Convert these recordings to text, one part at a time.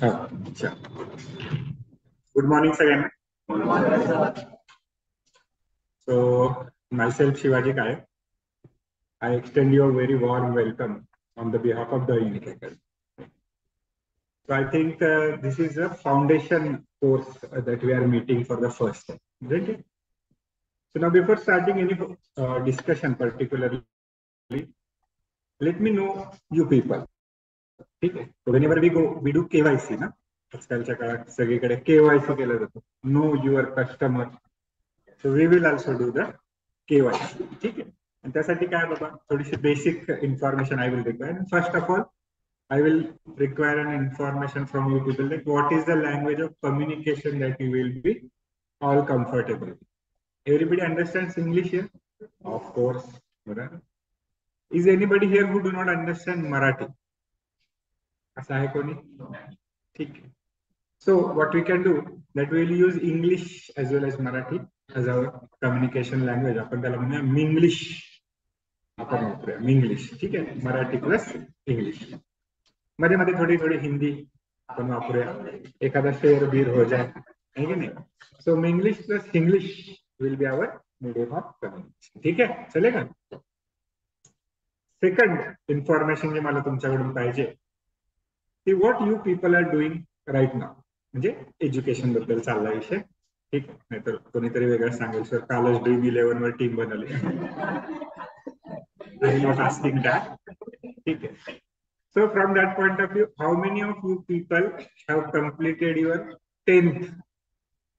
Uh, yeah. Good morning, sir. Good morning, sir. So, myself, Shivaji Kaya. I extend you a very warm welcome on the behalf of the Unicaker. So I think uh, this is a foundation course uh, that we are meeting for the first time, isn't it? So now before starting any uh, discussion particularly, let me know you people. ठीक आहे. Whenever we go we do KYC ना? आजकालच्या काळात सगळीकडे KYC केलं जातं. Know your customer so we will also do the KYC ठीक आहे. आणि त्यासाठी काय बाबा थोडीशी basic information I will require first of all I will require an information from you people like what is the language of communication that you will be all comfortable everybody understand English here of course बरोबर is anybody here who do not understand Marathi असं आहे कोणी? ठीक. आहे so what we can do that will use English as well as Marathi as our communication language आपण त्याला म्हणूया Minglish आपण वापरूया मिंग्लिश ठीक आहे? मराठी प्लस इंग्लिशमध्ये मध्ये थोडी थोडी हिंदी आपण वापरूया. एखादा शेअर बीर हो जाय. है की नाही? So Minglish plus English will be our medium of communication ठीक आहे? चलेगा सेकंड इन्फॉर्मेशन जे मला तुमच्याकडून पाहिजे ती what you people are doing right नाव म्हणजे एज्युकेशनबद्दल चालला विषय. ठीक आहे नाहीतर कोणीतरी वेगळं सांगेल सर कालच ड्रीम इलेव्हन वर टीम बनवली. आय नॉट आस्किंग दॅट ठीक आहे. So from that point of view how many of you people have completed your tenth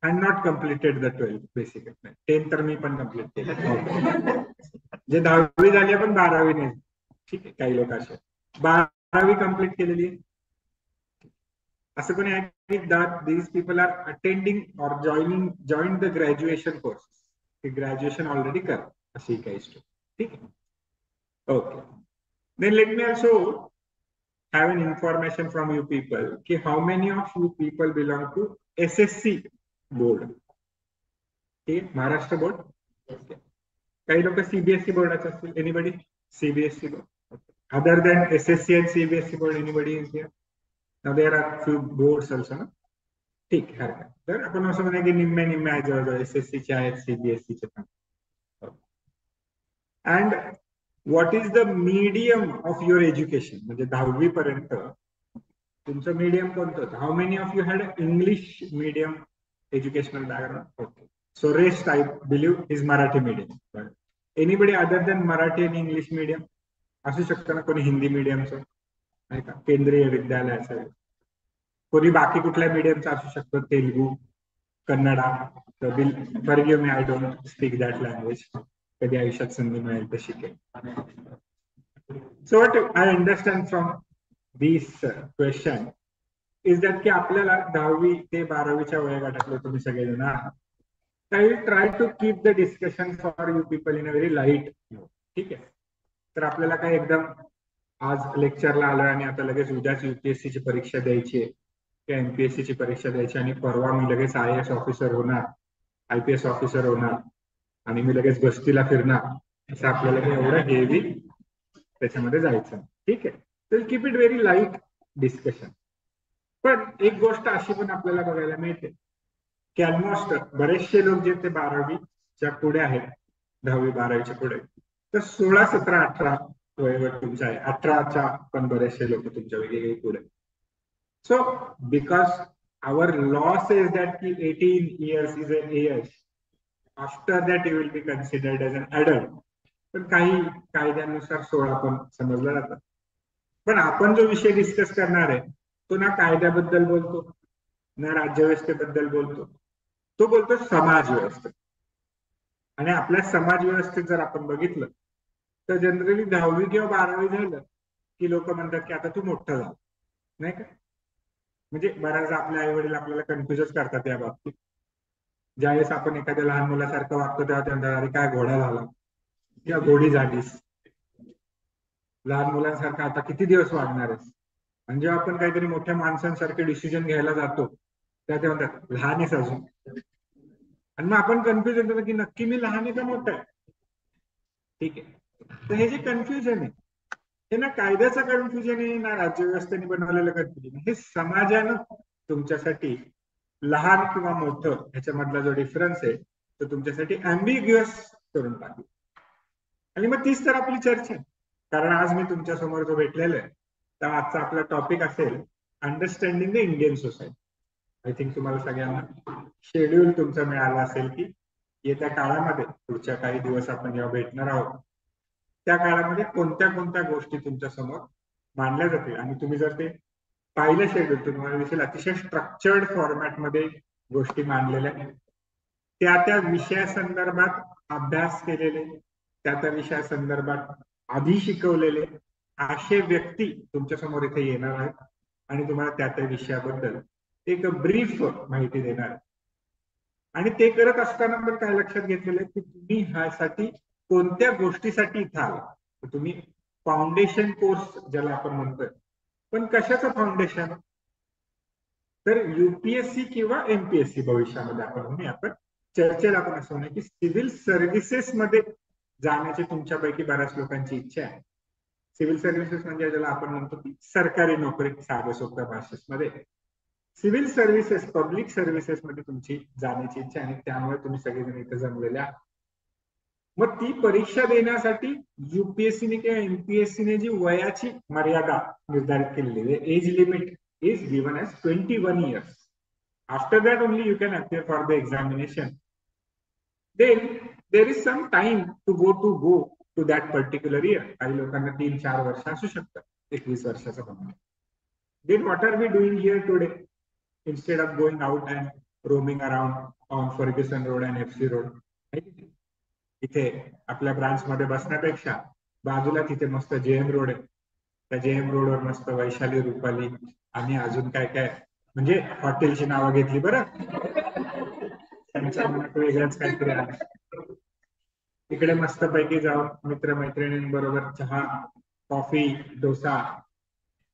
and not completed the twelfth basically tenth तर मी पण कंप्लीट केलं. जे दहावी झाली पण बारावी नाही. ठीक आहे काही लोक असे. बारावी कंप्लीट केलेली आहे. Asakone Agri that these people are attending or joining joined the graduation courses. The graduation already kar seek is to. Okay. Then let me also have an information from you people. Okay, how many of you people belong to SSC board? Okay, Maharashtra board. Okay. Kind of a CBSE board. Anybody? C B S C board. Okay. Other than SSC and C B S C board, anybody is here? Now there are few boards also, ना? ठीक हरकत तर आपण असं म्हणा की निम्म्या निम्म्या आहेत जवळजवळ एस एस सीचे आहेत सीबीएसईचे पण. And what is the medium of your education म्हणजे दहावी पर्यंत तुमचं मीडियम कोणतं? How many of you had English medium educational background okay so rest I believe is Marathi medium anybody other than Marathi आणि इंग्लिश मीडियम असू शकतं ना कोणी हिंदी मीडियमचं नाही का? केंद्रीय विद्यालयाचं. कोणी बाकी कुठल्या मीडियमचा असू शकतो? Telugu Kannada forgive me I don't speak that language कधी आयुष्यात संधी मिळेल तर शिकेल so what I understand from this question is that की आपल्याला दहावी ते बारावीच्या वयोगटातले तुम्ही सगळेजण आहात. I will try to keep the discussion for you people in a very light ठीक आहे? तर आपल्याला काय एकदम आज लेक्चरला आलोय आणि आता लगेच उद्याच युपीएससी ची परीक्षा द्यायची आहे. किंवा एमपीएससी ची परीक्षा द्यायची आणि परवा मी लगेच आय एस ऑफिसर होणार. आय पी एस ऑफिसर होणार. आणि मी लगेच बस्तीला फिरणार. असं आपल्याला एवढं हेवी त्याच्यामध्ये जायचं ठीक आहे? तर keep it very light discussion पण एक गोष्ट अशी पण आपल्याला बघायला मिळते. की ऑलमोस्ट बरेचसे लोक जे ते बारावीच्या पुढे आहेत दहावी बारावीच्या पुढे तर सोळा सतरा अठरा वयोगट तुमचा आहे. अठराच्या पण बरेचसे लोक तुमच्या वेगवेगळे पुढे so because our loss is that की eighteen years is an age after that you will be considered as an adult पण काही कायद्यानुसार सोळा पण समजला जातात पण आपण जो विषय डिस्कस करणार आहे तो ना कायद्याबद्दल बोलतो ना राज्यव्यवस्थेबद्दल बोलतो तो बोलतो समाज व्यवस्था आणि आपल्या समाज व्यवस्थेत जर आपण बघितलं तर जनरली दहावी किंवा बारावी झालं की लोक म्हणतात की आता तू मोठं झालं. नाही का? म्हणजे बऱ्याच आपल्या आई वडील आपल्याला कन्फ्युजच करतात या बाबतीत. ज्यावेळेस आपण एखाद्या लहान मुलासारखं वागतो तेव्हा त्यांना अरे काय घोडा झाला? किंवा घोडी झालीस? लहान मुलांसारखं आता किती दिवस वागणार आहेस? आणि जेव्हा आपण काहीतरी मोठ्या माणसांसारखे डिसिजन घ्यायला जातो तेव्हा ते म्हणतात लहान आहेस अजून. आणि मग आपण कन्फ्युज होतो की नक्की मी लहान आहे का मोठं आहे. ठीक आहे. तर हे जे कन्फ्युजन आहे हे ना कायद्याचं कन्फ्युजन आहे ना राज्यव्यवस्थेने बनवलेलं कन्फ्युजन हे समाजानं तुमच्यासाठी लहान किंवा मोठं ह्याच्यामधला जो डिफरन्स आहे तो तुमच्यासाठी अँबिग्युअस करून टाकला. आणि मग तीच तर आपली चर्चा आहे. कारण आज मी तुमच्यासमोर जो भेटलेला आहे तर आजचा आपला टॉपिक असेल understanding the Indian society I think तुम्हाला सगळ्यांना शेड्यूल तुमचा मिळाला असेल की येत्या काळामध्ये पुढच्या काही दिवस आपण जेव्हा भेटणार आहोत त्या काळामध्ये कोणत्या कोणत्या गोष्टी तुमच्यासमोर मांडल्या जातील? आणि तुम्ही जर ते पाहिलं शेड्यूल तुम्हाला दिसेल अतिशय स्ट्रक्चर्ड फॉर्मॅटमध्ये गोष्टी मांडलेल्या त्या त्या विषयासंदर्भात अभ्यास केलेले त्या त्या विषयासंदर्भात आधी शिकवलेले असे व्यक्ती तुमच्यासमोर इथे येणार आहेत आणि तुम्हाला त्या त्या विषयाबद्दल एक ब्रीफ माहिती देणार आणि ते करत असताना पण काय लक्षात घेतलेलं आहे की तुम्ही ह्यासाठी कोणत्या गोष्टीसाठी इथं आला तुम्ही फाउंडेशन कोर्स ज्याला आपण म्हणतोय. पण कशाचं फाउंडेशन तर युपीएससी किंवा एमपीएससी भविष्यामध्ये आपण म्हणूया. आपण चर्चेला आपण असं म्हणूया की सिव्हिल सर्व्हिसेस मध्ये जाण्याची तुमच्यापैकी बऱ्याच लोकांची इच्छा आहे. सिव्हिल सर्व्हिसेस म्हणजे ज्याला आपण म्हणतो की सरकारी नोकरी साधं सोप्या भाषेमध्ये. सिव्हिल सर्व्हिसेस पब्लिक सर्व्हिसेस मध्ये तुमची जाण्याची इच्छा आणि त्यामुळे तुम्ही सगळेजण इथे जमलेल्या मग ती परीक्षा देण्यासाठी युपीएससीने किंवा एमपीएससीने जी वयाची मर्यादा निर्धारित age limit is given as twenty one years after that only you can appear for the examination then there is some time to go to go to that particular year काही तीन, चार वर्ष असू शकतात. एकवीस वर्षाचं प्रमाण. Then what are we doing here today instead of going out and roaming around on Ferguson Road and FC Road. इथे आपल्या ब्रांच मध्ये बसण्यापेक्षा बाजूला तिथे मस्त जेएम रोड आहे. त्या जेएम रोडवर मस्त वैशाली रुपाली आणि अजून काय काय? म्हणजे हॉटेलची नावं घेतली बरं. त्यांच्या मनात वेगळंच काहीतरी आलं. तिकडे मस्त पैकी जाऊन मित्रमैत्रिणींबरोबर चहा कॉफी डोसा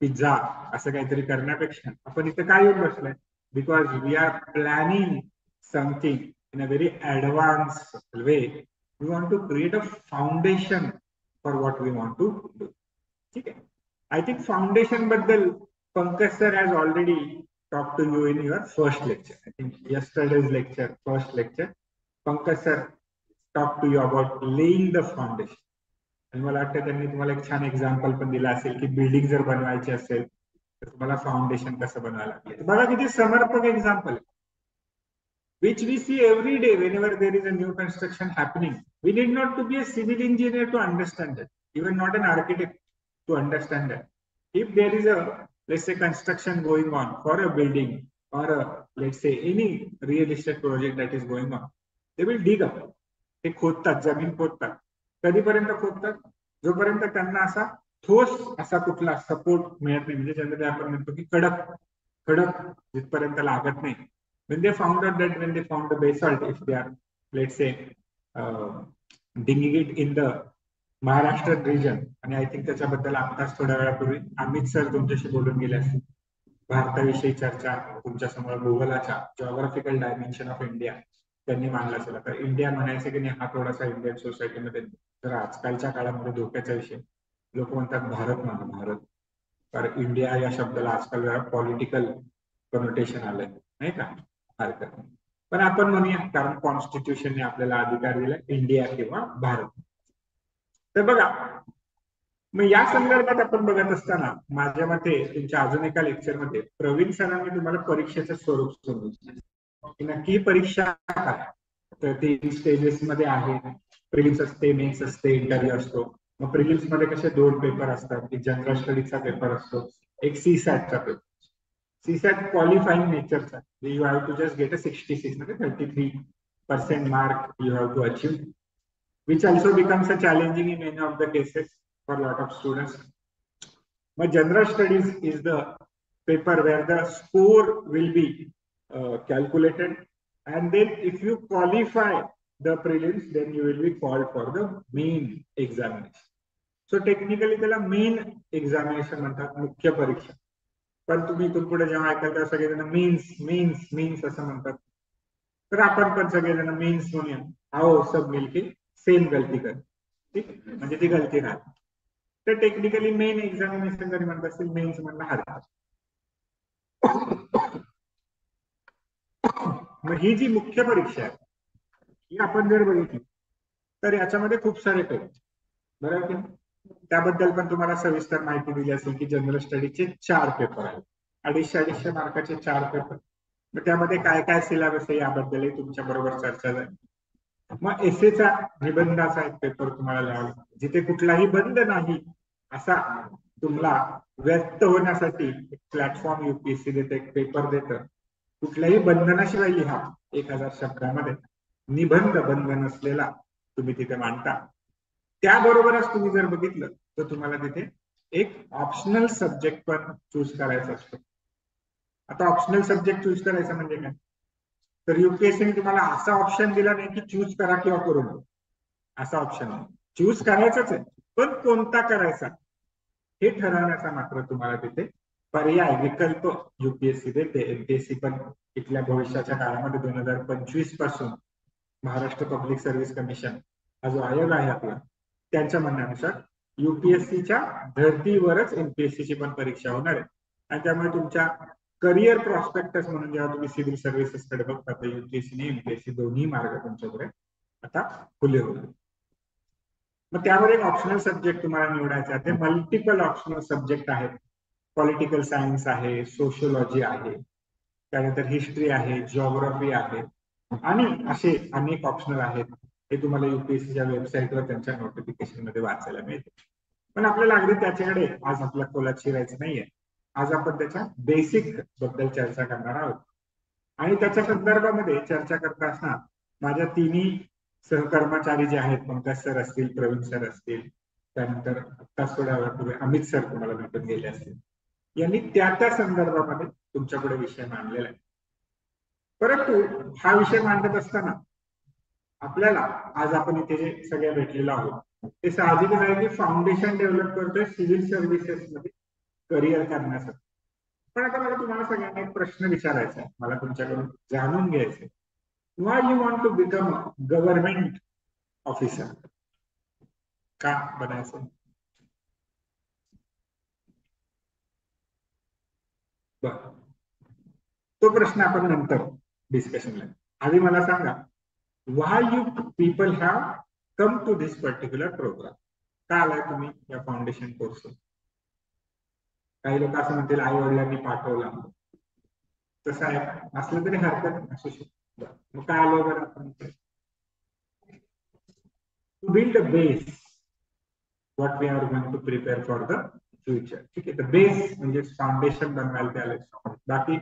पिझ्झा असं काहीतरी करण्यापेक्षा आपण इथे काय येऊन बसलोय? Because we are planning something in a very advance way we want to create a foundation for what we want to do ठीक आहे आय थिंक फाउंडेशन बद्दल Pankaj sir has already talk to you in your first lecture I think yesterday's lecture first lecture Pankaj sir talk to you about laying the foundation आणि मला वाटतं त्यांनी तुम्हाला एक छान एक्झाम्पल पण दिला असेल की बिल्डिंग जर बनवायची असेल तर तुम्हाला फाउंडेशन कसं बनवायला लागेल बघा किती समर्पक example which we see every day whenever there is a new construction happening. We need not to be a civil engineer to understand that, even not an architect to understand that. If there is a, let's say, construction going on for a building or a, let's say, any real estate project that is going on, they will dig up. ते खोदतात जमीन खोदतात कधीपर्यंत खोदतात जोपर्यंत त्यांना असा ठोस असा कुठला support मिळत नाही म्हणजे ज्यामध्ये आपण म्हणतो की कडक कडक जिथपर्यंत लागत नाही when they found out that when they found the basalt if they are let's say uh, digging it in the Maharashtra region आणि आय थिंक त्याच्याबद्दल आताच थोड्या वेळापूर्वी अमित सर तुमच्याशी बोलून गेले असतील. भारताविषयी चर्चा तुमच्यासमोर भूगोलाच्या जॉग्राफिकल डायमेन्शन ऑफ इंडिया त्यांनी मांडला असेल. तर इंडिया म्हणायचं की नाही हा थोडासा इंडियन सोसायटीमध्ये तर आजकालच्या काळामध्ये धोक्याचा विषय. लोक म्हणतात भारत म्हणा भारत. कारण इंडिया या शब्दाला आजकाल पॉलिटिकल कनोटेशन आलंय. नाही का? हरकत नाही पण आपण म्हणूया कारण कॉन्स्टिट्यूशनने आपल्याला अधिकार दिला इंडिया किंवा भारत. तर बघा मग या संदर्भात आपण बघत असताना माझ्या मते तुमच्या अजून एका लेक्चरमध्ये प्रवीण सरांनी तुम्हाला परीक्षेचं स्वरूप समजलं. की नक्की परीक्षा काय तर तीन स्टेजेस मध्ये आहे. प्रिलिम्स असते मेन्स असते इंटरव्ह्यू असतो. मग प्रिलिम्समध्ये कसे दोन पेपर असतात एक जनरल स्टडीचा पेपर असतो एक C सॅटचा paper CSAT qualifying nature, sir. You have to just get a 66, not a 33% mark you have to achieve, which also becomes a challenging in many of the cases for a lot of students. But general studies is the paper where the score will be uh, calculated. And then if you qualify the prelims, then you will be called for the main examination. So technically, the main examination, mukhya pariksha. पण तुम्ही इथून जेव्हा ऐकाल तेव्हा सगळेजण means men's means असं म्हणतात. तर आपण पण सगळेजण मेन्स म्हणूया. आओ सब मिलके सेम गलती कर. ठीक? म्हणजे ती गलती राहते. तर टेक्निकली मेन एक्झामिनेशन जरी म्हणत असेल मेन्स म्हणणं हरकत मग ही जी मुख्य परीक्षा आहे ही आपण जर बघितली तर याच्यामध्ये खूप सारे पेपर बरोबर त्याबद्दल पण तुम्हाला सविस्तर माहिती दिली असेल की जनरल स्टडीचे चार पेपर आहेत. अडीचशे अडीचशे मार्काचे चार पेपर मग त्यामध्ये काय काय सिलेबस आहे याबद्दलही तुमच्या बरोबर चर्चा झाली. मग एसेचा निबंधाचा एक पेपर तुम्हाला लिहावा जिथे कुठलाही बंद नाही असा तुम्हाला व्यक्त होण्यासाठी एक प्लॅटफॉर्म युपीएससी देतं एक पेपर देतं. कुठल्याही बंधनाशिवाय लिहा एक हजार शब्दामध्ये. निबंध बंधन असलेला तुम्ही तिथे मांडता. त्याबरोबरच तुम्ही जर बघितलं तर तुम्हाला तिथे एक ऑप्शनल सब्जेक्ट पण चूज करायचा असतो. आता ऑप्शनल सब्जेक्ट चूज करायचा म्हणजे काय? तर युपीएससीने तुम्हाला असा ऑप्शन दिला नाही की चूज करा किंवा करू नका. असा ऑप्शन नाही चूज करायचाच आहे पण कोणता करायचा? हे ठरवण्याचा मात्र तुम्हाला तिथे पर्याय विकल्प युपीएससी देते एमपीएससी पण इथल्या भविष्याच्या काळामध्ये दोन हजार पंचवीसपासून महाराष्ट्र पब्लिक सर्व्हिस कमिशन हा जो आयोग आहे आपला त्यांच्या म्हणण्यानुसार युपीएससीच्या धर्तीवरच एमपीएससीची पण परीक्षा होणार आहे. आणि त्यामुळे तुमच्या करिअर प्रॉस्पेक्टस म्हणून जेव्हा तुम्ही सिव्हिल सर्व्हिसेस कडे बघता तर युपीएससी एमपीएससी दोन्ही मार्ग तुमच्याकडे आता खुले होते मग त्यावर एक ऑप्शनल सब्जेक्ट तुम्हाला निवडायचे आहे. ते मल्टिपल ऑप्शनल सब्जेक्ट आहेत. पॉलिटिकल सायन्स आहे सोशिओलॉजी आहे त्यानंतर हिस्ट्री आहे जिओग्राफी आहे आणि असे अनेक ऑप्शनल आहेत. हे तुम्हाला युपीएससीच्या वेबसाईटवर त्यांच्या नोटिफिकेशनमध्ये वाचायला मिळते. पण आपल्याला अगदी त्याच्याकडे आज आपल्या खोलात शिरायचं नाहीये. आज आपण त्याच्या बेसिकबद्दल चर्चा करणार आहोत. आणि त्याच्या संदर्भामध्ये चर्चा करत असताना माझ्या तिन्ही सहकर्मचारी जे आहेत पंकज सर असतील प्रवीण सर असतील त्यानंतर आत्ताच थोड्या वेळापूर्वी अमित सर तुम्हाला भेटून गेले असतील. यांनी त्या त्या संदर्भामध्ये तुमच्याकडे विषय मांडलेला आहे. परंतु हा विषय मांडत असताना आपल्याला आज आपण इथे जे सगळे भेटलेलो आहोत ते साहजिकच आहे की फाउंडेशन डेव्हलप करतोय सिव्हिल सर्व्हिसेस मध्ये करिअर करण्यासाठी. पण आता मला तुम्हाला सगळ्यांना एक प्रश्न विचारायचा आहे. मला तुमच्याकडून जाणून घ्यायचंय why you want to become government officer का बनायचं? बर. तो प्रश्न आपण नंतर डिस्कशनला आधी मला सांगा why you people have come to this particular program का आलाय तुम्ही या फाउंडेशन कोर्स काही लोक असं म्हणतील आई वडिलांनी पाठवला तसं आहे. असलं तरी हरकत असू शकतो. मग काय आलो बरं आपण to build a base what we are going to prepare for the future ठीक आहे. तर बेस म्हणजे फाउंडेशन बनवायला त्याला बाकी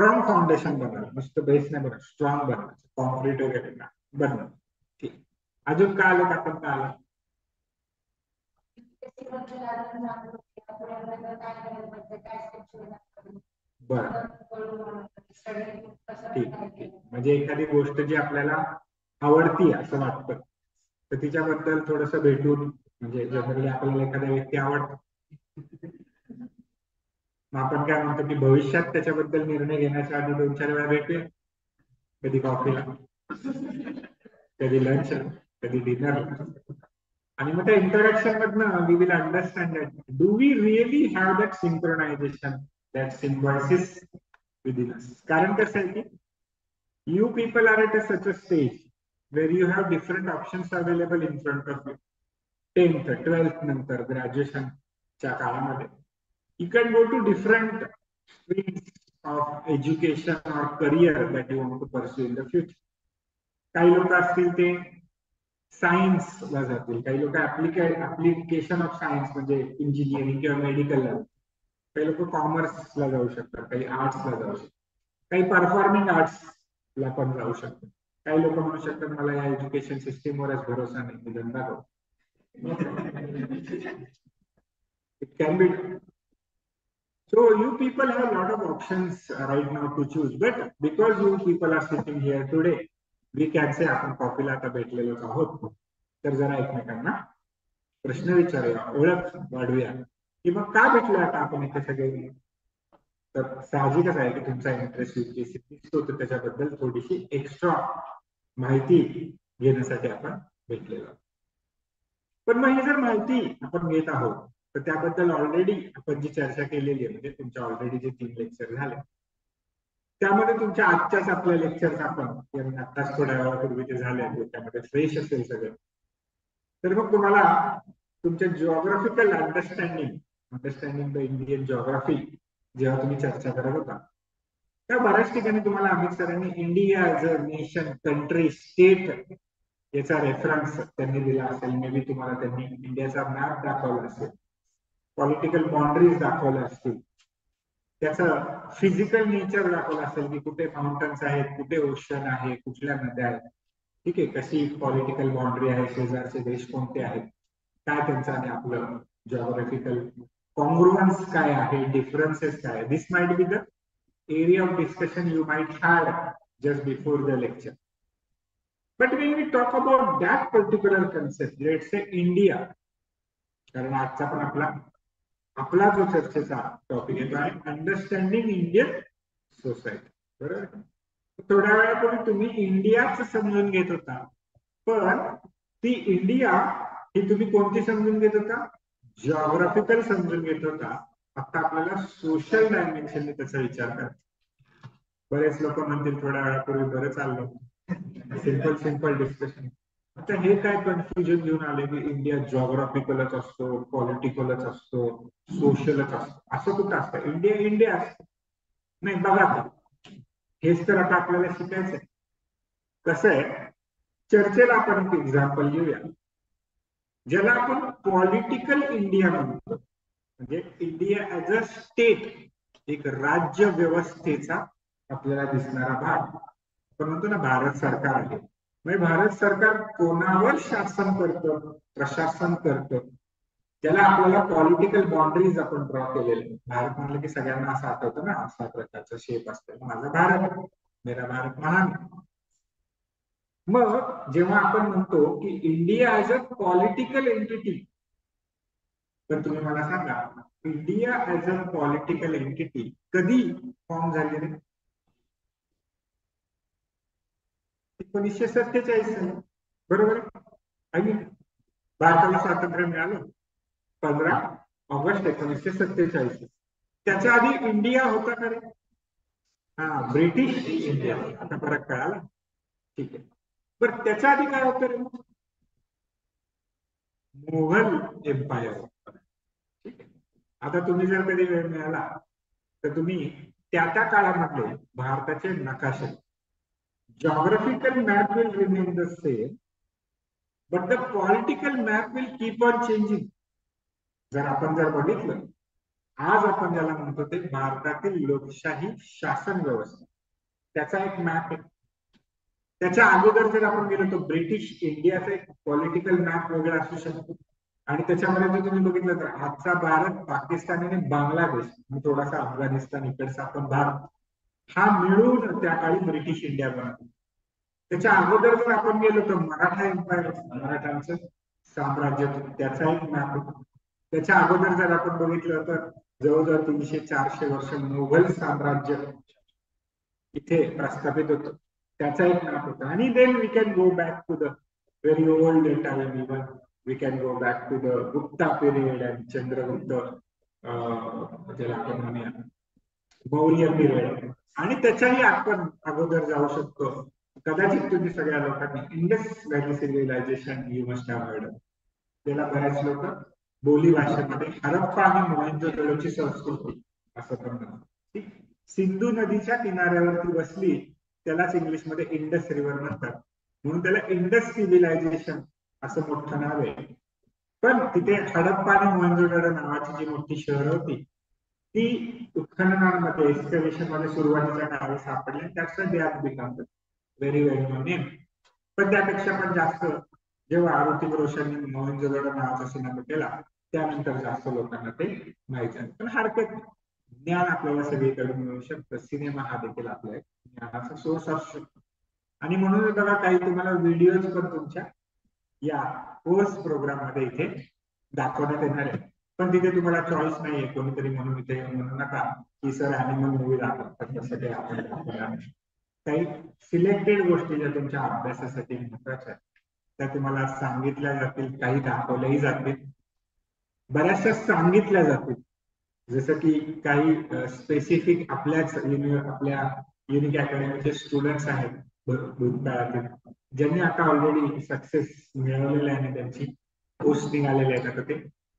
स्ट्रॉंग फाउंडेशन बनवलं. नुसतं बेस नाही बनवलं. स्ट्रॉंग बनवायचं कॉन्क्रीट वगैरे बनवलं. ठीक. अजून काय आलं आपण काय आलं बर. ठीक ठीक. म्हणजे एखादी गोष्ट जी आपल्याला आवडती असं वाटतं तर तिच्याबद्दल थोडस भेटून म्हणजे जनरली आपल्याला एखाद्या व्यक्ती आवडतो. मग आपण काय म्हणतो की भविष्यात त्याच्याबद्दल निर्णय घेण्याच्या आधी दोन चार वेळा भेटूया. कधी कॉफीला कधी लंच कधी डिनर आणि मग त्या इंटरॅक्शन मधनं we will understand that do we really have that synchronization that symbiosis within कारण कसं आहे की you people are at a such a stage where you have different options available in front of you tenth twelfth नंतर ग्रॅज्युएशनच्या काळामध्ये. You can go to different streams of education or career that you want to pursue in the future. काही लोक असतील ते सायन्सला जातील काही लोक ऍप्लिकेड ऍप्लिकेशन ऑफ सायन्स म्हणजे इंजिनिअरिंग किंवा मेडिकलला काही लोक कॉमर्सला जाऊ शकतात काही आर्ट्सला जाऊ शकतात. काही परफॉर्मिंग आर्ट्सला पण जाऊ शकतात. काही लोक म्हणू शकतात मला या एज्युकेशन सिस्टीमवरच भरोसा नाही मी धंदा करू it can be So you people have a lot of options right now to choose, but because you people are sitting here today, we can say आपण कॉपीला आता भेटलेलोच आहोत. तर जरा एकमेकांना प्रश्न विचारूया ओळख वाढवूया. की मग का भेटलो आता आपण इथे सगळे? तर साहजिकच आहे की तुमचा इंटरेस्ट युपीएससी दिसतो तर त्याच्याबद्दल थोडीशी एक्स्ट्रा माहिती घेण्यासाठी आपण भेटलेलो पण मग ही जर माहिती आपण घेत आहोत तर त्याबद्दल ऑलरेडी आपण जी चर्चा केलेली आहे म्हणजे तुमच्या ऑलरेडी जे तीन लेक्चर झाले त्यामध्ये तुमच्या आजच्याच आपल्या लेक्चर आपण आत्ताच थोड्या वेळापूर्वी ते झाले म्हणजे त्यामध्ये फ्रेश असेल सगळं. तर मग तुम्हाला तुमच्या geographical understanding understanding the Indian geography जेव्हा तुम्ही चर्चा करत होता त्या बऱ्याच ठिकाणी तुम्हाला अमित सरांनी India as a nation country state याचा रेफरन्स त्यांनी दिला असेल. मे बी तुम्हाला त्यांनी इंडियाचा मॅप दाखवला असेल. पॉलिटिकल बाउंड्रीज दाखवल्या असतील. त्याचं फिजिकल नेचर दाखवलं असेल की कुठे माउंटन्स आहेत कुठे ओशन आहे कुठल्या नद्या आहेत. ठीक आहे कशी पॉलिटिकल बाउंड्री आहे शेजारचे देश कोणते आहेत काय त्यांचं आणि आपलं जॉग्राफिकल कॉन्ग्रुअन्स काय आहे डिफरन्सेस काय this might be the area of discussion you might had just before the lecture but when we talk about that particular concept let's say India कारण आजचा पण आपला आपला जो चर्चेचा टॉपिक येतो आहे अंडरस्टँडिंग इंडियन सोसायटी बरोबर? थोड्या वेळापूर्वी तुम्ही इंडियाच समजून घेत होता पण ती इंडिया ही तुम्ही कोणती समजून घेत होता? जॉग्राफिकल समजून घेत होता. आता आपल्याला सोशल डायमेन्शनने त्याचा विचार करायचा बरेच लोक म्हणतील थोड्या वेळापूर्वी बरं चाललं. सिंपल सिंपल डिस्कशन आता हे काय कन्फ्युजन घेऊन आले की इंडिया जॉग्राफिकलच असतो पॉलिटिकलच असतो सोशलच असतो. असं कुठं असतं? इंडिया इंडिया असतो. नाही बघा हेच तर आता आपल्याला शिकायचंय. कसं आहे? चर्चेला आपण एक एक्झाम्पल घेऊया. ज्याला आपण पॉलिटिकल इंडिया म्हणतो. म्हणजे इंडिया ऍज अ स्टेट एक राज्य व्यवस्थेचा आपल्याला दिसणारा भाग. आपण म्हणतो ना भारत सरकार आहे. म्हणजे भारत सरकार कोणावर शासन करतं? प्रशासन करतं. त्याला आपल्याला पॉलिटिकल बाउंड्रीज आपण ड्रॉ केलेले. भारत म्हणलं की सगळ्यांना असं आठवतं ना असा प्रकारचा शेप असतं. माझा भारत मेरा भारत महान. मग जेव्हा आपण म्हणतो की India as a political entity तर तुम्ही मला सांगा India as a political entity कधी फॉर्म झाली रे एकोणीसशे सत्तेचाळीस बरोबर आणि भारताला स्वातंत्र्य मिळालं. पंधरा ऑगस्ट एकोणीसशे सत्तेचाळीस. त्याच्या आधी इंडिया होता का रे? हा ब्रिटिश इंडिया. आता फरक कळाला. ठीक आहे. बरं त्याच्या आधी काय होतं रे? मोगल एम्पायर ठीक आहे. आता तुम्ही जर कधी वेळ मिळाला तर तुम्ही त्या त्या काळामध्ये भारताचे नकाशे. Geographical map will remain the same, but the political map will keep on changing. जर आपण जर बघितलं आज आपण ज्याला म्हणतो ते भारतातील लोकशाही शासन व्यवस्था. त्याचा एक मॅप आहे. त्याच्या अगोदर जर आपण गेलो तर ब्रिटिश इंडियाचा एक पॉलिटिकल मॅप वगैरे असू शकतो. आणि त्याच्यामध्ये जर तुम्ही बघितलं तर आजचा भारत पाकिस्तान आणि बांगलादेश थोडासा अफगाणिस्तान इकडचा आपण भारत. हा मिळून त्या काळी ब्रिटिश इंडिया बनत. त्याच्या अगोदर जर आपण गेलो तर मराठा एम्पायर मराठांचं साम्राज्य त्याचा एक मॅप त्याच्या अगोदर जर आपण बघितलं तर जवळजवळ तीनशे चारशे वर्ष मोघल साम्राज्य इथे प्रस्थापित होतं. त्याचा एक मॅप होता. आणि then we can go back to the very old time even we can go back to the Gupta period and Chandragupta ज्याला आपण म्हणूया मौर्य पिरियड आणि त्याच्याही आपण अगोदर जाऊ शकतो. कदाचित तुम्ही सगळ्या लोकांनी Indus valley civilization you must have heard त्याला बऱ्याच लोक बोली भाषेमध्ये हरप्पा आणि मोहनजोदडोची संस्कृती असं पण म्हणतात. सिंधू नदीच्या किनाऱ्यावरती बसली त्यालाच इंग्लिशमध्ये इंडस रिव्हर म्हणतात. म्हणून त्याला इंडस सिव्हिलायझेशन असं मोठं नाव आहे. पण तिथे हडप्पा आणि मोहनजोदडो नावाची जी मोठी शहर होती ती उत्खननामध्ये एक्सकव्हेशनमध्ये सुरुवातीच्या नावे सापडली त्याचं they are become very very name पण त्यापेक्षा पण जास्त जेव्हा ऋतिक रोशनने मोहनजोदडो नावाचा सिनेमा केला त्यानंतर जास्त लोकांना ते माहिती आहे पण हरकत ज्ञान आपल्याला सगळीकडे मिळू शकतं. सिनेमा हा देखील आपल्या ज्ञानाचा सोर्स असू शकतो. आणि म्हणून बघा काही तुम्हाला व्हिडिओज पण तुमच्या या कोर्स प्रोग्राममध्ये इथे दाखवण्यात येणार आहे पण तिथे तुम्हाला चॉईस नाहीये. कोणीतरी म्हणून इथे म्हणू नका की सर अॅनिमल मूवी दाखवतात तसं काही आपण काही सिलेक्टेड गोष्टी ज्या तुमच्या अभ्यासासाठी महत्त्वाच्या आहेत त्या तुम्हाला सांगितल्या जातील काही दाखवल्याही जातील. बऱ्याचशा सांगितल्या जातील. जसं की काही स्पेसिफिक आपल्याच आपल्या युनिक अकॅडमीचे स्टुडंट्स आहेत भूतकाळातील ज्यांनी आता ऑलरेडी सक्सेस मिळवलेले आहे त्यांची पोस्टिंग आलेले आहेत आता ते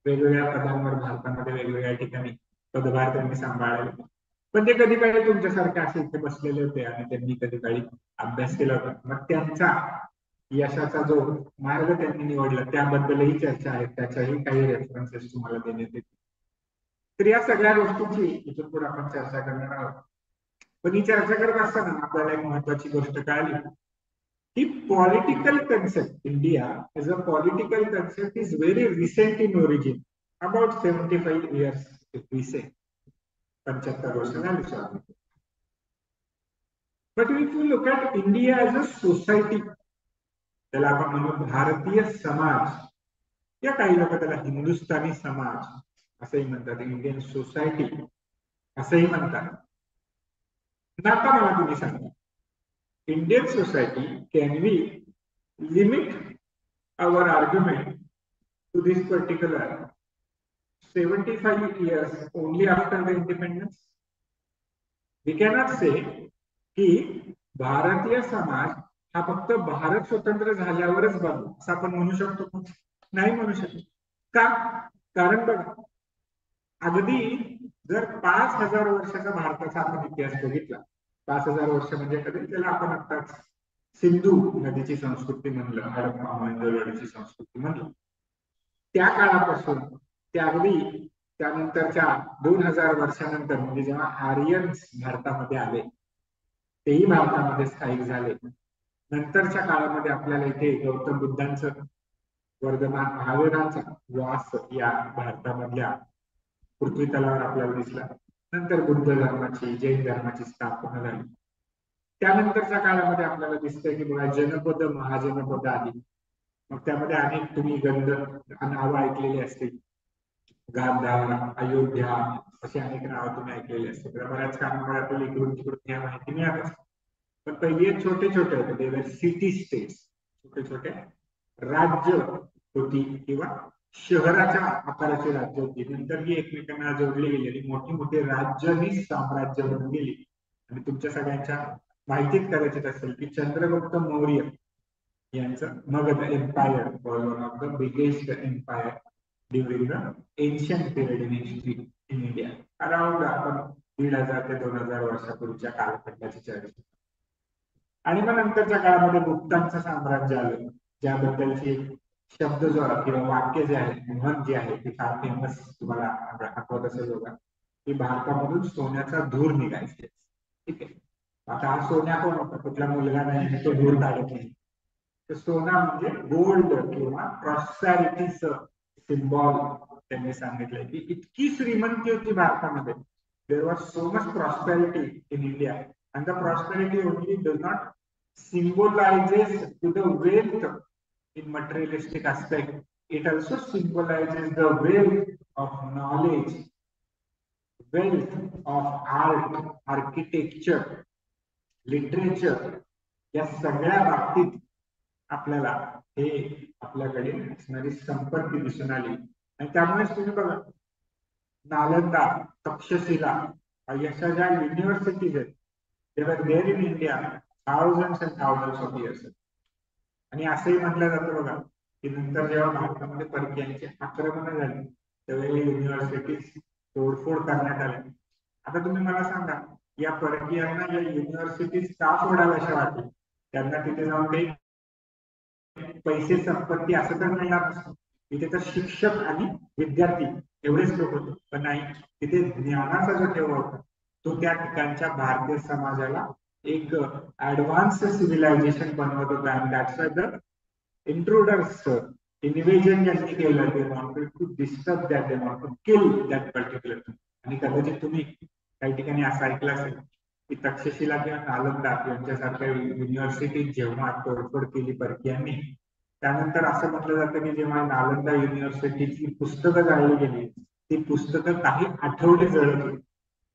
वेगवेगळ्या पदांवर भारतामध्ये वेगवेगळ्या ठिकाणी पदभार त्यांनी सांभाळले. पण ते कधी काळी तुमच्यासारखे असे इथे बसलेले होते आणि त्यांनी कधी काळी अभ्यास केला होता. मग त्यांचा यशाचा जो मार्ग त्यांनी निवडला त्याबद्दलही चर्चा आहे. त्याच्याही काही रेफरन्सेस तुम्हाला देण्यात येतील. तर या सगळ्या गोष्टींची इथून पुढे आपण चर्चा करणार आहोत. पण ही चर्चा करत असताना आपल्याला एक महत्वाची गोष्ट कळाली. की political concept India as a political concept is very recent in origin about seventy five years recent पंच्याहत्तर वर्ष झाली स्वातंत्र्य but if you look at India as a society त्याला आपण म्हणू भारतीय समाज या काही लोक त्याला हिंदुस्थानी समाज असंही म्हणतात इंडियन सोसायटी असंही म्हणतात आता मला तुम्ही सांगा Indian society can we limit our argument to this particular 75 years only after the independence? We cannot say की भारतीय समाज हा फक्त भारत स्वतंत्र झाल्यावरच बघू असं आपण म्हणू शकतो. नाही म्हणू शकतो. का? कारण बघा अगदी जर पाच हजार वर्षाचा भारताचा आपण इतिहास बघितला पाच हजार वर्ष म्हणजे कधी त्याला आपण आताच सिंधू नदीची संस्कृती म्हणलं हडप्पा मंजरवाडीची संस्कृती म्हणलं. त्या काळापासून ते अगदी त्यानंतरच्या दोन हजार वर्षानंतर म्हणजे जेव्हा आर्यन्स भारतामध्ये आले तेही भारतामध्ये स्थायिक झाले. नंतरच्या काळामध्ये आपल्याला इथे गौतम बुद्धांचं वर्धमान महावीरांचा वास या भारतामधल्या पृथ्वी तलावर आपल्याला दिसला. नंतर बुद्ध धर्माची जैन धर्माची स्थापना झाली. त्यानंतरच्या काळामध्ये आपल्याला दिसतंय की बघा जनपद महाजनपद आली. मग त्यामध्ये अनेक तुम्ही गंध नावं ऐकलेली असतील. गांधार अयोध्या अशी अनेक नावं तुम्ही ऐकलेली असतील. बऱ्याच कामामुळे इकडून तिकडून या माहिती मिळत असते पण पहिले छोटे छोटे होते. सिटी स्टेट्स छोटे छोटे राज्य होती किंवा शहराच्या आकाराचे राज्य होती. नंतर ही एकमेकांना जोडली गेलेली. मोठी मोठी राज्य ही साम्राज्य बनून गेली. आणि तुमच्या सगळ्यांच्या माहितीत करायचे असेल की चंद्रगुप्त मौर्य यांचं Magadh empire was one of the biggest empire during the ancient period in history in India around आपण दीड हजार ते दोन हजार वर्षापूर्वीच्या कालखंडाची चर्चा आणि मग नंतरच्या काळामध्ये गुप्तांचं साम्राज्य आलं. ज्याबद्दलची शब्द जो किंवा वाक्य जे आहे म्हण जे आहे ते फार फेमस तुम्हाला आठवत असेल बघा की भारतामधून सोन्याचा धूर निघायचे. ठीक आहे? आता हा सोन्या कोण होता? कुठला मुलगा नाही तो धूर काढत नाही. तर सोना म्हणजे गोल्ड किंवा प्रॉस्पॅरिटीच सिम्बॉल त्यांनी सांगितलंय. की इतकी श्रीमंती होती भारतामध्ये. There was so much prosperity in India and the prosperity only does not symbolizes to the wealth in materialistic aspect. It also symbolizes the wealth of knowledge, wealth of art, architecture, literature. या सगळ्या बाबतीत आपल्याला हे आपल्याकडे असणारी संपत्ती दिसून आली. आणि त्यामुळेच तुम्ही बघा नालंदा तक्षशिला अशा ज्या युनिव्हर्सिटीज आहेत they were there in India thousand and thousand of years आहेत आणि असंही म्हटलं जातं बघा की नंतर जेव्हा भारतामध्ये परकीयांची आक्रमण झाली त्यावेळी युनिव्हर्सिटीज तोडफोड करण्यात आली. आता तुम्ही मला सांगा या परकीयांना या युनिव्हर्सिटीज का सोडाव्याशा वाटली? त्यांना तिथे जाऊन काही पैसे संपत्ती असं तर मिळणार नसतं तिथे तर शिक्षक आणि विद्यार्थी एवढेच लोक होते. पण नाही तिथे ज्ञानाचा जो ठेवा होता तो त्या ठिकाणच्या भारतीय समाजाला एक ऍडव्हान्स सिव्हिलायझेशन बनवत होता आणि that's why the intruders invasion ज्यांनी केलं ते normal to disturb that they normal to kill that particular आणि कदाचित तुम्ही काही ठिकाणी असं ऐकलं असेल की तक्षशिला किंवा नालंदा यांच्यासारख्या युनिव्हर्सिटीत जेव्हा तोडफोड केली परकीयांनी त्यानंतर असं म्हटलं जातं की जेव्हा नालंदा युनिव्हर्सिटीची पुस्तकं जाळली गेली ती पुस्तकं काही आठवडे जळत होती.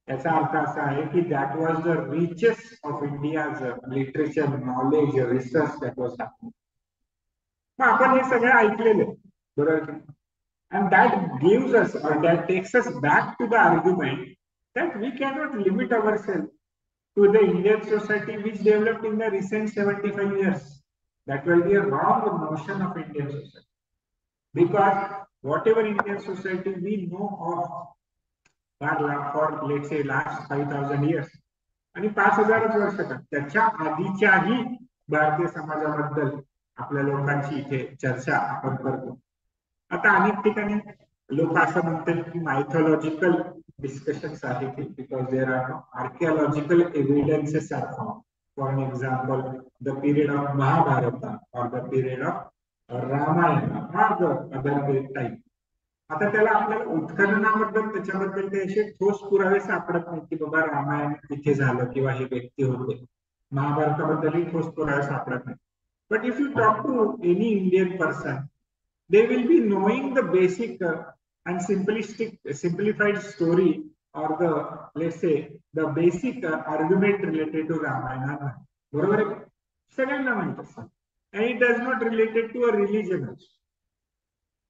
अर्थ असा आहे की that was the richest of India's literature knowledge research that was happening मग आपण हे सगळं ऐकलेलं आहे बरोबर and that gives us or that takes us back to the argument that we cannot limit our self to the Indian society which developed in the recent 75 years. That will be a wrong notion of Indian society. Because whatever Indian society we know of वारला for let say last five thousand years आणि पाच हजार वर्ष का? त्याच्या आधीच्याही भारतीय समाजाबद्दल आपल्या लोकांची इथे चर्चा आपण करतो. आता अनेक ठिकाणी लोक असं म्हणतात की मायथॉलॉजिकल डिस्कशन आहे की because there are archaeological evidences are for example the period of Mahabharat or the period of Ramayan or the other time आता त्याला आपल्याला उत्खननाबद्दल त्याच्याबद्दल ते असे ठोस पुरावे सापडत नाही की बाबा रामायण इथे झालं किंवा हे व्यक्ती होते. महाभारताबद्दलही ठोस पुरावे सापडत नाही but if you talk to any Indian person they will be knowing the basic and simplistic simplified story or the let's say the basic uh, argument related to Ramayana. बरोबर आहे? सगळ्यांना माहीत असतात and it does not related to a religion.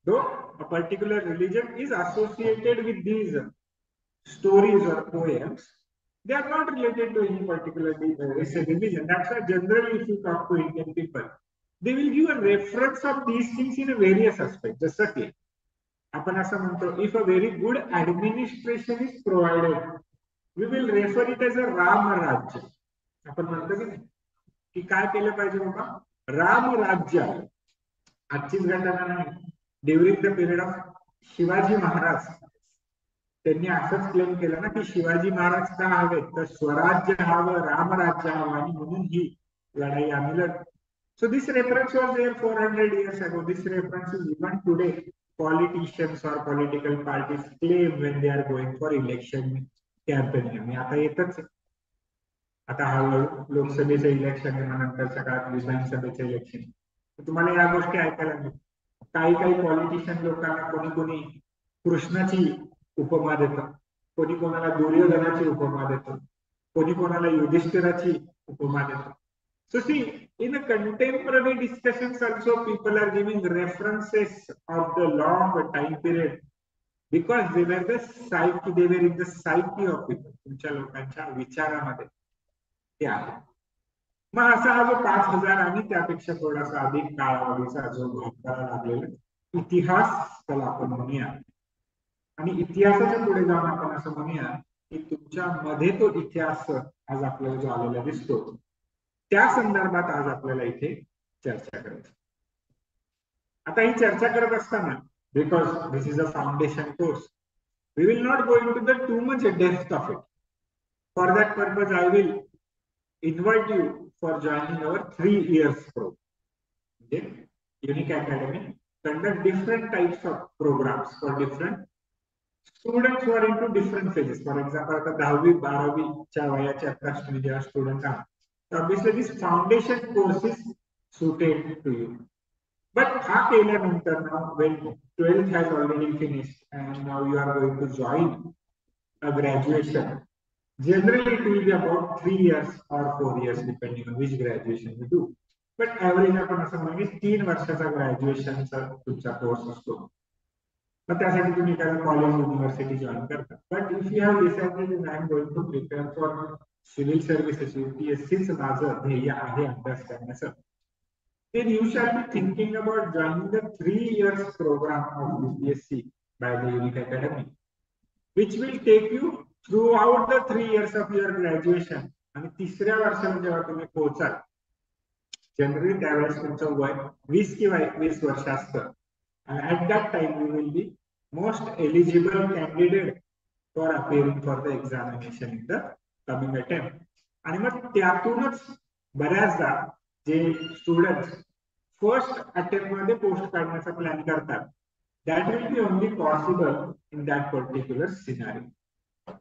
Though a particular religion is associated with these stories or poems, they are not related to any particular religion. That's why generally if you talk to Indian people, they will give a reference of these things in a various aspects. जसं की आपण असं म्हणतो if a very good administration is provided we will refer it as a Ram Rajya आपण म्हणतो की की काय केलं पाहिजे बाबा राम राज्य आजचीच घटना नाही during the period of Shivaji Maharaj. त्यांनी असंच क्लेम केलं ना की शिवाजी महाराज का हवे तर स्वराज्य हवं रामराज्य हवं आणि म्हणून ही लढाई आम्ही लढ so this reference was there four hundred years ago this reference is even today politicians or political parties claim when they are going for election campaigning आणि आता येतच आता हळूहळू लोकसभेचं इलेक्शन आहे नंतरच्या काळात विधानसभेचं इलेक्शन तुम्हाला या गोष्टी ऐकायला मिळतात काही काही पॉलिटिशियन लोकांना कोणी कोणी कृष्णाची उपमा देत कोणी कोणाला दुर्योधनाची उपमा देत कोणी कोणाला युधिष्ठिराची उपमा देत so see in a contemporary discussion also people are giving references of the long time period because they were the psyche they were in the psyche of people तुमच्या लोकांच्या विचारामध्ये. ते आहे. मग असा हा जो पाच हजार आणि त्यापेक्षा थोडासा अधिक कालावधीचा जो भाग लागलेला इतिहास त्याला आपण म्हणूया. आणि इतिहासाच्या पुढे जाऊन आपण असं म्हणूया की तुमच्या मध्ये तो इतिहास आज आपल्याला जो आलेला दिसतो त्या संदर्भात आज आपल्याला इथे चर्चा करायची. आता ही चर्चा करत असताना because this is a foundation course we will not going to the too much depth of it for that purpose I will invite you for joining our three years pro म्हणजे unique academy conduct different types of programs for different students वर in two different phases for example आता दहावी बारावीच्या वयाच्या आता जेव्हा student आहात obviously this foundation course is suited to you. But ha keल्यानंतर now when 12th has already finished and now you are going to join a graduation, generally it will be about three years or four years depending on which graduation you do. But average आपण असं म्हणजे तीन वर्षाचा ग्रॅज्युएशनचा तुमचा course असतो मग त्यासाठी तुम्ही एखादा कॉलेज युनिव्हर्सिटी जॉईन करता but if you have decided I am going to prepare for civil services युपीएससीच माझं ध्येय आहे अभ्यास करण्याचं then you shall be thinking about joining the three years program of UPSC by the Unique Academy, which will take you throughout the three years of your graduation आणि तिसऱ्या वर्षाला जेव्हा तुम्ही पोहोचाल जनरली त्यावेळेस तुमचं वय वीस किंवा एकवीस वर्ष असतं. आणि at that time you will be most eligible candidate for appearing for the examination in the coming attempt आणि मग त्यातूनच बऱ्याचदा जे स्टुडंट फर्स्ट अटेम्प्टमध्ये पोस्ट काढण्याचा प्लॅन करतात that will be only possible in that particular scenario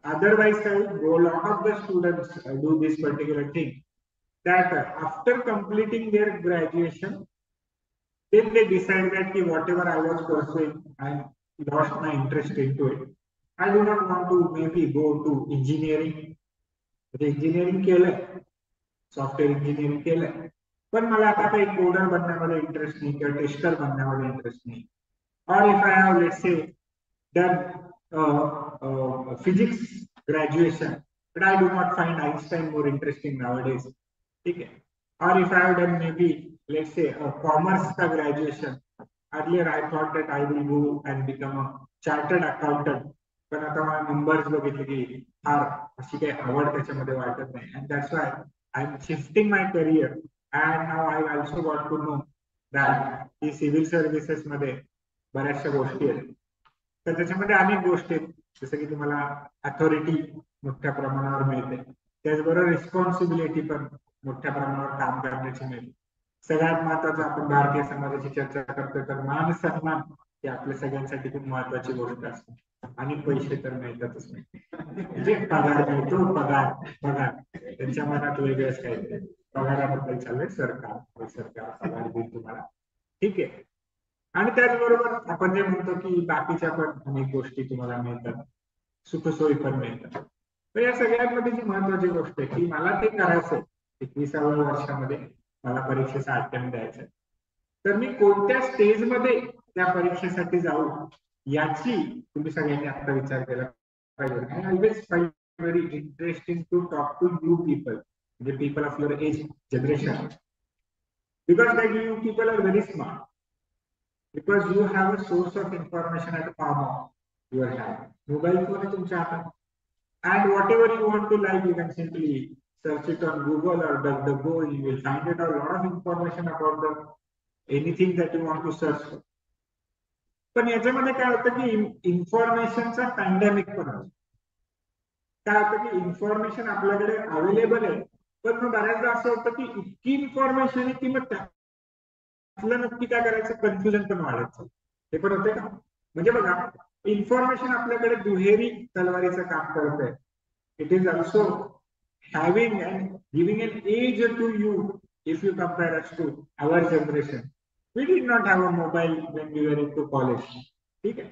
otherwise go lot of the students uh, do this particular thing that uh, after completing their graduation then they decide that ki, whatever i was pursuing i lost my interest into it i do not want to maybe go to engineering engineering केलंय software engineering केलंय पण मला आता काही coder बनण्यामध्ये interest नाही किंवा tester बनण्यामध्ये interest नाही और if I have let say done physics graduation but I do not find Einstein more interesting nowadays ठीक आहे or if I have done may be let say commerce का graduation earlier I thought that I will go and become a chartered accountant पण आता मला numbers बघितले की फार अशी काही आवड त्याच्यामध्ये वाटत नाही. And that's why I am shifting my career and now I also want to know that की सिव्हिल सर्व्हिसेस मध्ये बऱ्याचशा गोष्टी आहेत. तर त्याच्यामध्ये अनेक गोष्टी आहेत. जसं की तुम्हाला अथॉरिटी मोठ्या प्रमाणावर मिळते. त्याचबरोबर रिस्पॉन्सिबिलिटी पण मोठ्या प्रमाणावर काम करण्याची मिळते. सगळ्यात महत्वाचं आपण भारतीय समाजाची चर्चा करतो तर मान सन्मान ही आपल्या सगळ्यांसाठी खूप महत्वाची गोष्ट असते. आणि पैसे तर मिळतातच नाही. म्हणजे पगार मिळतो पगार पगार. त्यांच्या मनात वेगळंच काहीतरी. पगाराबद्दल चाललंय सरकार. सरकार पगार देईल तुम्हाला. ठीक आहे. आणि त्याचबरोबर आपण जे म्हणतो की बाकीच्या पण अनेक गोष्टी तुम्हाला मिळतात सुखसोयी पण मिळतात. तर या सगळ्यांमध्ये जी महत्वाची गोष्ट आहे की मला ते करायचंय एकविसाव्या वर्षामध्ये मला परीक्षेचा अटेम्प्ट द्यायचा तर मी कोणत्या स्टेजमध्ये त्या परीक्षेसाठी जाऊ याची तुम्ही सगळ्यांनी आता विचार केला पाहिजे. I always find very interesting to talk to you people म्हणजे people of your age generation because that you people are very smart because you have a source of information at palm of your hand. Mobile phone आहे तुमच्या हातात and whatever you want to like you can simply search it on google or duckduckgo you will find it a lot of information about the anything that you want to search for पण याच्यामध्ये काय होतं की इन्फॉर्मेशनचा pandemic पण होतो काय होतं की इन्फॉर्मेशन आपल्याकडे अवेलेबल आहे पण मग बऱ्याचदा असं होतं की इतकी इन्फॉर्मेशन आहे की मग आपलं नक्की काय करायचं? कन्फ्युजन पण वाढायचं हे पण होते का? म्हणजे बघा इन्फॉर्मेशन आपल्याकडे दुहेरी तलवारीचं काम करत आहे it is also having and giving an edge to you if you compare us to our generation we did not have a mobile when we were in to college ठीक आहे?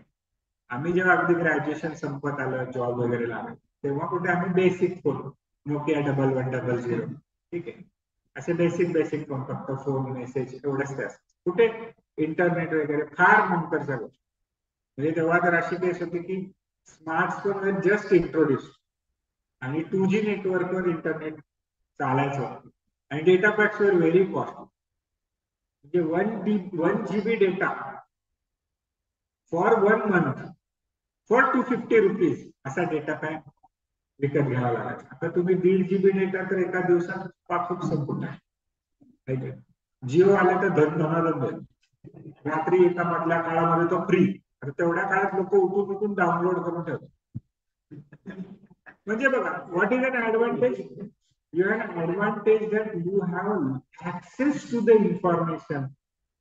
आम्ही जेव्हा अगदी ग्रॅज्युएशन संपत आलं जॉब वगैरे लागलं तेव्हा कुठे आम्ही basic phone Nokia double one double zero ठीक आहे? असे बेसिक बेसिक फोन फक्त फोन मेसेज एवढंच ते असतं कुठे? इंटरनेट वगैरे फार नंतरच्या गोष्टी म्हणजे तेव्हा तर अशी केस होती की स्मार्टफोन जस्ट इंट्रोड्यूस आणि टू जी नेटवर्कवर इंटरनेट चालायचं आणि डेटा पॅक्स वर व्हेरी कॉस्ट म्हणजे one D one GB data for one month for two fifty rupees असा डेटा पॅक विकत घ्यावा लागायचा. आता तुम्ही दीड जीबी डेटा तर एका दिवसात खूप संपून आहे. जिओ आले तर धन धनाधन रात्री एका मधल्या काळामध्ये तो फ्री तर तेवढ्या काळात लोक उठून उठून डाउनलोड करून ठेवतात. म्हणजे बघा what is an advantage you have advantage that you have access to the information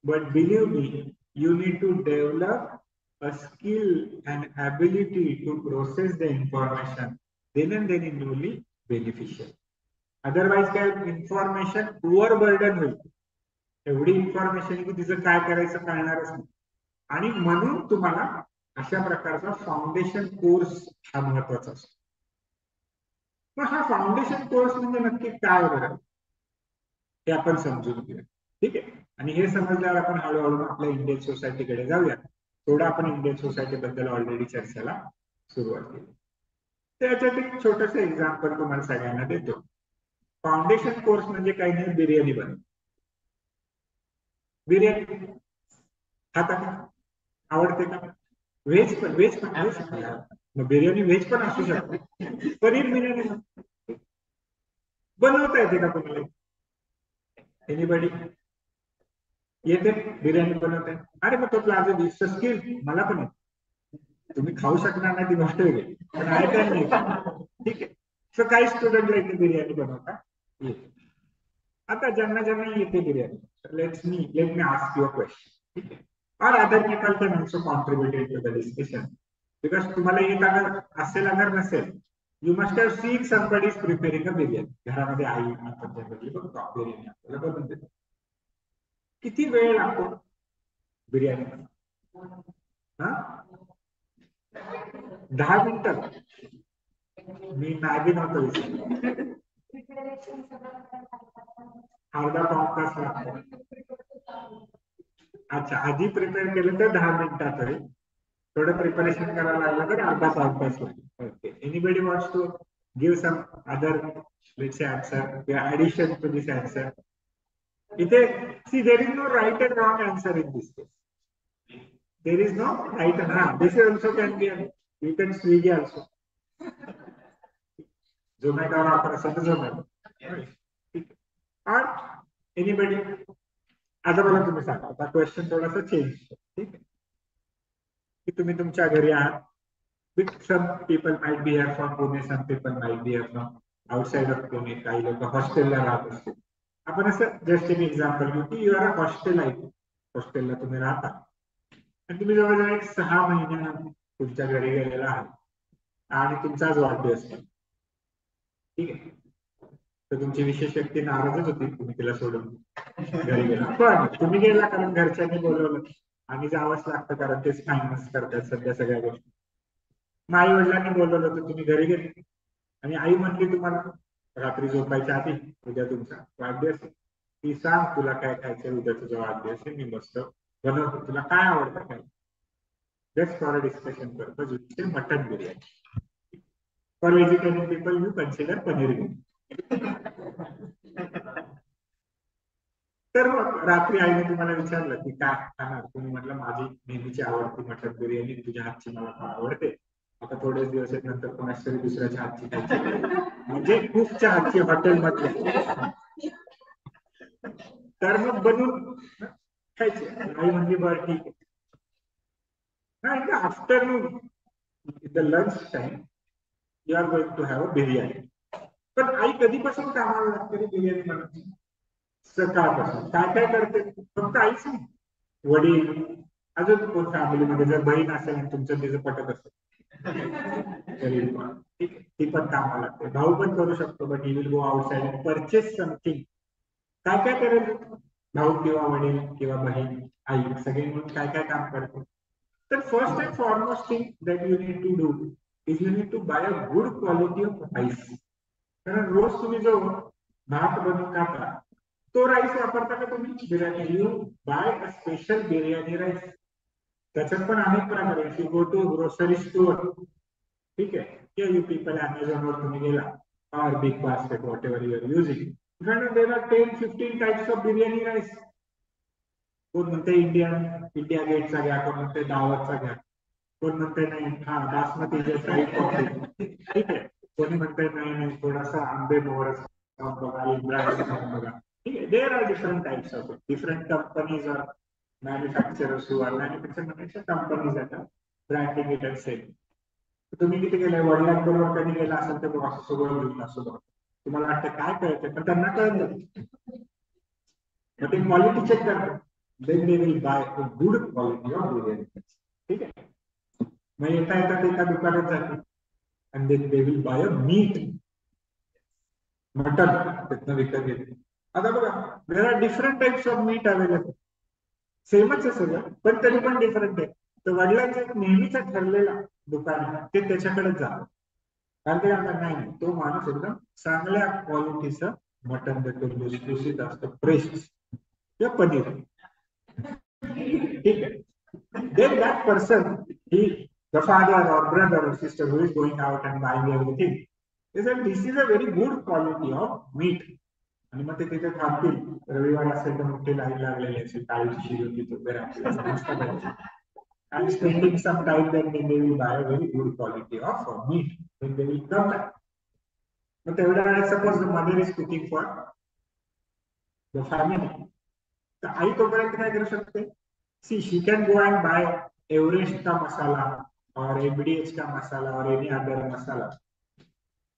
but believe me you need to develop a skill and ability to process the information then and then in only beneficial otherwise काय information over burden होईल. एवढी information की तिचं काय करायचं कळणारच नाही. आणि म्हणून तुम्हाला अशा प्रकारचा फाउंडेशन कोर्स हा महत्त्वाचा असतो. मग हा फाउंडेशन कोर्स म्हणजे नक्की काय बरं हे आपण समजून घेऊया. ठीक आहे? आणि हे समजल्यावर आपण हळूहळू आपल्या इंडियन सोसायटीकडे जाऊया. थोडं आपण इंडियन सोसायटी बद्दल ऑलरेडी चर्चेला सुरुवात केली. त्याच्यात एक छोटस एक्झाम्पल तुम्हाला सगळ्यांना देतो. फाउंडेशन कोर्स म्हणजे काही नाही बिर्याणी बनव बिर्याणी. खाता का आवडते का? व्हेज पण व्हेज पण मग बिर्याणी व्हेज पण असू शकते. पनीर बिर्याणी बनवता येते का तुम्हाला एनिबडी येते? बिर्याणी बनवते? अरे मग तो प्लाझो दिसत. स्किल मला पण येते. तुम्ही खाऊ शकणार नाही ती गोष्ट वेगळी. पण ऐकायला नाही ठीक आहे. सो काही स्टुडंटला इथे बिर्याणी बनवता? येते आता ज्यांना ज्यांना येते biryani let's me let me ask your question ठीक आहे? or other people can also contribute into the discussion. Because तुम्हाला येत अगर, असेल अगर नसेल you must have seen somebody is preparing a biryani घरामध्ये आई आपण जनरली बघतो बिर्याणी आपल्याला बनवून देतो किती वेळ लागतो बिर्याणी? हा? दहा मिनिटं. मी मॅगी नव्हतं अर्धा पाऊन तास लागतो अच्छा आधी प्रिपेअर केलं तर दहा मिनिटात होईल थोडं प्रिपरेशन करायला लागलं तर अर्धा पाऊन तास लागेल okay anybody wants to give some other let's say answer the addition to this answer इथे see there is no right and wrong answer in this case there is no right and wrong this also can be you can swiggy also zomato वापर असेल तर zomato or आता मला तुम्ही सांगा. आता question थोडासा चेंज ठीक आहे. की तुम्ही तुमच्या घरी आहात. With some people might be here from Pune some people might be here from outside of Pune काही लोक हॉस्टेलला राहत असतील. आपण असं जस्ट एक एक्झाम्पल घेऊ की यू आर अ हॉस्टेल आहे. हॉस्टेलला तुम्ही राहता. आणि तुम्ही जवळजवळ एक सहा महिन्यानंतर तुमच्या घरी गेलेला आहात. आणि तुमचा आज वाढदिवस ठीक आहे. तर तुमची विशेष व्यक्ती नाराजच होती तुम्ही तिला सोडून घरी गेला. पण तुम्ही गेला कारण घरच्यांनी बोलवलं. आणि जावंच लागतं कारण तेच फायनान्स करतात सध्या सगळ्या गोष्टी. मग आई वडिलांनी बोलवलं तर तुम्ही घरी गेले. आणि आई म्हणली तुम्हाला रात्री झोपायच्या आधी उद्या तुमचा वाढदिवस आहे. ती सांग तुला काय खायचं उद्या तुझा वाढदिवस आहे मी मस्त बनवतो. तुला काय आवडतं काय बेस्ट फॉर डिस्कशन करतो mutton biryani. For vegetarian people, you consider paneer तर मग रात्री आईने तुम्हाला विचारलं की काय खाणार? तुम्ही म्हटलं माझी नेहमीची आवडती म्हटलं बिर्याणी तुझ्या हातची मला फार आवडते. आता थोडेच दिवस नंतर कोणाच्या तरी दुसऱ्याच्या हातची खायची. म्हणजे खूपच्या हातची हॉटेल मधले. तर मग बनवून खायचे. आई म्हणजे बरं ठीक आहे. Afternoon the lunch time you are going to have a biryani पण आई कधीपासून कामाला लागते बिर्याणी बनवते सकाळपासून. काय काय करते? फक्त आईच नाही. वडील अजून कोण फॅमिलीमध्ये जर बहीण असेल आणि तुमचं तिचं पटत असेल. ठीक ती पण कामाला लागते. भाऊ पण करू शकतो but he will go outside and purchase something काय काय करेल? भाऊ किंवा वडील किंवा बहीण आई सगळे मिळून काय काय काम करतो तर first and foremost thing that you need to do is you need to buy a good quality of rice कारण रोज तुम्ही जो भात बनवून खाता. तो राईस वापरता का तुम्ही? Biryani. You buy a special biryani rice त्याच्यात पण अनेक प्रकार आहे गो टू ग्रोसरी स्टोअर ठीक आहे. किंवा यू पीपल अमेझॉन वर तुम्ही गेला. और BigBasket whatever your using there are ten fifteen types of biryani rice कोण म्हणते इंडियन इंडिया गेटचा घ्या कोण म्हणते दावतचा घ्या. कोण म्हणते नाही हा बासमती जे टाईप कॉफी ठीक आहे. कोणी म्हणते नाही नाही थोडासा आंबे मोहरच बघा इंद्रायणी बघा. ठीक आहे there are different types of different companies are manufacturers who are manufacturing companies that are branding it and sell तुम्ही किती गेले वडिलांबरोबर कधी गेला असेल तर बघा सगळं मिळून असं बघा तुम्हाला वाटतं काय कळतं पण त्यांना कळलं मग ते क्वालिटी चेक करतात. Then they will buy good quality of biryani ठीक आहे. मग येता येता ते एका दुकानात जाते. आणि then they will buy a meat mutton. त्यातनं विकत घेते. आता बघा there are different types of meat available सेमच आहे सगळं पण तरी पण डिफरंट आहे. तर वडिलांचं एक नेहमीच ठरलेला दुकान ते त्याच्याकडेच जा. कारण ते आता नाही तो माणूस एकदम चांगल्या क्वालिटीचं मटन देतो लुसलुसीत असतं फ्रेश किंवा पनीर. ठीक आहे. Then that person he the father और ब्रदर और sister who is going out and buying everything is a this is a very good quality of meat आणि मग ते तिथे थांबतील रविवार असेल तर मोठी लाईन लागलेली असेल काळीची शिजवली तो and spending some time then they will buy a very good quality of meat when they will come back. But तेवढ्या वेळेस suppose the mother is cooking for the family. तर आई तोपर्यंत काय करू शकते see she can go and buy Everest का masala or MDH का मसाला और any other masala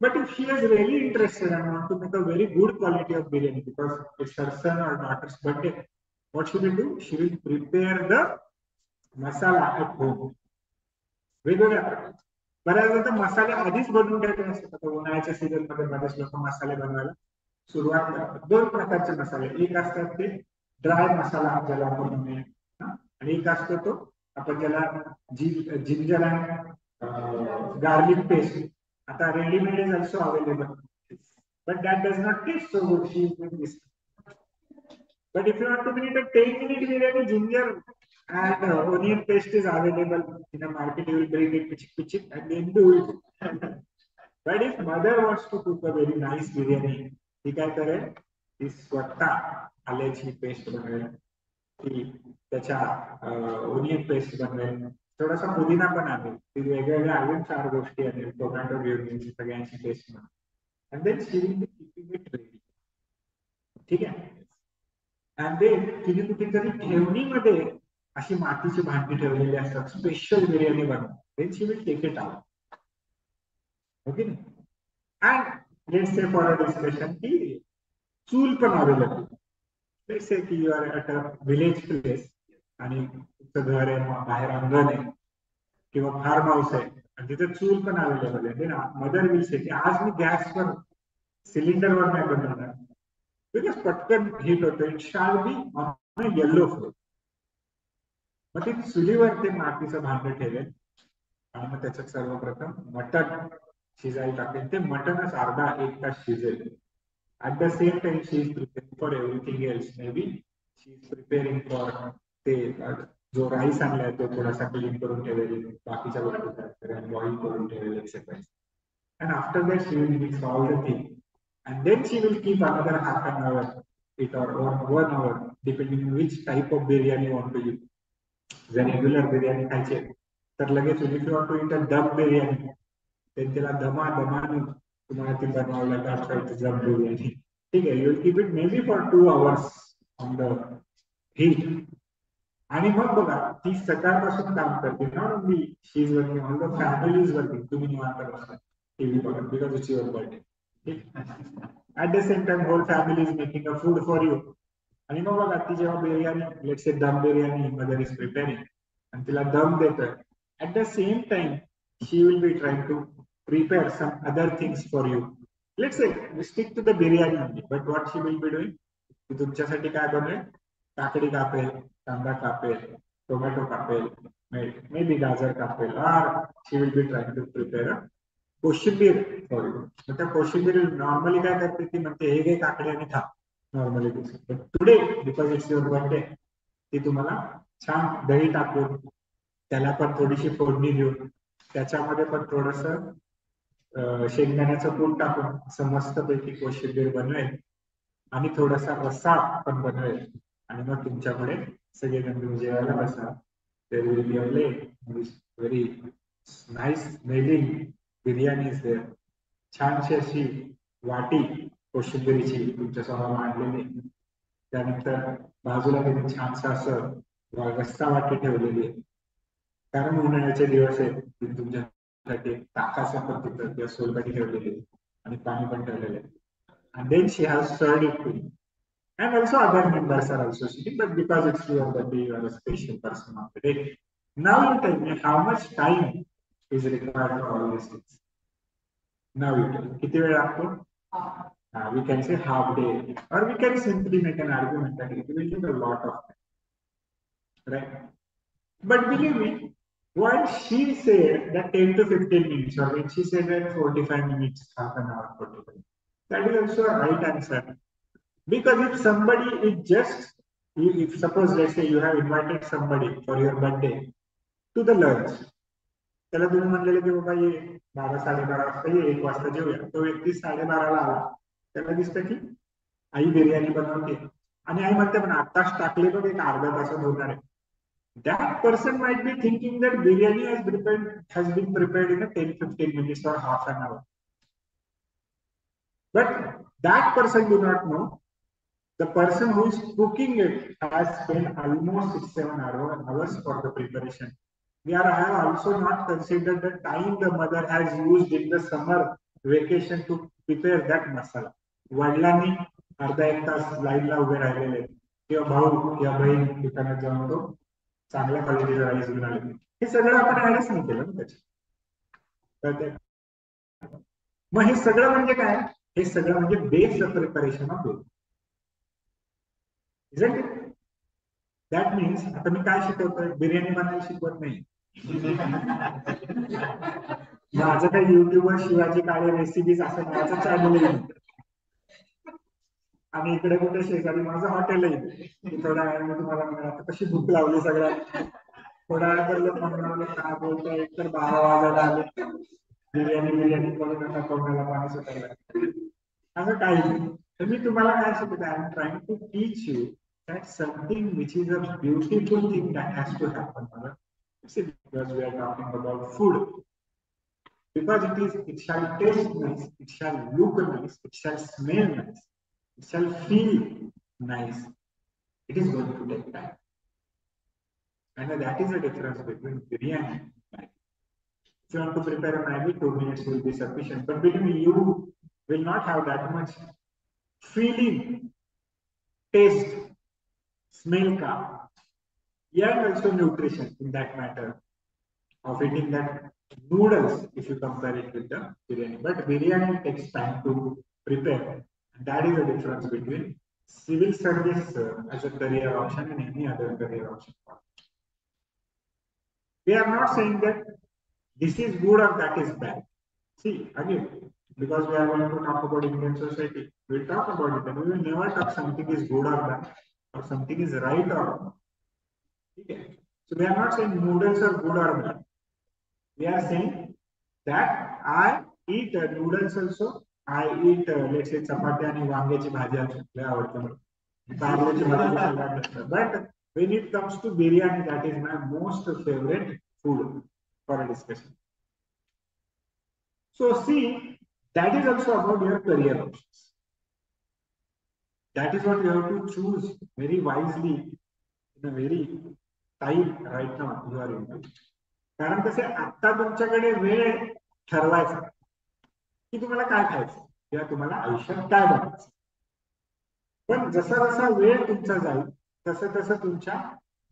But if she is really interested and want to make a very good quality of biryani because it's her son or daughter's birthday, what she will do? She will prepare the masala at home. वेगवेगळ्या प्रकारचे बऱ्याचदा मसाले आधीच बनवून ठेवले असतात आता उन्हाळ्याच्या सीझनमध्ये बरेच लोक मसाले बनवायला सुरुवात करतात दोन प्रकारचे मसाले एक असतात ते ड्राय मसाला ज्याला आपण म्हणूया आणि एक असतो तो आपण ज्याला जिंजर अँड गार्लिक पेस्ट आता readymade is also available but that does not taste so good she is this But if you want to make a 10 minute biryani, ginger and uh, onion paste is available in the market. You will bring it pichik pichik and then do it. but if mother wants to cook a very nice biryani, ती काय करेल ती स्वतः आल्याची ती त्याच्या onion paste बनवेल. थोडासा पुदिना पण आणेल ती वेगवेगळ्या अजून चार गोष्टी आणेल टोमॅटो घेऊन सगळ्यांची पेस्ट बनवेल and then she will be keeping it ready. ठीक आहे? अँड देन तिने कुठेतरी ठेवणीमध्ये अशी मातीची भांडी ठेवलेली असतात. स्पेशल बिर्याणी बनवून. Then she will take it out okay and let's say for a discussion की चूल पण अवेलेबल let's say की you are at a village place आणि तुमचं घर आहे बाहेर अंगण आहे किंवा फार्म हाऊस आहे आणि तिथे चूल पण अवेलेबल आहे. ना मदर विल से की आज मी गॅसवर सिलेंडरवर नाही बनवणार. बिकॉज पटकन हिट होतो. It shall be on yellow floor मग ते चुलीवर ते मातीचं भांडं ठेवेल आणि मग त्याच्यात सर्वप्रथम मटन शिजायला टाकेल. ते मटनच अर्धा एक तास शिजेल. At the same time she is preparing for everything else may be she is preparing for ते जो राईस आणलाय तो थोडासा क्लीन करून ठेवेल बाकीच्या गोष्टी बॉईल करून ठेवेल etcetera and after that she will mix all the thing and then she will keep another half an hour it or one, one hour depending on which type of biryani you want to use. जर regular biryani खायचे. तर लगेच if you want to eat a dum biryani तर त्याला दमा दमाने तुम्हाला ती बनवावं लागेल दम बिर्याणी ठीक आहे you will keep it maybe for two hours on the heat आणि मग बघा ती सकाळपासून काम करते. Not only she is working on the family is working तुम्ही निवांत बसता टीव्ही बघा because it's your birthday At the same time, whole family is making a food for you. आणि मग बघा ती जेव्हा बिर्याणी लेट से दम बिर्याणी मदर इज प्रिपेअरिंग आणि तिला दम देतोय. At the same time she will be trying to prepare some other things for you let say stick to the biryani only but what she will be doing ती तुमच्यासाठी काय बनवेल काकडी कापेल कांदा कापेल टोमॅटो कापेल मे बी गाजर कापेल or she will be trying to prepare koshimbir sorry मग त्या कोशिंबीर नॉर्मली काय करते ती म्हणते हे घे काकडी आणि खा normally today because it's your birthday ती तुम्हाला छान दही टाकून त्याला पण थोडीशी फोडणी देऊन त्याच्यामध्ये पण थोडस शेंगदाण्याचं पूड टाकून असं मस्तपैकी कोशिंबीर बनवेल आणि थोडासा रस्सा पण बनवेल. आणि मग तुमच्याकडे सगळे तुम्ही जेवायला बसा. there will be a plate very nice smelling biryani is there छानशी अशी वाटी कोशिंबिरीची तुमच्यासमोर मांडलेली. त्यानंतर बाजूला त्यांनी छानसं असं रस्ता वाटी ठेवलेली. आहे कारण उन्हाळ्याचे दिवस आहेत तुमच्या ताकाचं पण तिथं किंवा सोलकटी ठेवलेली आहे आणि पाणी पण ठेवलेलं आहे and then she has served it to you. And also other members are also sitting, but because it's your birthday, you are a special person of the day. Now you tell me how much time is required for all these things. Now you tell me. किती वेळ लागतो? Uh, we can say half day, or we can simply make an argument that it will take a lot of time. Right? But believe me, what she said that 10 to 15 minutes, or when she said that 45 minutes, half an hour, 45 that is also a right answer. Because if somebody is just, if suppose let's say you have invited somebody for your birthday to the lunch, त्याला तुम्ही म्हणलेलं की बाबा ये बारा साडेबारा वाजता ये एक वाजता जेवूया तो व्यक्ती साडेबाराला आला त्याला दिसतं की आई बिर्याणी बनवते आणि आई म्हणते पण आत्ताच टाकले बघ एक अर्धा तासात होणार आहे that person might be thinking that biryani has prepared has been prepared in a 10 15 minutes or half an hour but that person do not know the person who is cooking it has spent almost six seven hours for the preparation we are have also not considered the time the mother has used in the summer vacation to prepare that masala वडिलांनी अर्धा एक तास लाईनला उभे राहिलेले किंवा भाऊ किंवा बहीण दुकानात जाऊन तो चांगल्या क्वालिटीचा राईस घेऊन आले. हे सगळं आपण ऍडच नाही केलं ना त्याच्यात. मग हे सगळं म्हणजे काय? हे सगळं म्हणजे base preparation of it that means आता मी काय शिकवतोय? बिर्याणी बनायला शिकवत नाही. माझं काही युट्यूबवर शिवाजी काळे रेसिपीज असं माझं चॅनल आणि इकडे कुठे शेजारी माझं हॉटेल आहे थोड्या वेळाने तुम्हाला मिळणार कशी भूक लावली सगळ्यात थोड्या वेळापर्यंत काय बोलतोय एक तर बारा वाजायला आले बिर्याणी बिर्याणी करून आता तोंडाला पाणी सुटायला असं काही नाही तर मी तुम्हाला काय शिकत I trying to teach you that something which is a beautiful thing that has to happen मला because we are talking about food because it is it shall taste nice it shall look nice it shall smell nice it shall feel nice. It is going to take time. And that is the difference between biryani and Maggi. If you want to prepare a Maggi, two minutes will be sufficient. But me, you will not have that much feeling, taste, smell ka, and also nutrition in that matter of eating that noodles if you compare it with the biryani. But biryani takes time to prepare. That is the difference between civil service uh, as a career option and any other career option. We are not saying that this is good or that is bad. See, again, because we are going to talk about Indian society, we'll talk about it and we will never talk something is good or bad or something is right or wrong. Okay. So we are not saying noodles are good or bad. We are saying that I eat uh, noodles also. I eat let say chapati आणि वांग्याची भाजी आपल्याला आवडते भाजी but when it comes to biryani that is my most favourite food for discussion so see that is also about your career option that is what you have to choose very wisely in a very time right now you are in कारण कसे आता तुमच्याकडे वेळ ठरवायचा. की तुम्हाला काय खायचं? किंवा तुम्हाला आयुष्यात काय बनायचं पण जसा जसा वेळ तुमचा जाईल तसं तसं तुमच्या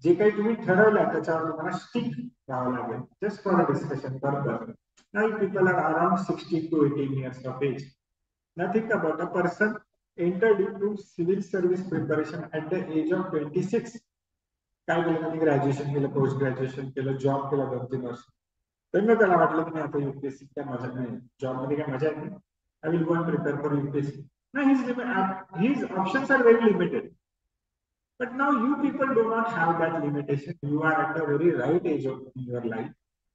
जे काही तुम्ही ठरवलं त्याच्यावर तुम्हाला स्टिक द्यावं लागेल. Just for a discussion further now people are around 16 to 18 years of age nothing about a person entered into civil service preparation at the age of 26 काय केलं? त्यांनी ग्रॅज्युएशन केलं? पोस्ट ग्रॅज्युएशन केलं? जॉब केला? दोन तीन वर्ष त्यांना त्याला वाटलं की नाही आता युपीएससी काय मजा नाही जॉब मध्ये काय मजा नाही I will go and prepare for UPSC नाही his his options are very limited But now you people do not have that limitation. You are at a very right age of in your life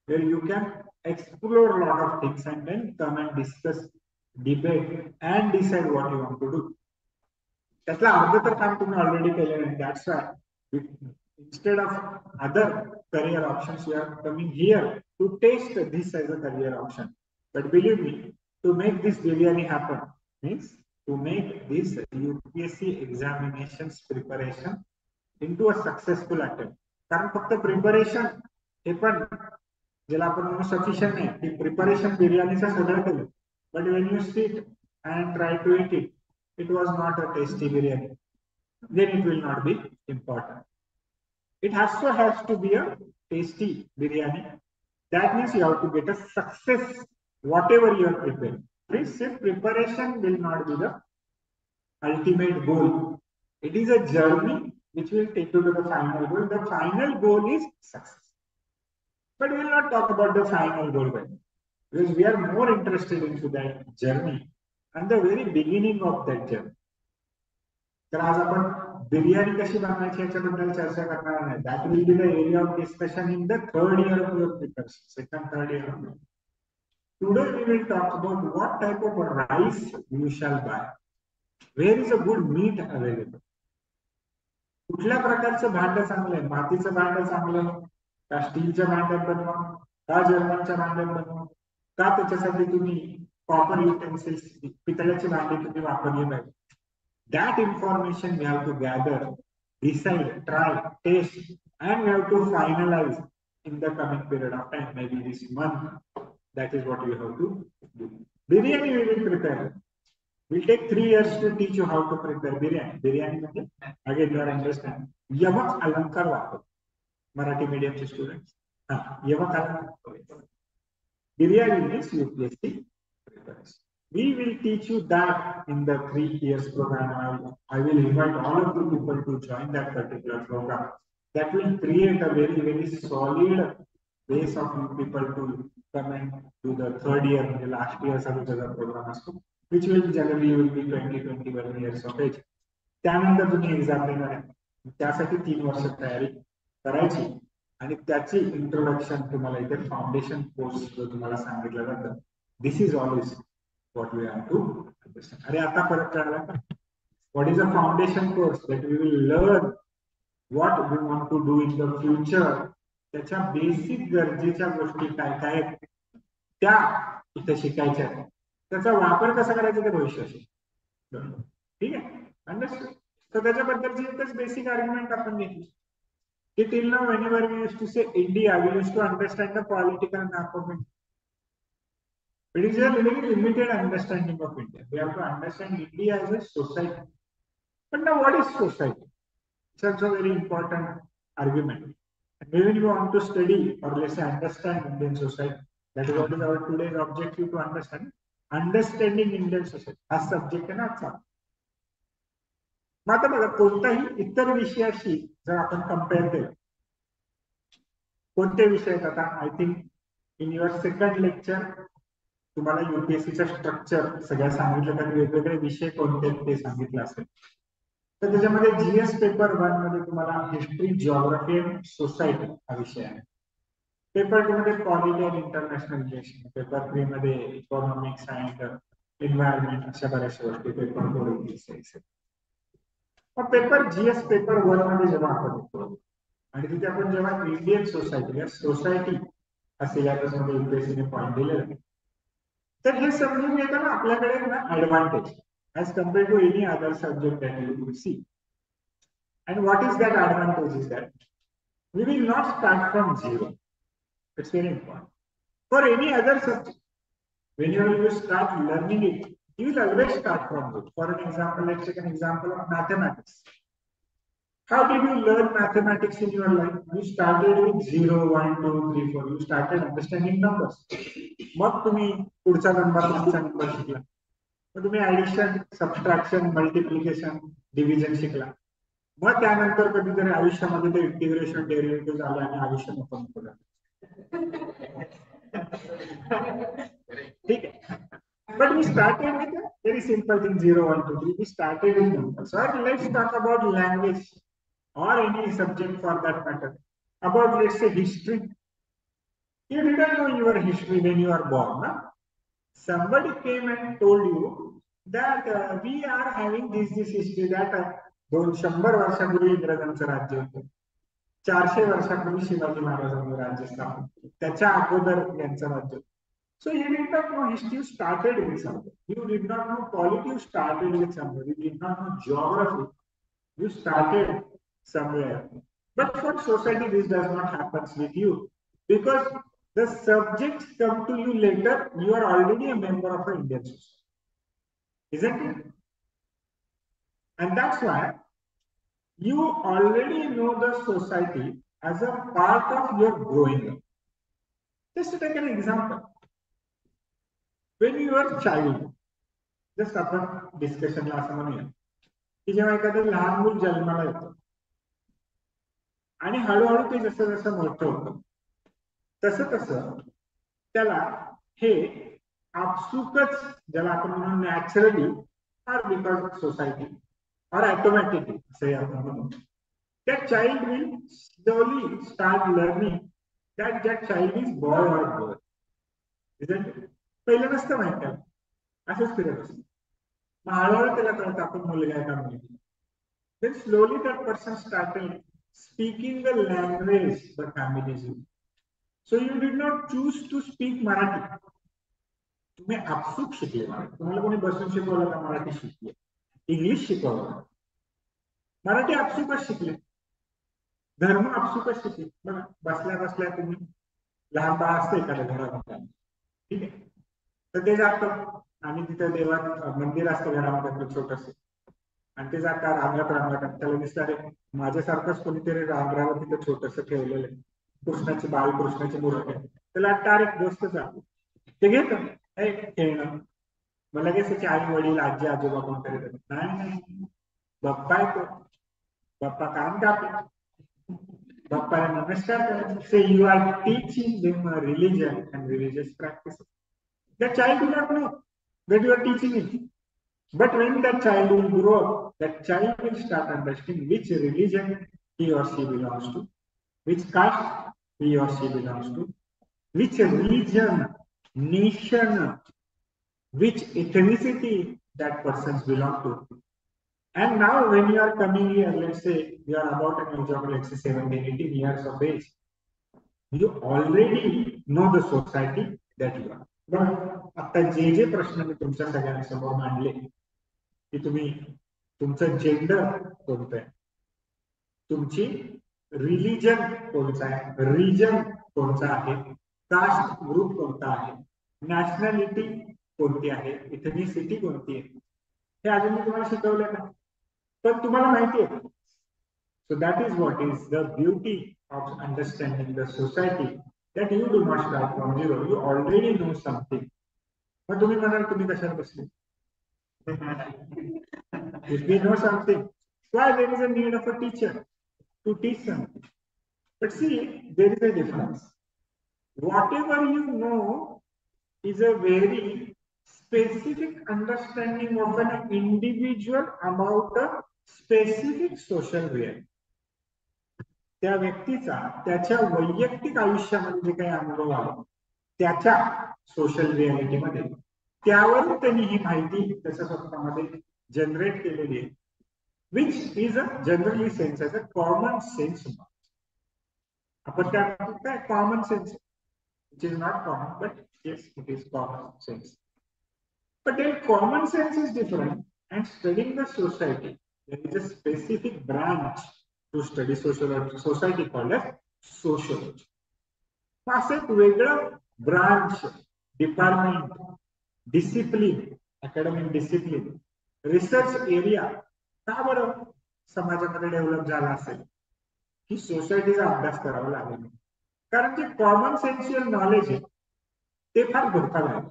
where you can explore a lot of things and then come and discuss, debate, and decide what you want to do. त्यातलं अर्ध तर काम तुम्ही already केलेलं आहे that's why instead of other career options you are coming here to taste this as a career option but believe me to make this biryani happen means to make this UPSC examinations preparation into a successful attempt कारण फक्त preparation हे पण ज्याला आपण म्हणू sufficient नाही की preparation बिर्याणीचं सगळं केलं but when you sit and try to eat it it was not a tasty biryani then it will not be important. It also has to be a tasty biryani. That means you have to get a success, whatever you are preparing. Please say preparation will not be the ultimate goal. It is a journey which will take you to the final goal. The final goal is success. But we will not talk about the final goal then. Because we are more interested into that journey and the very beginning of that journey. तर आज आपण बिर्याणी कशी बनवायची याच्याबद्दल चर्चा करणार नाही. That will be the area of discussion in the third year of your preparation second third year of today we will talk about what type of rice you shall buy where is a good meat available कुठल्या प्रकारचं भांड चांगलं आहे? मातीचं भांड चांगलं आहे? का स्टीलच्या भांड्यात बनवा का जर्मनच्या भांड्यात बनवा का त्याच्यासाठी तुम्ही कॉपर युटेन्सिल्स पितळ्याची भांडी तुम्ही वापरली पाहिजे? that information we have to gather, decide, try, taste, and we have to finalize in the coming period of time, maybe this month. That is what we have to do. Biryani we will prepare. We'll take three years to teach you how to prepare biryani. Biryani म्हणजे again you are understand. यमक अलंकार वापर Marathi मीडियमचे student हा यमक अलंकार biryani means UPSC preparation. we will teach you that in the three years program. I, I will invite all of you people to join that particular program. That will create a very, very solid base of you people to come and do the third year, the last year of the program, which will generally will be 20, 21 years of age. त्यानंतर तुम्ही exam देणार आहे त्यासाठी तीन वर्ष तयारी करायची आणि त्याची इंट्रोडक्शन तुम्हाला इथे फाउंडेशन कोर्स जो तुम्हाला सांगितलं जातं this is always what we have to understand. अरे आता परत कळला का? What is a foundation course that we will learn what we want to do in the future त्याच्या बेसिक गरजेच्या गोष्टी काय काय त्या इथे शिकायच्या त्याचा वापर कसा करायचा ते भविष्याशी ठीक आहे? अंडरस्टँड तर त्याच्याबद्दलची एकच बेसिक आर्ग्युमेंट आपण घेतली. की till now whenever we used to say India, we used to understand the political map. It is a very limited understanding of India. We have to understand India as a society. But now what is society? It's also a very important argument. And when you want to study or let's say understand Indian society, that is what is our today's objective to understand. Understanding Indian society. हा subject आहे ना आजचा मग आता बघा कोणताही इतर विषयाशी जर आपण कंपेअर केलं कोणते विषय आहेत आता I think in your second lecture तुम्हाला युपीएससीचं स्ट्रक्चर वेगवेगळे विषय कोणते ते जीएस पेपर वन मध्ये तुम्हाला हिस्ट्री जिओग्राफी अँड सोसायटी हा विषय आहे. पेपर टू मध्ये polity and international relation paper three मध्ये इकॉनॉमिक्स अँड एन्व्हायरमेंट अशा बऱ्याचशा गोष्टी पेपर फोर मग पेपर जीएस पेपर वन मध्ये जेव्हा तिथे आपण इंडियन सोसायटी सोसायटी हा मध्ये युपीएससीने पॉईंट दिलेला तर हे समजून घेताना आपल्याकडे ना advantage as compared to any other subject that you will see. And what is that advantage is that we will not start from zero. It's very important. For any other subject, whenever you start learning it, you will always start from zero. For an example, let's take an example of mathematics. How did you learn mathematics in your life? You started with 0, 1, 2, 3, 4. You started understanding numbers. मग तुम्ही पुढचा number मागचा number शिकला मग तुम्ही addition subtraction multiplication division शिकला मग त्यानंतर कधीतरी आयुष्यामध्ये ते इंटिग्रेशन डेरिव्हेटिव्ह झाले आणि आयुष्य नको नको ठीक आहे But we started with a very simple thing 0, 1, 2, 3. We started with numbers. So let's talk about language or any subject for that matter. About, let's say, history. You didn't know your history when you are born. No? Somebody came and told you that uh, we are having this, this history that uh, दोन शंभर वर्षापूर्वी इंग्रजांचं राज्य होतं चारशे वर्षापूर्वी शिवाजी महाराजांनी राज्य स्थापन त्याच्या अगोदर यांचं राज्य So you did not know history, you started with something. You did not know politics, you started with something. You did not know geography, you started somewhere. But for society, this does not happen with you. Because the subjects come to you later, you are already a member of an Indian society. Isn't it? And that's why you already know the society as a part of your growing up. Just to take an example. When your child just आपण डिस्कशनला असं म्हणूया की जेव्हा एखादं लहान मूल जन्माला येतं आणि हळूहळू ते जसं जसं मोठं होतं तसं तसं त्याला हे आपसुकच ज्याला आपण म्हणून naturally or because of society or automatically असंही आपण म्हणू. त्या child will slowly start learning that ज्या child is boy or girl पहिलं नसतं माहीत त्याला. असंच फिरत असत. मग हळूहळू त्याला कळतं आपण मुलगा आहे का मुलगी? Then slowly that person started speaking the language the family using. So you did not choose to speak Marathi तुम्ही आपसूक शिकले. तुम्हाला कोणी बसून शिकवलं का मराठी शिकले? इंग्लिश शिकवलं. मराठी आपसूकच शिकले. धर्म आपसूकच शिकले. बघा बसल्या बसल्या तुम्ही लहान बाळ असते एखाद्या घरामध्ये. ठीक आहे? तर ते जातं. आणि तिथं देवात मंदिर असतं घरामध्ये छोटस. आणि ते जातात रांगत रांगत त्याला दिसतात माझ्यासारखंच कोणीतरी रांगरावर तिथं छोटस ठेवलेलं आहे. कृष्णाची बाल कृष्णाची मूर्ती आहे त्याला तारीख दोस्त जातो ते घेत. खेळणं मग लगेच त्याचे आई वडील आजी आजोबा कोण करीत नाही नाही. बाप्पा येतो बाप्पा काम टाकतो बाप्पाला नमस्कार करायचे. You are teaching them religion and religious practice the child do not. Know that you teaching teaching. But when that child will grow up, that child will start understanding which religion he or she belongs to, which caste he or she belongs to, which religion, nation, which ethnicity that persons belong to. And now when you are coming here, let's say you are about an age of let's say 17, 18 years of age, you already know the society that you are. बरं आता जे जे प्रश्न मी तुमच्या सगळ्यांसमोर मांडले की तुम्ही तुमचं जेंडर कोणतं आहे? तुमची रिलीजन कोणता आहे? रिजन कोणता आहे? कास्ट ग्रुप कोणता आहे? नॅशनॅलिटी कोणती आहे? इथनिसिटी कोणती आहे? हे अजून मी तुम्हाला शिकवलं ना. पण तुम्हाला माहिती आहे. So that is what is the beauty of understanding the society that you do not start from zero you already know something मग तुम्ही म्हणाल तुम्ही कशाला बसले? if we know something why there is a need of a teacher to teach something but see there is a difference whatever you know is a very specific understanding of an individual about a specific social reality त्या व्यक्तीचा त्याच्या वैयक्तिक आयुष्यामध्ये जे काही अनुभव आले त्याच्या सोशल रियालिटीमध्ये त्यावर त्यांनी ही माहिती त्याच्या स्वतःमध्ये जनरेट केलेली आहे which is a generally sense as a common sense आपण त्या काय common sense it is not common but yes it is common sense but then common sense is different and studying the society there is a specific branch to study sociology, society called as sociology. असं एक वेगळं branch department discipline academic discipline research area का बरं समाजामध्ये develop झाला असेल? की सोसायटीचा अभ्यास करावा लागेल. कारण जे कॉमन सेन्शियल नॉलेज आहे ते फार धोकादायक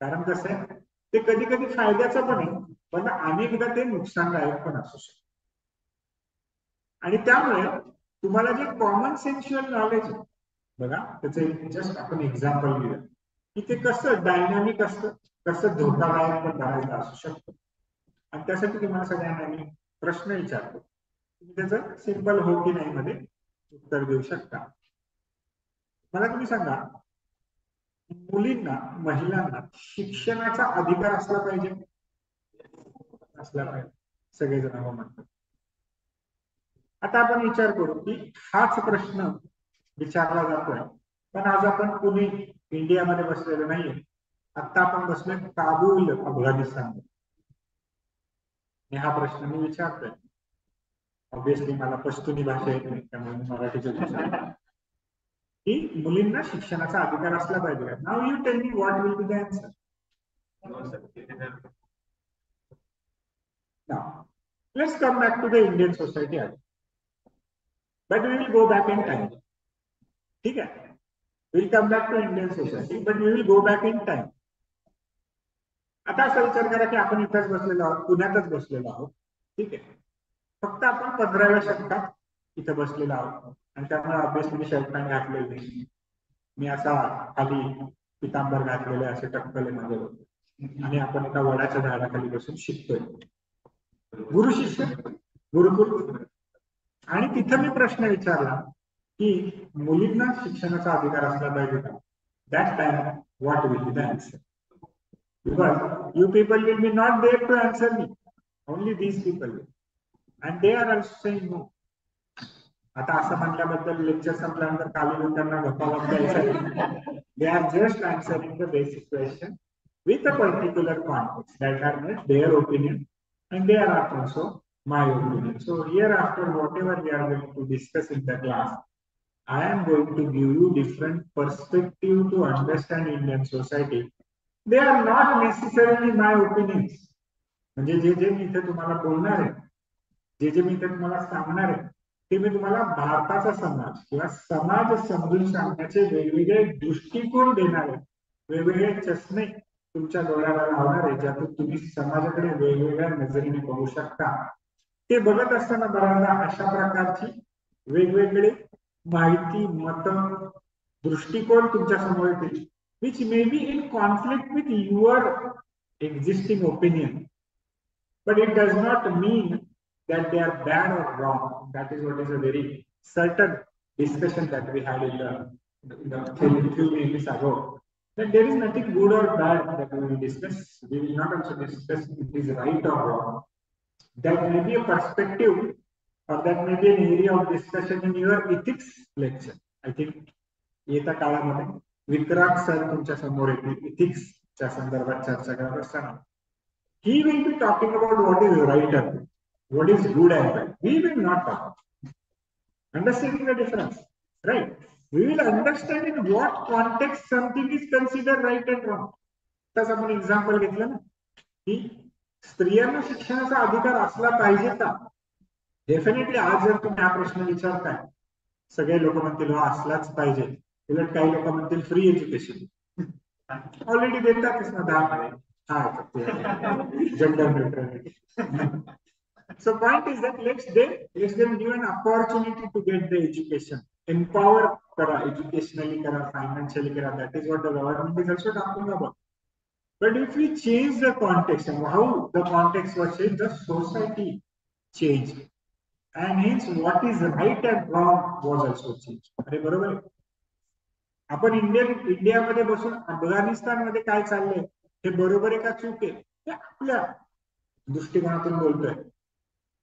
कारण कसं आहे ते कधी कधी फायद्याचं पण आहे पण अनेकदा ते नुकसानदायक पण असू शकतं. आणि त्यामुळे तुम्हाला जे कॉमन सेन्शियल नॉलेज आहे बघा त्याचे जस्ट आपण एक्झाम्पल घेऊया. की ते कसं डायनामिक असतं कसं धोकादायक पण बऱ्याचदा असू शकतं. आणि त्यासाठी तुम्हाला सगळ्यांना मी प्रश्न विचारतो. तुम्ही त्याचं सिंपल हो की नाही मध्ये उत्तर देऊ शकता. मला तुम्ही सांगा मुलींना महिलांना शिक्षणाचा अधिकार असला पाहिजे? असला पाहिजे. सगळेजण हो म्हणतात. आता आपण विचार करू की हाच प्रश्न विचारला जातोय पण आज आपण कुणी इंडियामध्ये बसलेलो नाहीये. आता आपण बसलोय काबूल अफगाणिस्तान हा प्रश्न मी विचारतोय. ऑब्विसली मला पश्तुनी भाषा येत नाही त्यामुळे मी मराठीच की मुलींना शिक्षणाचा अधिकार असला पाहिजे. Now you tell me what will be the answer let's come back to the Indian society आधी but we will go back in time. ठीक आहे? Will come back to Indian society, but we will go back in time आता असा विचार करा की आपण इथंच बसलेलो आहोत पुण्यातच बसलेलो आहोत. ठीक आहे. फक्त आपण पंधराव्या शतकात इथं बसलेलो आहोत. आणि त्यामुळे ऑब्विसली मी शर्ट पॅन्ट घातलेली नाही. मी असा खाली पितांबर घातलेले असे टक्कले माझे आणि आपण एका वडाच्या झाडाखाली बसून शिकतोय. गुरु शिष्य गुरुकुल. आणि तिथं मी प्रश्न विचारला की मुलींना शिक्षणाचा अधिकार असला पाहिजे का? That time what will be the answer because you people will be not there to answer me only these people and they are also saying no आता असं म्हणल्याबद्दल लेक्चर संपल्यानंतर काली त्यांना गप्पा द्यायचा they are just answering the basic question with a particular context. That are their opinion and they are also my opinion. So hereafter, whatever we are going to discuss in the class, I am going to give you different perspective to understand Indian society. They are not necessarily my opinions. म्हणजे जे जे मी इथे तुम्हाला बोलणार आहे जे जे मी इथे तुम्हाला सांगणार आहे ते मी तुम्हाला भारताचा समाज किंवा समाज समजून सांगण्याचे वेगवेगळे दृष्टिकोन देणार आहे वेगवेगळे चष्मे तुमच्या डोळ्याला लावणार आहे ज्यातून तुम्ही समाजाकडे वेगवेगळ्या नजरेने बघू शकता ते बघत असताना बऱ्याचदा अशा प्रकारची वेगवेगळे माहिती मत दृष्टिकोन तुमच्या समोर येतील, which may be in conflict with your existing opinion. but it does not mean that they are bad or wrong. That is what is a very certain discussion that we had in the, in the few, few minutes ago. That there is nothing good or bad that we will discuss. We will not also discuss it is right or wrong. That may be a perspective Now that may be an area of discussion in your ethics lecture. I think येत्या काळामध्ये Vikrant sir तुमच्यासमोर येतील इथिक्सच्या संदर्भात चर्चा करत असताना ही will be talking about what is right and what is good and bad we will not talk understanding the difference right we will understand in what context something is consider right and wrong त्याच आपण example घेतलं ना की स्त्रियांना शिक्षणाचा अधिकार असला पाहिजे का डेफिनेटली आज जर तुम्हें हा प्रश्न विचारता है सगे लोग असलाजे उलट कई लोग फ्री एज्युकेशन ऑलरेडी देता हाँ gender so point is that let's they let's them give an opportunity to get the education empower करा एजुकेशनली करा फाइनेंशियली करा. That is what the government is also talking about but if you change the context how the context was change the society change And hence what is right and wrong was also changed. अरे बरोबर आपण Indian इंडियामध्ये बसून अफगाणिस्तानमध्ये काय चाललंय हे बरोबर आहे का चूक आहे? हे आपल्या दृष्टिकोनातून बोलतोय.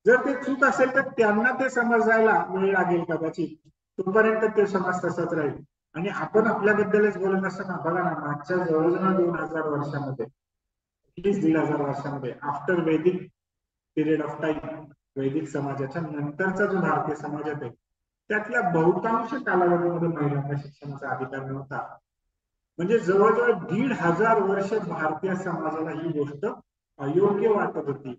जर ते चूक असेल तर त्यांना ते समजायला वेळ लागेल कदाचित. तोपर्यंत ते समज तसंच राहील. आणि आपण आपल्याबद्दलच बोलत असताना बघा ना मागच्या जवळजवळ दोन हजार वर्षामध्ये दीड हजार वर्षामध्ये after Vedic period of time वैदिक समाजाच्या नंतरचा जो भारतीय समाजात आहे त्यातल्या बहुतांश कालावधीमध्ये महिलांना शिक्षणाचा अधिकार नव्हता. म्हणजे जवळजवळ दीड हजार वर्ष भारतीय समाजाला ही गोष्ट अयोग्य वाटत होती.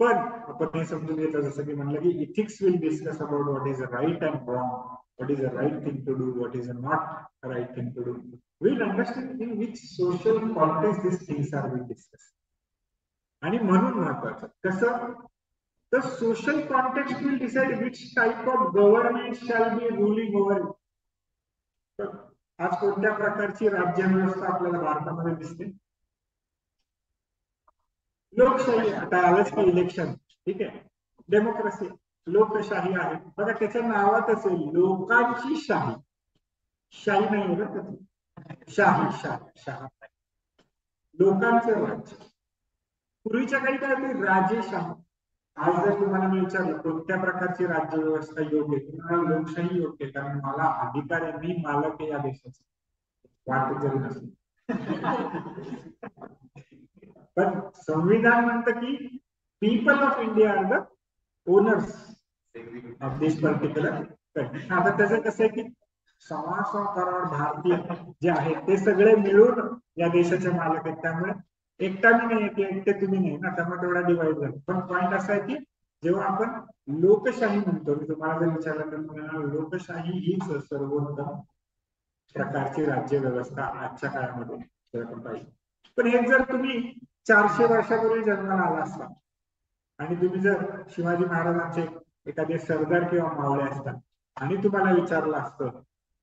पण आपण हे समजून घेतलं जसं की म्हणलं की ethics will discuss about what is right and wrong what is a right thing to do what is a not right thing to do will understand in which social context this things are will discuss आणि म्हणून महत्वाचं कसं the social context will decide which type of government shall be ruling over it. आज कोणत्या प्रकारची राज्य व्यवस्था आपल्याला भारतामध्ये दिसते? लोकशाही आता आलंच की इलेक्शन ठीक आहे? डेमोक्रेसी लोकशाही आहे. बघा त्याच्या नावातच आहे लोकांची शाही. शाही नाही बघा त्याची शाही शाही शाह. लोकांचं राज्य. पूर्वीच्या काही काय राजेशाही. आज जर तुम्हाला मी विचारलं कोणत्या प्रकारची राज्य व्यवस्था योग्य आहे? तुम्हाला लोकशाही योग्य आहे? कारण मला अधिकार आहे मी मालक आहे या देशाचा. वाटत जरी नसेल. पण संविधान म्हणतं की people of India are the owners of this particular आता त्याचं कसं आहे की सव्वा सहा करोड भारतीय जे आहेत ते सगळे मिळून या देशाचे मालक आहेत. त्यामुळे एकटा मी नाही की एकटे तुम्ही नाही ना त्यामुळे तेवढा डिवाइड झाला. पण पॉईंट असा आहे की जेव्हा आपण लोकशाही म्हणतो मी तुम्हाला जर विचारलं तर लोकशाही हीच सर्वोत्तम प्रकारची राज्य व्यवस्था आजच्या काळामध्ये जर आपण पाहिजे पण हे जर तुम्ही चारशे वर्षापूर्वी जन्माला आला असता आणि तुम्ही जर शिवाजी महाराजांचे एखादे सरदार किंवा मावळे असतात आणि तुम्हाला विचारलं असतं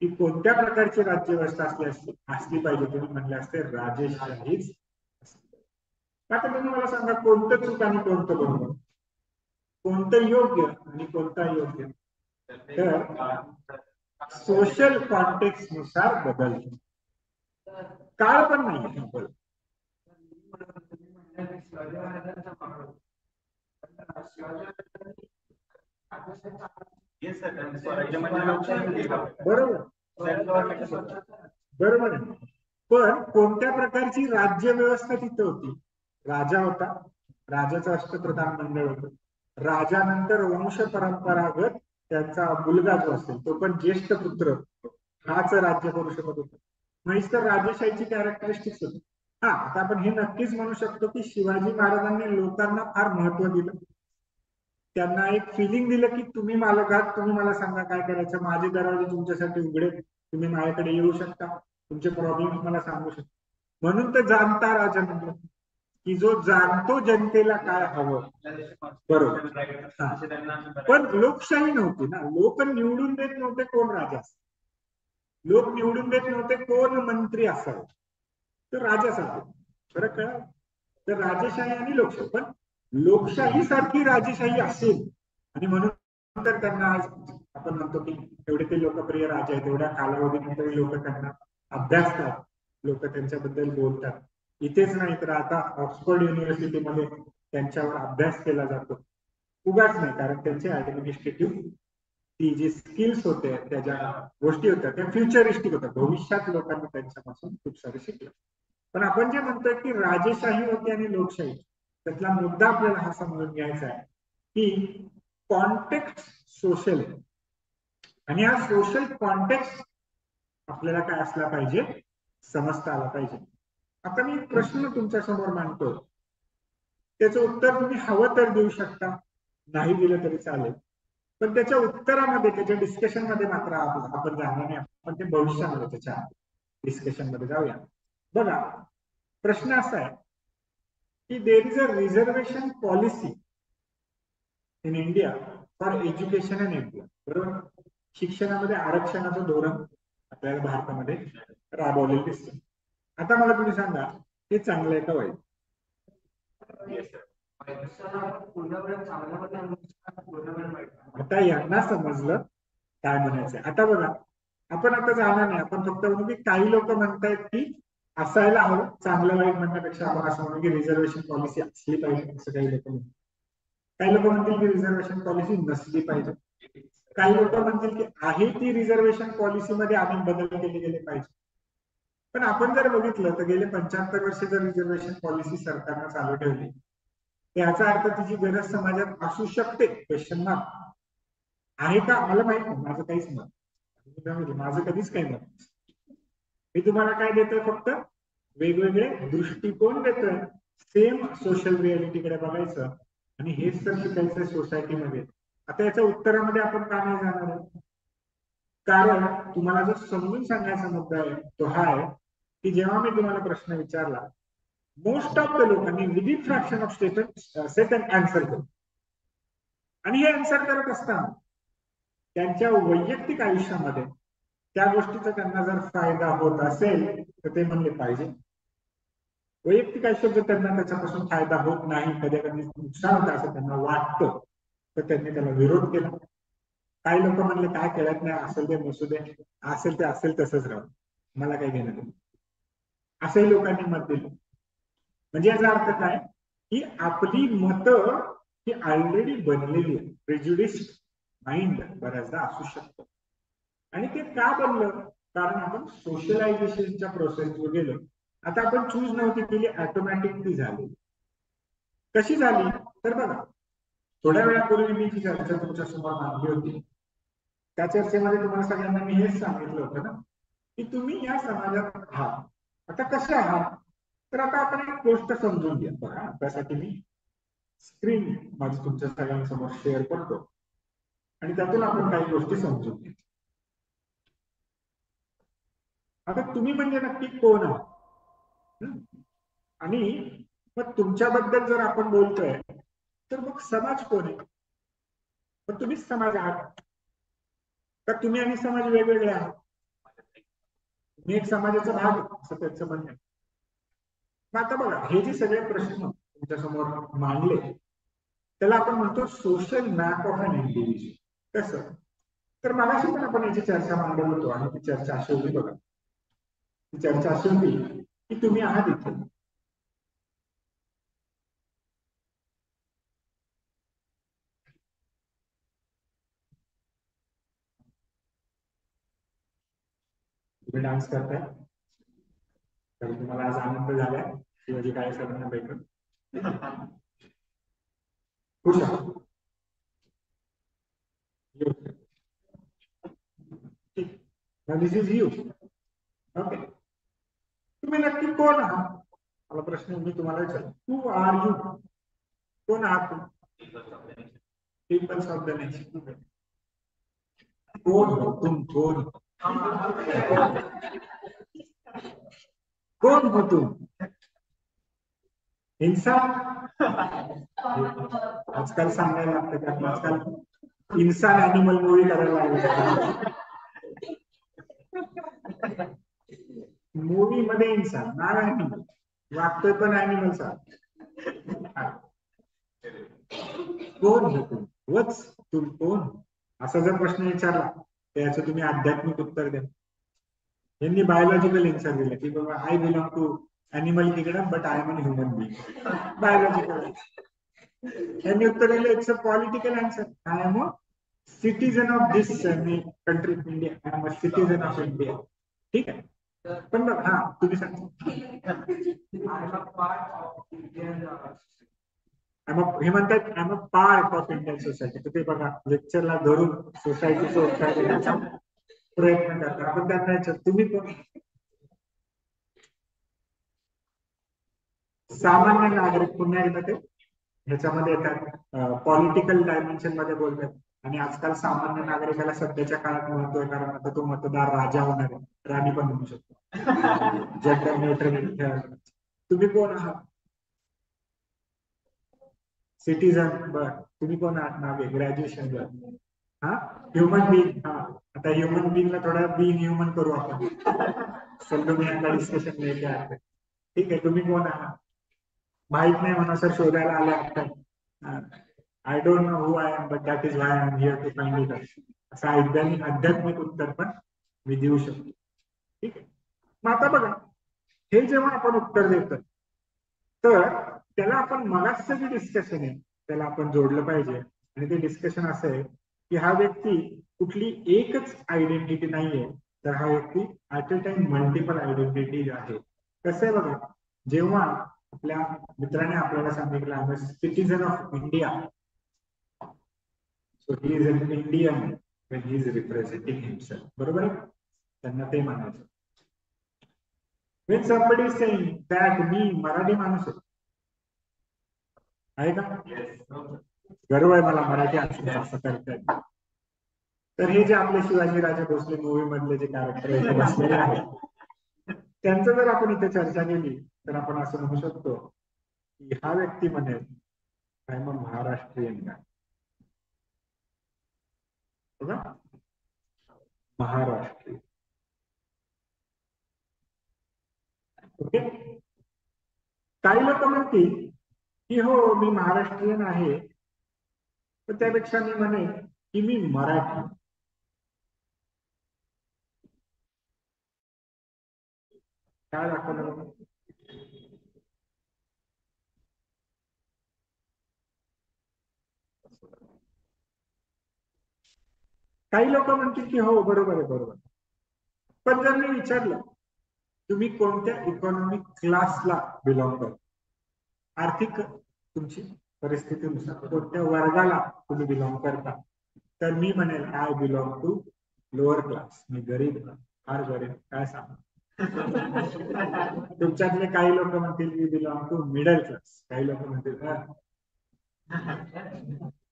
की कोणत्या प्रकारची राज्य व्यवस्था असली असली पाहिजे तुम्ही म्हणले असते राजेशाहीच आता तुम्ही मला सांगा कोणतं चूक आणि कोणतं बरोबर? कोणतं योग्य आणि कोणतं योग्य? तर सोशल कॉन्टेक्स्टनुसार बदलतो काळ पण नाही बरोबर. बरोबर आहे. पण कोणत्या प्रकारची राज्य व्यवस्था तिथं होती? राजा होता. राजाचं अष्टप्रधान मंडळ होतं. राजानंतर वंश परंपरागत त्यांचा मुलगा जो असेल तो पण ज्येष्ठ पुत्र हाच राज्य करू शकत होता. म्हणजे तर राजेशाहीची कॅरेक्टरिस्टिक्स होती. हा आता आपण हे नक्कीच म्हणू शकतो की शिवाजी महाराजांनी लोकांना फार महत्त्व दिलं. त्यांना एक फिलिंग दिलं की तुम्ही मालक आहात तुम्ही मला सांगा काय करायचं? माझे दरवाजे तुमच्यासाठी उघडे तुम्ही माझ्याकडे येऊ शकता. तुमचे प्रॉब्लेम मला सांगू शकता. म्हणून ते जाणता राजा म्हणलं की जो जाणतो जनतेला काय हवं. बरोबर. पण लोकशाही नव्हती ना. लोक निवडून देत नव्हते कोण राजा लोक निवडून देत नव्हते कोण मंत्री असावे. तर राजा साहेब खरं कळ तर राजेशाही आणि लोकशाही. पण लोकशाही सारखी राजेशाही असेल. आणि म्हणून तर त्यांना आज आपण म्हणतो की एवढे ते लोकप्रिय राजा आहेत. एवढ्या कालावधीनंतर लोक त्यांना अभ्यासतात. लोक त्यांच्याबद्दल बोलतात. इथेच नाही तर आता ऑक्सफोर्ड युनिव्हर्सिटीमध्ये त्यांच्यावर अभ्यास केला जातो. उगाच नाही कारण त्यांचे ऍडमिनिस्ट्रेटिव्ह ती जी स्किल्स होते त्या ज्या गोष्टी होत्या त्या फ्युचरिस्टिक होत्या. भविष्यात लोकांनी त्यांच्यापासून खूप सारे शिकलं. पण आपण जे म्हणतोय की राजेशाही होती आणि लोकशाही त्यातला मुद्दा आपल्याला हा समजून घ्यायचा आहे की कॉन्टेक्ट सोशल आहे. आणि हा सोशल कॉन्टेक्स्ट आपल्याला काय असला पाहिजे? समजता आला पाहिजे. आता मी प्रश्न तुमच्यासमोर मांडतो त्याचं उत्तर तुम्ही हवं तर देऊ शकता नाही दिलं तरी चालेल. पण त्याच्या उत्तरामध्ये त्याच्या डिस्कशनमध्ये मात्र आपण जाणार नाही. आपण ते भविष्यामध्ये त्याच्या डिस्कशनमध्ये जाऊया. बघा प्रश्न असा आहे की there is a reservation policy in India for education and employ बरोबर? शिक्षणामध्ये आरक्षणाचं धोरण आपल्याला भारतामध्ये राबवलेलं दिसतं. आता मला तुम्ही सांगा हे चांगलं आहे का वाईट? आता यांना समजलं काय म्हणायचंय. आता बघा आपण आता जाणार नाही. आपण फक्त म्हणू की काही लोक म्हणतायत की असायला हवं चांगलं वाईट म्हणण्यापेक्षा आपण असं म्हणू की रिझर्वेशन पॉलिसी असली पाहिजे असं काही लोक म्हणतात. काही लोक म्हणतील की रिझर्वेशन पॉलिसी नसली पाहिजे. काही लोक म्हणतील की आहे ती रिझर्वेशन पॉलिसीमध्ये अनेक बदल केले गेले पाहिजे. पण आपण जर बघितलं तर गेले पंच्याहत्तर वर्ष जर रिझर्वेशन पॉलिसी सरकारनं चालू ठेवली. याचा अर्थ तिची गरज समाजात असू शकते क्वेश्चन मार्क आहे का? मला माहीत नाही माझं काहीच मत म्हणजे माझं कधीच काही मत मी तुम्हाला काय देतोय फक्त? वेगवेगळे दृष्टिकोन देतोय. सेम सोशल रियालिटीकडे बघायचं आणि हेच तर शिकायचं सोसायटीमध्ये आता याच्या उत्तरामध्ये आपण का नाही जाणार? कारण तुम्हाला जो समजून सांगायचा मुद्दा आहे तो हा आहे की जेव्हा मी तुम्हाला प्रश्न विचारला मोस्ट ऑफ द लोकांनी within fraction of station set and answer करू आणि हे आन्सर करत असताना त्यांच्या वैयक्तिक आयुष्यामध्ये त्या गोष्टीचा त्यांना जर फायदा होत असेल तर ते म्हणले पाहिजे. वैयक्तिक आयुष्यात जर त्यांना त्याच्यापासून फायदा होत नाही कधी कधी नुकसान होतं असं त्यांना वाटतं तर त्यांनी त्याला विरोध केला. काही लोक म्हणले काय कळत नाही असेल ते नसू दे असेल ते असेल तसंच राहू मला काही घेणं नाही. असंही लोकांनी मत दिलं. म्हणजे याचा अर्थ काय? की आपली मतं ही ऑलरेडी बनलेली आहे प्रेज्युडिस्ट माइंड बऱ्याचदा असू शकतं. आणि ते का बनलं? कारण आपण सोशलायझेशनच्या प्रोसेसवर गेलो. आता आपण चूज नव्हती केली ऑटोमॅटिक ती झाली. कशी झाली? तर बघा थोड्या वेळापूर्वी मी जी चर्चा तुमच्यासमोर मांडली होती त्या चर्चेमध्ये तुम्हाला सगळ्यांना मी हेच सांगितलं होतं ना की तुम्ही या समाजात आहात. आता कसे आहात तर आता आपण एक गोष्ट समजून घ्या बघा त्यासाठी मी स्क्रीन माझी तुमच्या सगळ्यांसमोर शेअर करतो. आणि त्यातून आपण काही गोष्टी समजून घ्या आता तुम्ही म्हणजे नक्की कोण आहात? आणि मग तुमच्याबद्दल जर आपण बोलतोय तर मग समाज कोण आहे? मग तुम्हीच समाज आहात. तर तुम्ही आणि समाज वेगवेगळे आहात? मी एक समाजाचा भाग असं त्यांचं म्हणणं आता बघा हे जे सगळे प्रश्न तुमच्यासमोर मांडले त्याला आपण म्हणतो social map of an individual कसं? तर मगाशी पण आपण याची चर्चा मांडत होतो आणि ती चर्चा अशी होती बघा. ती चर्चा अशी होती की तुम्ही आहात इथे. तुम्ही डान्स करताय. तर तुम्हाला आज आनंद झालाय. शिवाजी काय सरांना भेटून. खुश दिस इज यू ओके तुम्ही नक्की कोण आहात? मला प्रश्न मी तुम्हाला विचार हू आर यू कोण आहात तुम्ही? पीपल्स ऑफ द नेशन कोण हो? तुम कोण हो? कोण हो तू? हिंसा आजकाल सांगायला लागतं कारण आजकाल इन्सान अॅनिमल मूवी करायला लागले मूवी मध्ये इन्सान नाव अॅनिमल वागतोय पण अॅनिमल सा कोण होतो वच तू कोण? असा जर प्रश्न विचारला याचं तुम्ही आध्यात्मिक उत्तर द्या. यांनी बायोलॉजिकल आन्सर दिलं की बाबा I belong to animal kingdom but I am an human being biological यांनी उत्तर दिलं it's a political answer I am a citizen of this country India I am a citizen of India ठीक आहे? पण बघ हा तुम्ही सांगा. हे म्हणतात I am a part of Indian society तर ते बघा लेक्चरला धरून सोसायटीचं उत्तर देण्याचा प्रयत्न करतात. आपण त्यांना तुम्ही कोण? सामान्य नागरिक पुन्हा एकदा ते ह्याच्यामध्ये येतात पॉलिटिकल डायमेन्शनमध्ये बोलतात. आणि आजकाल सामान्य नागरिकाला सध्याच्या काळात महत्त्व आहे कारण आता तो मतदार राजा होणार आहे. राणी पण होऊ शकतो. जेंडर न्यूट्रल तुम्ही कोण आहात? सिटीजन बर तुम्ही कोण आहात? नावे ग्रॅज्युएशन हा? ह्युमन बिंग हा. आता ह्युमन बिंगला थोडा बिंग ह्युमन करू आपण. संगम डिस्कशन नाही ठीक आहे तुम्ही कोण आहात? माहीत नाही म्हणा सर शोधायला आले आता. I don't know who I am but that is why I am here to find it असं आध्यात्मिक आध्यात्मिक उत्तर पण मी देऊ शकतो. ठीक आहे. मग आता बघा हे जेव्हा आपण उत्तर देतो तर त्याला आपण मगाचं जे डिस्कशन आहे. त्याला आपण जोडलं पाहिजे. आणि ते डिस्कशन असं आहे की हा व्यक्ती कुठली एकच आयडेंटिटी नाहीये तर हा व्यक्ती at a time multiple identity आहे. कसं आहे बघा जेव्हा आपल्या मित्राने आपल्याला सांगितलं आहे citizen of India so he is an Indian when he is representing himself बरोबर त्यांना ते म्हणायचं. वेन समबडी सेइंग दॅट मी मराठी माणूस आहे का गर्व आहे मला मराठी असं करताय तर हे जे आपले शिवाजीराजे भोसले मूवी मधले जे कॅरेक्टर बसलेले आहेत. त्यांचं जर आपण इथे चर्चा केली तर आपण असं म्हणू शकतो की हा व्यक्ती म्हणेल आय एम महाराष्ट्रीयन गाय महाराष्ट्रीय ओके? काही लोक म्हणतील की हो मी महाराष्ट्रीयन आहे. तर त्यापेक्षा मी म्हणे की मी मराठी. काय दाखवलं काही लोक म्हणतील की हो बरोबर आहे बरोबर. पण जर मी विचारलं तुम्ही कोणत्या इकॉनॉमिक क्लासला बिलॉंग करता? आर्थिक तुमची परिस्थितीनुसार कोणत्या वर्गाला तुम्ही बिलॉंग करता? तर मी म्हणेल I belong to lower class मी गरीब फार गरीब. काय सांग? तुमच्यातले काही लोक म्हणतील मी बिलॉंग टू मिडल क्लास काही लोक म्हणतील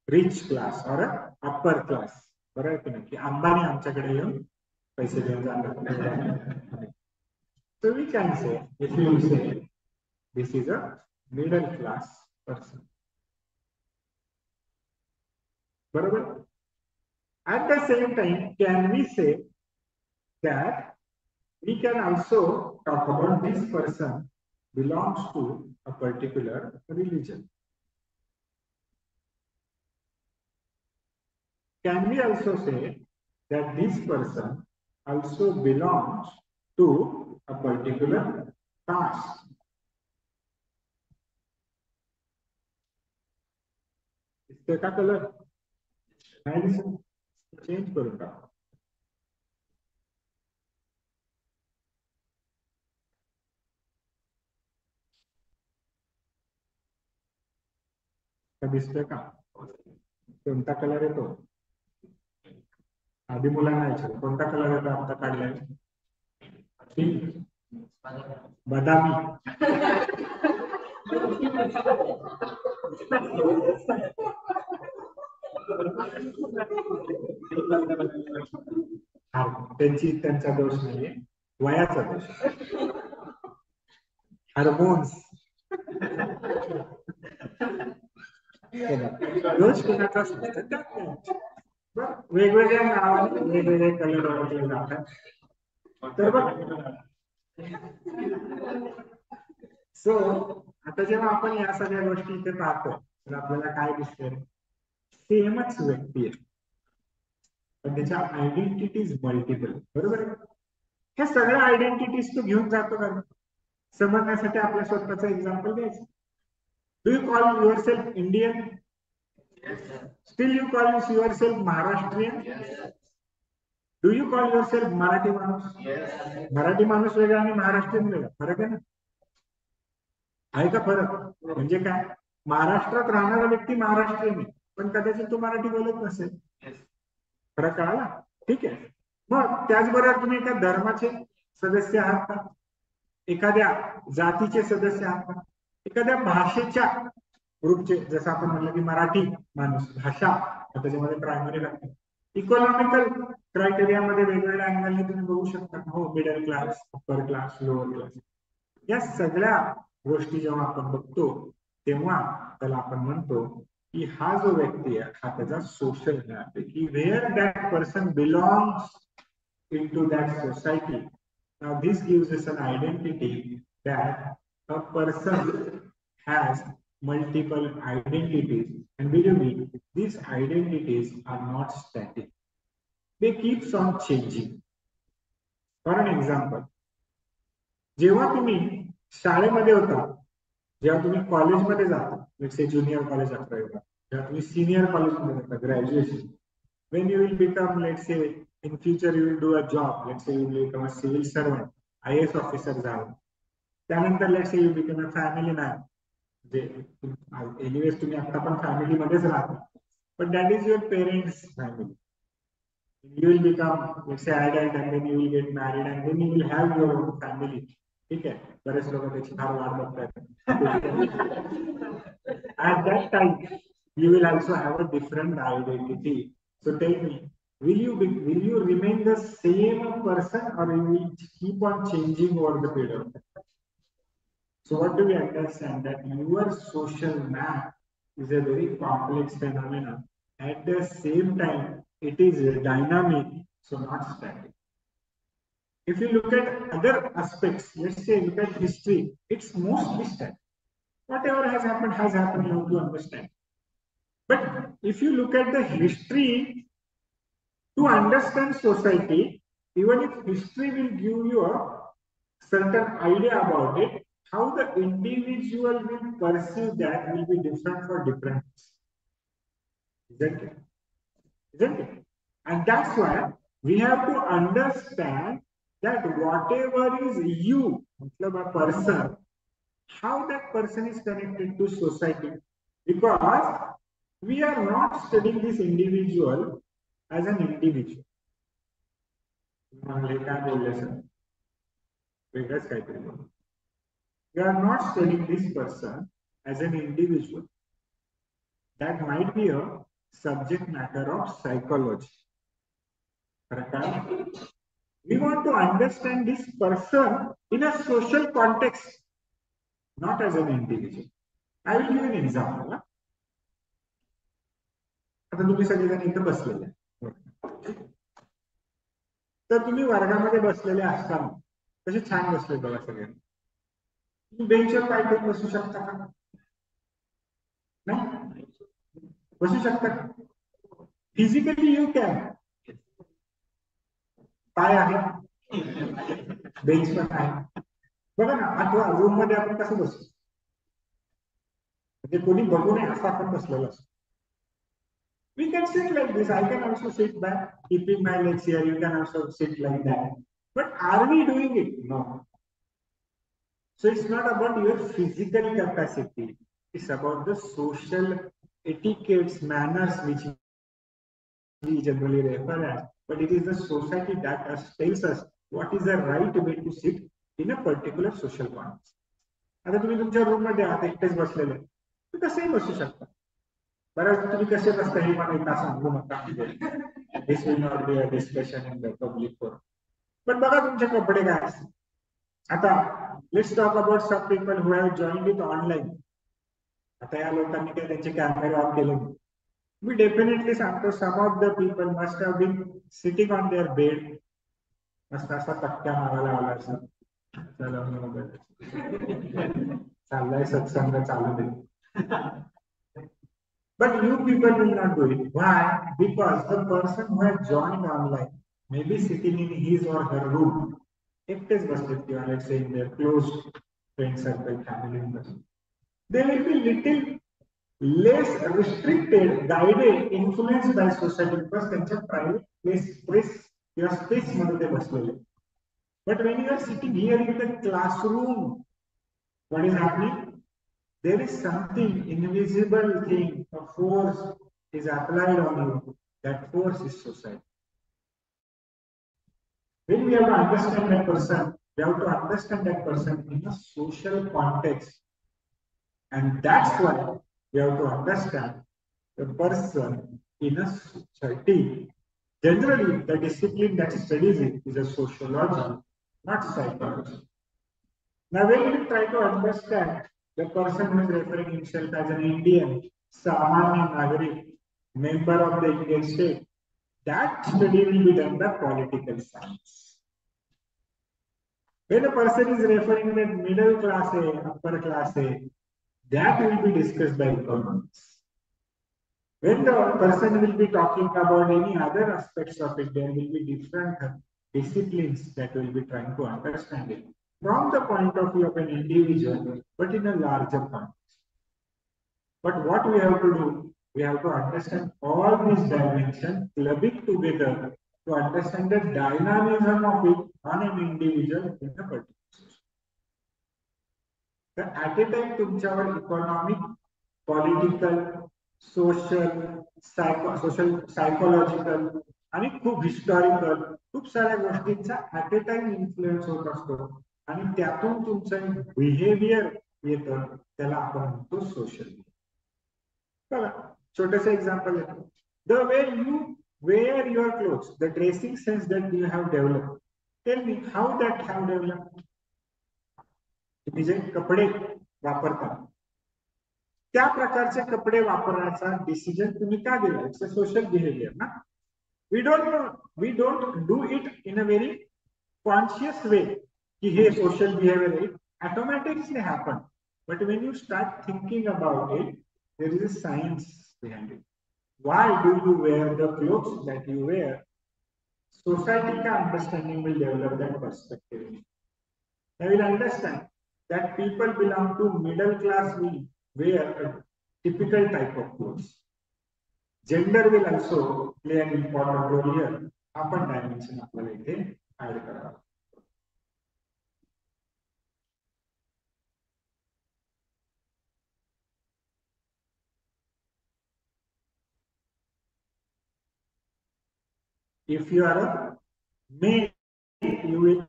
रिच क्लास और अप्पर क्लास बरोबर की नाही? की अंबानी आमच्याकडे येऊन पैसे देऊन जाणार तुम्ही we can say, if you say, this person. At the same time, can we say that we can also talk about this person belongs to a particular religion? Can we also say that this person also belongs to a particular caste? दिसतोय का colour नाही दिसत change करून टाका दिसतोय का? कोणता colour येतो? आधी मुलांना विचार. कोणता कलर येतो? आता काढलाय. बदामी. त्यांची त्यांचा दोष नाहीये वयाचा दोष हार्मोन्स दोष कोणाचा असतो वेगवेगळ्या नावाने वेगवेगळे कलर ओळखले जातात तर बघ सो आता जेव्हा आपण या सगळ्या गोष्टी इथे पाहतो तर आपल्याला काय दिसतंय? सेमच व्यक्ती आहे. पण त्याच्या आयडेंटिटीज मल्टिपल बरोबर आहे? हे सगळ्या आयडेंटिटीज तो घेऊन जातो का समजण्यासाठी आपल्या स्वतःचं एक्झाम्पल द्यायचं do you call yourself Indian still you call yourself Maharashtrian do you call yourself Marathi माणूस मराठी माणूस वेगळा आणि महाराष्ट्रीयन वेगळा. फरक आहे ना? आहे का फरक? म्हणजे काय? महाराष्ट्रात राहणारा व्यक्ती महाराष्ट्रीयन आहे पण कदाचित तो मराठी बोलत नसेल. फरक कळाला? ठीक आहे. मग त्याचबरोबर तुम्ही एका धर्माचे सदस्य आहात का? एखाद्या जातीचे सदस्य आहात का? एखाद्या भाषेच्या ग्रुपचे जसं आपण म्हणलं की मराठी माणूस भाषा त्याच्यामध्ये प्रायमरी लागते. इकॉनॉमिकल क्रायटेरियामध्ये वेगवेगळ्या अँगलने तुम्ही बघू शकता. हो middle class upper class lower class या सगळ्या गोष्टी जेव्हा आपण बघतो तेव्हा त्याला आपण म्हणतो की हा जो व्यक्ती आहे हा त्याचा सोशल ग्राफ की where that person belong in to that society this give is an identity that a person has multiple identities and believe me these identities are not static they keeps on changing for an example जेव्हा तुम्ही शाळेमध्ये होता. जेव्हा तुम्ही कॉलेजमध्ये जाता से junior college अकरावीला जेव्हा तुम्ही सिनियर कॉलेजमध्ये जाता graduation when you will become let say in future you will do a job let say you will become a civil servant I S officer झाला. त्यानंतर let say you become a family man म्हणजे anyways तुम्ही आता पण फॅमिलीमध्येच राहता. पण that is your parents family you will become let's say adult and then you will get married and then you will have your own family. ठीक आहे बरेच लोक त्याची फार वाट बघतात at that time you will also have a different identity so tell me will you be, will you remain the same person or you will keep on changing over the period of time so what do we understand that your social map is a very complex phenomenon at the same time it is dynamic, so not static. If you look at other aspects, let's say look at history, it's mostly static. Whatever has happened has happened, you have to understand. But if you look at the history, to understand society, even if history will give you a certain idea about it, how the individual will perceive that will be different for different. Isn't it? Isn't it? And that's why we have to understand that whatever is you, मतलब a person, how that person is connected to society. Because we are not studying this individual as an individual. We are not studying this person as an individual. That might be a subject matter of psychology. We want to understand this person in a social context, not as an individual. I will give an example. आता तुम्ही सगळेजण इथं बसलेले तर तुम्ही वर्गामध्ये बसलेले असताना कसे छान बसले बघा सगळ्यांनी तुम्ही बेंचवर पाय ठेवून बसू शकता का? नाही? बसू शकता का? फिजिकली यू कॅन काय आहे बेंच पण आहे बघा ना अथवा रूममध्ये आपण कसं बसतो म्हणजे कोणी बघू नये असं आपण बसलेलो असतो We can sit like this. I can also sit back, keeping my legs here. You can also sit like that. But are we doing it? No. So it's not about your physical capacity. It's about the social etiquettes, manners which we generally refer as. But it is the society that us, tells us what is the right way to sit in a particular social context. आता तुम्ही तुमच्या रूममध्ये आहात एकटेच बसलेले. तुम्ही कसेही बसू शकता. बऱ्याच तुम्ही कसे बसता हे मला एकदा सांगू नका. This will not be a discussion in the public forum पण बघा तुमचे कपडे काय असतील. आता let's talk about some people who have join with online आता या लोकांनी काय त्यांचे कॅमेरे ऑन केले मी डेफिनेटली सांगतो some of the people must have been sitting on their bed मस्त असा पट्ट्या मारायला आला असं चाललाय सत्संग चालू दे But you people will not do it. Why? Because the person who has joined online may be sitting in his or her room. एकटेच बसलेत किंवा let's say in their close friend circle, family members. They will be little less restricted, guided, influenced by society because त्यांच्या private place, place किंवा space मध्ये ते बसलेले. But when you are sitting here in the classroom, what is happening? there is something invisible thing, a force is applied on you. That force is society. When we have to understand that person, we have to understand that person in a social context. And that's why we have to understand the person in a society. Generally, the discipline that studies it is a sociology, not psychology. Now, when we try to understand the person who is referring himself as an Indian, Samanya Nagari, member of the Indian state, that study will be done by political science. When a person is referring that middle class A, upper class A, that will be discussed by economics. When the person will be talking about any other aspects of it, there will be different disciplines that will be trying to understand it from the point of view of an individual, but in a larger context. But what we have to do, we have to understand all these dimensions, club it together to understand the dynamism of it on an individual in a particular. तर at a time तुमच्यावर economic political social psycho social psychological आणि खूप historical खूप साऱ्या गोष्टींचा at a time influence होत असतो. आणि त्यातून तुमचं बिहेवियर येतं त्याला आपण म्हणतो सोशल बघा छोटस एक्झाम्पल येतो the way you wear your cloth the dressing sense that you have develop tell me how that have develop तुम्ही जे कपडे वापरता त्या प्रकारचे कपडे वापरण्याचा डिसिजन तुम्ही का दिला इट्स अ सोशल बिहेवियर ना we don't we don't do it in a very conscious way की हे सोशल बिहेवियर आहे automatically happen but when you start thinking about it there is a science behind it why do you wear the clothes that you wear society ka understanding will develop that perspective they will that people belong to middle class will wear a typical type of clothes. Gender will also play an important role here. आपण dimension आपल्याला इथे add करावं If you are a male, you will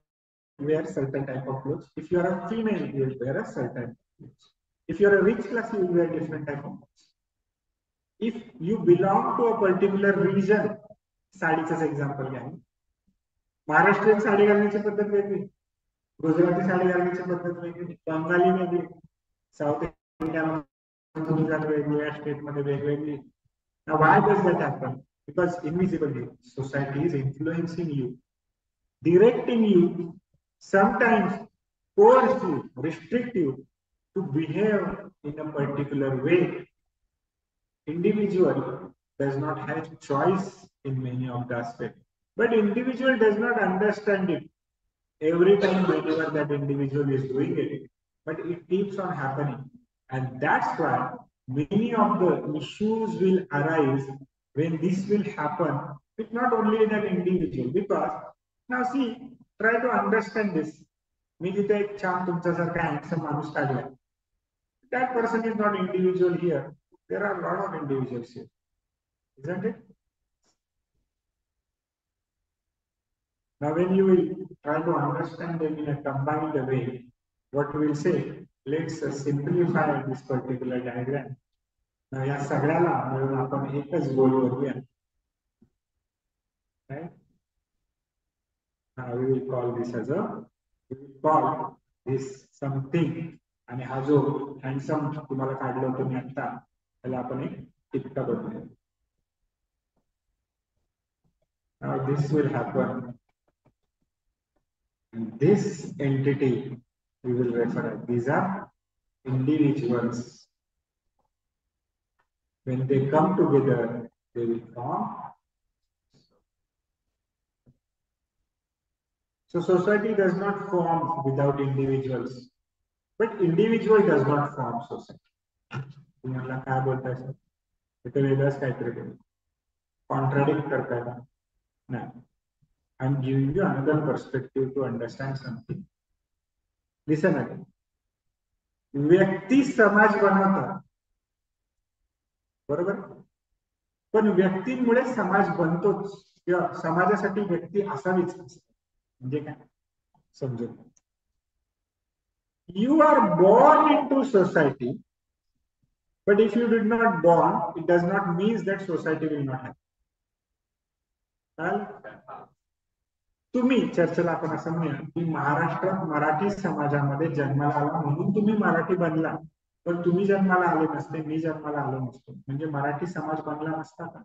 wear certain type of clothes. If you are a female, you will wear a certain clothes. If you are a rich class, you will wear different type of clothes. If you belong to a particular region, साडीचंच example घ्या महाराष्ट्रीयन साडी घालण्याची पद्धत वेगळी गुजराती साडी घालण्याची पद्धत वेगळी बंगाली वेगळी south इंडियामध्ये वेगवेगळ्या स्टेटमध्ये वेगवेगळी why does that happen because invisibly society is influencing you, directing you, sometimes force you, restrict you to behave in a particular way. Individual does not have choice in many of the aspects, but individual does not understand it every time whenever that individual is doing it, but it keeps on happening. And that's why many of the issues will arise when this will happen with not only that individual because now see try to understand this मी जिथे एक छान तुमच्यासारखा handsome माणूस काढलाय that person is not individual here there are a lot of individuals here isn't it now when you will try to understand them in a combined way what we will say let's simplify this particular diagram या सगळ्याला मिळून आपण एकच गोल करूया we will call this as a we will call this something आणि हा जो handsome तुम्हाला काढलं होतं मी आता त्याला आपण एक टिपका बनवूया Now this will happen. And this entity we will refer as. These are individuals, when they come together, they will form. So society does not form without individuals, but individual does not form society. तुम्हाला काय बोलताय sir इथे वेगळंच काहीतरी बोल contradict करताय का नाही I'm giving you another perspective to understand something. Listen again. व्यक्ती समाज बनवतात बरोबर पण व्यक्तींमुळे समाज बनतोच किंवा समाजासाठी व्यक्ती असावीच म्हणजे you are born into society but if you did not born it does not means that society will not have तुम्ही चर्चेला आपण असं म्हणूया की महाराष्ट्रात मराठी समाजामध्ये जन्माला आला म्हणून तुम्ही मराठी बनला. पण तुम्ही जन्माला आले नसते, मी जन्माला आलो नसतो. म्हणजे मराठी समाज बनला नसता का?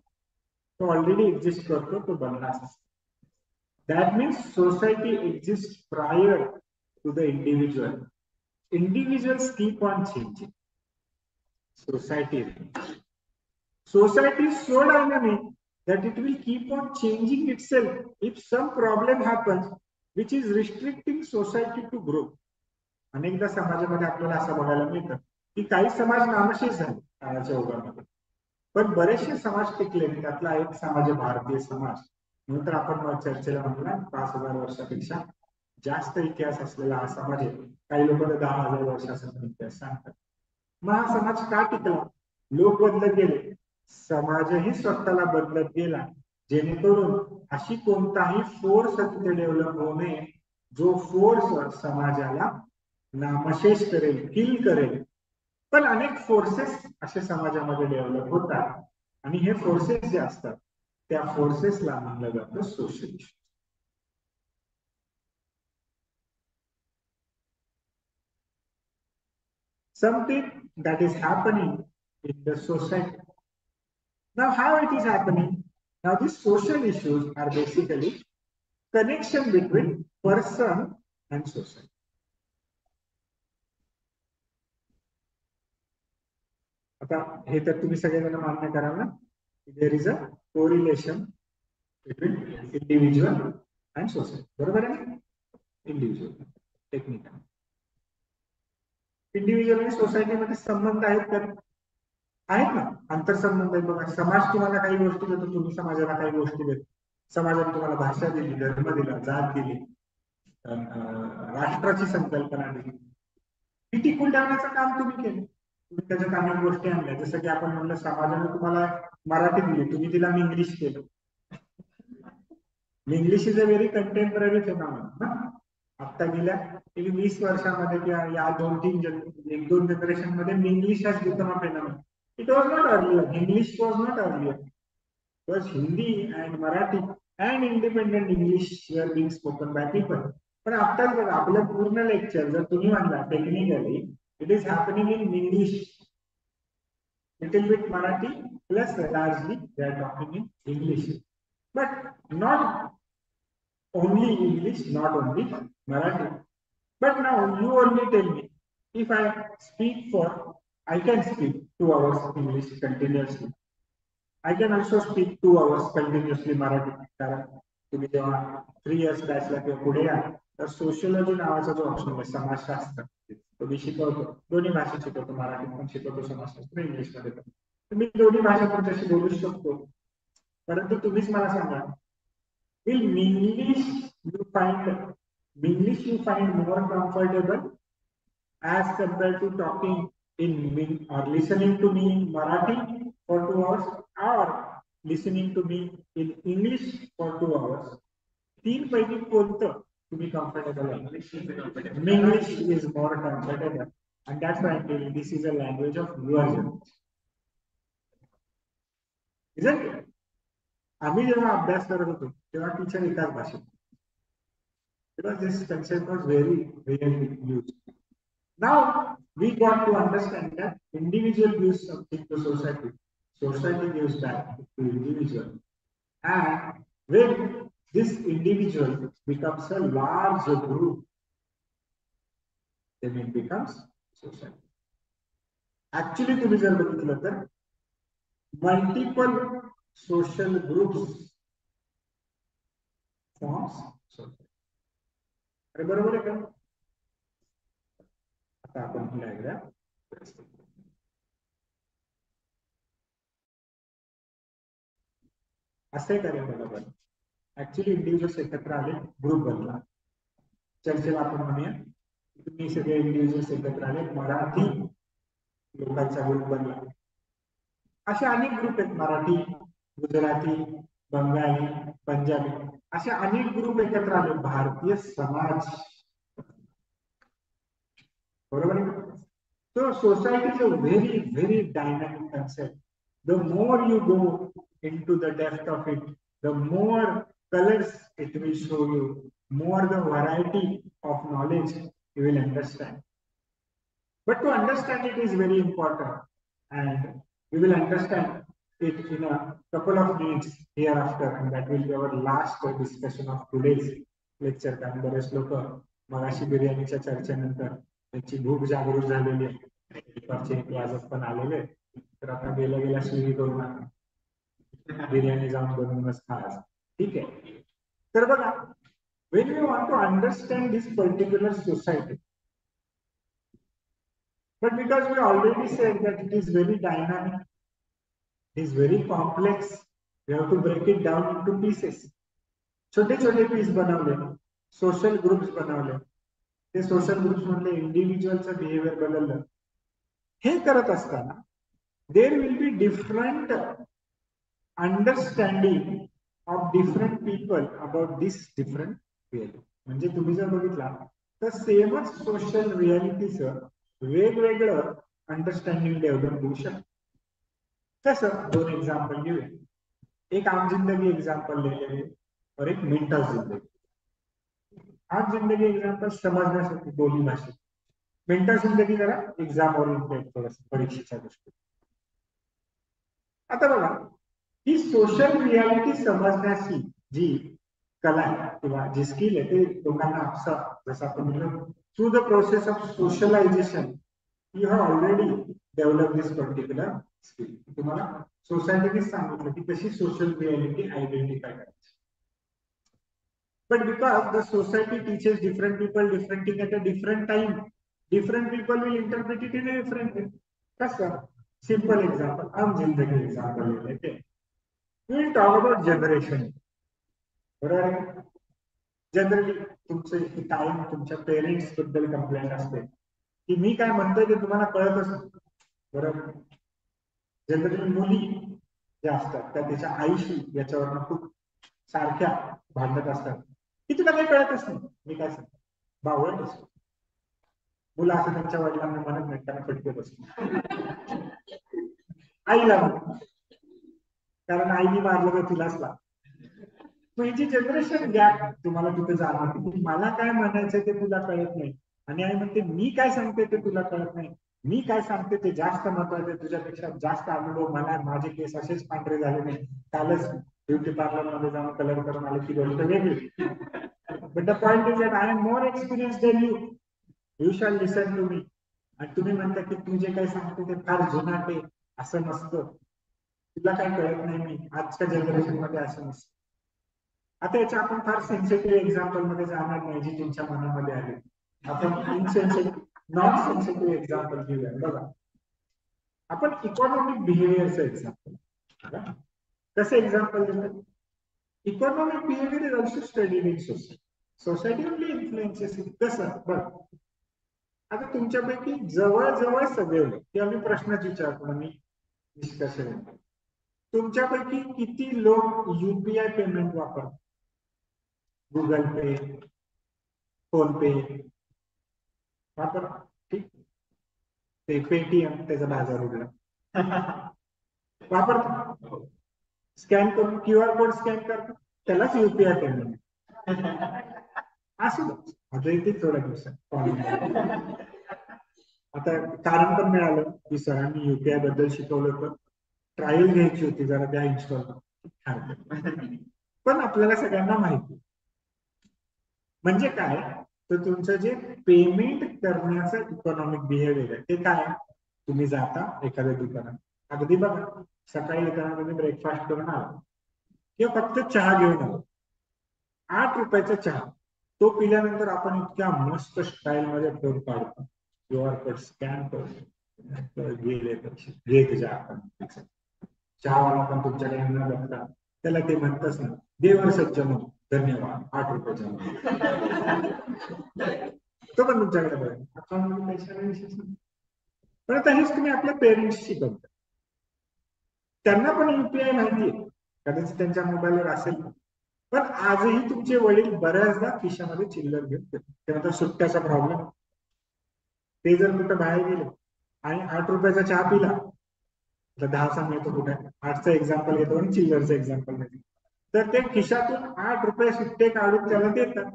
तो ऑलरेडी एक्झिस्ट करतो तो बनला असता. That means society exists prior to the individual. individuals keep on changing. Society. Society is so dynamic that it will keep on changing itself if some problem happens which is restricting society to grow. अनेकदा समाजामध्ये आपल्याला असं बघायला मिळतं की काही समाज नामशेष झाले काळाच्या ओघामध्ये पण बरेचसे समाज टिकले त्यातला एक समाज भारतीय समाज नंतर आपण चर्चेला म्हणला पाच हजार वर्षापेक्षा जास्त इतिहास असलेला हा समाज आहे. काही लोक दहा हजार वर्षाचा इतिहास सांगतात. मग हा समाज का टिकला? लोक बदलत गेले. समाजही स्वतःला बदलत गेला. जेणेकरून अशी कोणताही फोर्स तिथे डेव्हलप होऊ नये जो फोर्स समाजाला नामशेष करेल किल करेल. पण अनेक फोर्सेस असे समाजामध्ये डेव्हलप होतात. आणि हे फोर्सेस जे असतात त्या फोर्सेसला म्हणलं जातं socialist something that is happening in the society. Now, how it is happening? Now, these social issues are basically connection between person and society. आता हे तर तुम्ही सगळेजण मान्य कराल ना there is a correlation between individual and society बरोबर आहे इंडिव्हिज्युअल टेक्निकल इंडिव्हिज्युअल आणि सोसायटीमध्ये संबंध आहेत तर आहेत ना. आंतरसंबंध आहेत बघा. समाज तुम्हाला काही गोष्टी देतो तुम्ही समाजाला काही गोष्टी देतो. समाजाने तुम्हाला भाषा दिली धर्म दिला जात दिली. राष्ट्राची संकल्पना दिली. ही टिकून ठेवण्याचं काम तुम्ही केलं? त्याच्यात अनेक गोष्टी आणल्या. जसं की आपण म्हणलं समाजाने तुम्हाला मराठी दिली. तुम्ही तिला इंग्लिश केलं. English is a very contemporary phenomenon आता गेल्या एक वीस वर्षामध्ये किंवा या दोन तीन एक दोन जनरेशनमध्ये English has become a phenomenon it was not earlier English was not earlier bus Hindi and Marathi and independent English your being spoken by people पण आत्ताच बघा आपलं पूर्ण लेक्चर जर तुम्ही म्हणला technically It is happening in English little bit Marathi plus largely they are talking in English but not only English, not only Marathi. But now you only tell me, if I speak for, I can speak two hours English continuously. I can also speak two hours continuously Marathi. कारण तुम्ही जेव्हा three years बॅचला किंवा पुढे या तर sociology नावाचा जो option आहे समाजशास्त्र तुम्ही शिकवतो. दोन्ही भाषा शिकवतो मराठी पण शिकवतो समाजशास्त्र इंग्लिशमध्ये पण. तुम्ही दोन्ही भाषा पण तशी बोलू शकतो. परंतु तुम्हीच मला सांगा will English you find English you find more comfortable as compared to talking in me listening to me in Marathi for two hours are listening to me in English for two hours तीन पैकी कोणतं तुम्ही comfortable आहे English is more comfortable and that's why I'm telling this is a language of your generation. Isn't it? आम्ही जेव्हा अभ्यास करत होतो तेव्हा टीचर एकाच भाषेत because this concept was very rarely used. Now we got to understand that individual gives something to society, society gives back to individual, and when this individual becomes a large group, then it becomes society. Actually तुम्ही जर बघितलं तर multiple social groups forms अरे बरोबर आहे का आता आपण ही डायग्राम असं आहे का रे बरोबर ऍक्च्युली इंडिव्हिज्युअल्स एकत्र आले ग्रुप बनला चर्चेला आपण म्हणूया तुम्ही सगळे इंडिव्हिज्युअल्स एकत्र आले मराठी लोकांचा ग्रुप बनला असे अनेक ग्रुप आहेत मराठी गुजराती बंगाली पंजाबी। असे अनेक ग्रुप एकत्र आले भारतीय समाज। बरोबर So society is a very, very concept the more you go into the depth of it the more colors it will show you, more the variety of knowledge you will understand. But to understand it is very important, and we will understand it in a couple of minutes hereafter, and that will be our last discussion of today's lecture. कारण बरेच लोक मगाशी बिर्याणीच्या चर्चेनंतर त्यांची भूक जागृत झालेली आहे दुपारचे एक वाजत पण आलेले आहेत. तर आता गेल्या गेल्या शिवी करू नका बिर्याणी जाऊन बनवूनच खा आज. ठीक आहे. तर बघा when you want to understand this particular society but because we already said that it is very dynamic it is very complex you have to break it down into pieces छोटे छोटे पीस बनवले social groups बनवले. ते social group मधले इंडिव्हिज्युअलचं behaviour बदललं. हे करत असताना there will be different understanding of different people about this different reality म्हणजे तुम्ही जर बघितला तर सेमच सोशल रियालिटीचं वेगवेगळं अंडरस्टँडिंग डेव्हलप होऊ शकतं. तसं दोन एक्झाम्पल घेऊया. एक आम जिंदगी एक्झाम्पल ले और एक मिनटा जिंदगी. आम जिंदगी एक्झाम्पल समजण्यासाठी बोली भाषेत. मिनटा जिंदगी जरा एक्झाम ओरिएंटेड थोडस परीक्षेच्या दृष्टीने. आता बघा ही सोशल रियालिटी समजण्याची जी कला आहे किंवा जी स्किल आहे ते लोकांना आपसा जसं आपण म्हणलं through the process of socialization you have already develop this particular skill तुम्हाला सोसायटीनेच सांगितलं की कशी सोशल रियालिटी आयडेंटिफाय करायची But because the society teaches different people different thing at a different time, different people will interpret it in a different way. कसं simple example, हम ज़िंदगी example ले लेते We will talk about generation. बरोबर generally तुमचे time तुमच्या पेरेंट्सबद्दल complaint असते. की मी काय म्हणतोय ते तुम्हाला कळतच नाही. बरोबर? जनरली मुली ज्या असतात त्या त्याच्या आईशी याच्यावर खूप सारख्या भांडत असतात. की तुला काही कळतच नाही. मी काय सांगतो बावळ मुलं असं त्यांच्या वडिलांना म्हणत नाही त्यांना फटकत बसतो आईला कारण आईने मारलं का तिलाच लाग म्हणजे जनरेशन गॅप तुम्हाला तिथे जाणार मला काय म्हणायचं ते तुला कळत नाही. आणि आई म्हणते मी काय सांगते ते तुला कळत नाही. मी काय सांगते ते जास्त महत्त्वाचे तुझ्यापेक्षा जास्त अनुभव मला माझे केस असेच पांढरे झाले नाही. कालच ब्युटी पार्लरमध्ये जाऊन कलर करून आले ती गोष्ट वेगळी. But the point is that I am more experience than you you shall listen to me आणि तुम्ही म्हणता की तू जे काही सांगते ते फार जुनाटे असं नसतं. तुला काय कळत नाही मी. आजच्या जनरेशनमध्ये असं नसतं. आता याच्या आपण फार सेन्सिटिव्ह एक्झाम्पलमध्ये जाणार नाही जी तुमच्या मनामध्ये आली. आपण इनसेन्सिटिव्ह नॉन सेन्सिटिव्ह एक्झाम्पल घेऊया. बघा. आपण इकॉनॉमिक बिहेवियरचं एक्झाम्पल कसं एक्झाम्पल देतो economic behaviour is also studied in society society only influences कसं? बघ. आता तुमच्यापैकी जवळजवळ सगळे ते आम्ही प्रश्नच विचारतो मी डिस्कशन तुमच्यापैकी किती लोक युपीआय पेमेंट वापरतात? गुगल पे फोन पे वापर ठीक. ते पेटीएम त्याचा बाजार उघडला वापरतो. स्कॅन करून क्यू आर कोड स्कॅन करतो. त्यालाच युपीआय पेमेंट असं आता इथे थोड्या दिवसात आता कारण पण मिळालं. की सरांनी युपीआयबद्दल शिकवलं होतं. ट्रायल घ्यायची होती जरा त्या इन्स्टॉल पण आपल्याला सगळ्यांना माहिती. म्हणजे काय? तर तुमचं जे पेमेंट करण्याचं इकॉनॉमिक बिहेवियर आहे ते काय? तुम्ही जाता एखाद्या दुकानात. अगदी बघा सकाळी तुम्ही ब्रेकफास्ट करून आला. किंवा फक्त चहा घेऊन आलो. आठ रुपयाचा चहा. तो पिल्यानंतर आपण इतक्या मस्त स्टाईल मध्ये फोन काढतो. क्यू आर कोड स्कॅन करतो गेले घे तुझ्या आपण चहावाला पण तुमच्याकडे न बघता त्याला ते म्हणतच ना देवर सज्जन धन्यवाद. आठ रुपयाच्या तो पण तुमच्याकडे बघा. विशेष नाही. पण आता हेच तुम्ही आपल्या पेरेंट्स शिकवता त्यांना पण युपीआय माहितीये कदाचित त्यांच्या मोबाईलवर असेल पण. आजही तुमचे वडील बऱ्याचदा खिशामध्ये चिल्लर घेऊन त्यानंतर सुट्ट्याचा प्रॉब्लेम ते जर कुठं बाहेर गेले आणि आठ रुपयाचा चहा पिला दहाचा मिळतो कुठे आठचं एक्झाम्पल घेतो आणि चिल्लरचं एक्झाम्पल घेतो. तर ते खिशातून आठ रुपये सुट्टे काढून त्याला देतात.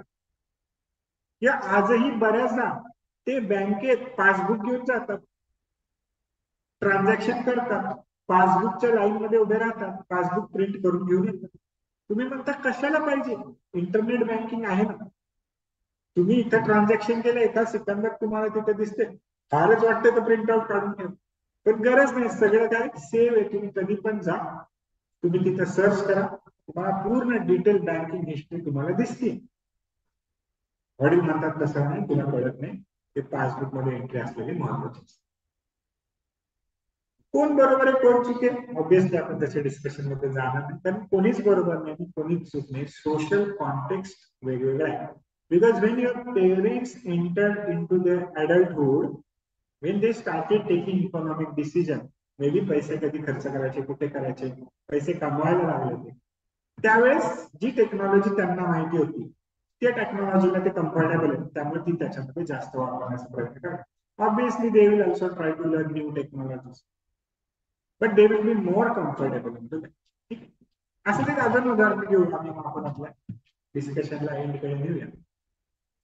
या आजही बऱ्याचदा ते बँकेत पासबुक घेऊन जातात. ट्रान्झॅक्शन करतात. पासबुकच्या लाईन मध्ये उभे राहतात. पासबुक प्रिंट करून घेऊन येतात. तुम्ही म्हणता कशाला पाहिजे? इंटरनेट बँकिंग आहे ना. तुम्ही इथं ट्रान्झॅक्शन केलं एका सेकंदात तुम्हाला तिथे दिसते फारच वाटते तर प्रिंट आउट काढून ठेव पण गरज नाही सगळं काय सेव्ह आहे. तुम्ही कधी पण जा. तुम्ही तिथं सर्च करा. तुम्हाला पूर्ण डिटेल बँकिंग हिस्ट्री तुम्हाला दिसते वडील म्हणतात तसं नाही तुला कळत नाही. ते पासबुकमध्ये एंट्री असलेली महत्वाची कोण बरोबर आहे कोण चुके ऑब्विसली आपण त्याच्या डिस्कशनमध्ये जाणार नाही. कारण कोणीच बरोबर नाही कोणीच चूक नाही. सोशल कॉन्टेक्स्ट वेगवेगळा आहे. Because when your parents enter into the adulthood when they started taking economic decision maybe पैसे कधी खर्च करायचे कुठे करायचे पैसे कमवायला लागले ते. त्यावेळेस जी टेक्नॉलॉजी त्यांना माहिती होती त्या टेक्नॉलॉजीला ते कम्फर्टेबल आहे त्यामुळे ती त्याच्यामध्ये जास्त वापरण्याचा प्रयत्न करतात. Obviously they will also try to learn new technologies but they will be more comfortable ठीक असं ते अजून उदाहरण घेऊ आम्ही आपण आपल्या डिस्कशनला एंडकडे घेऊया.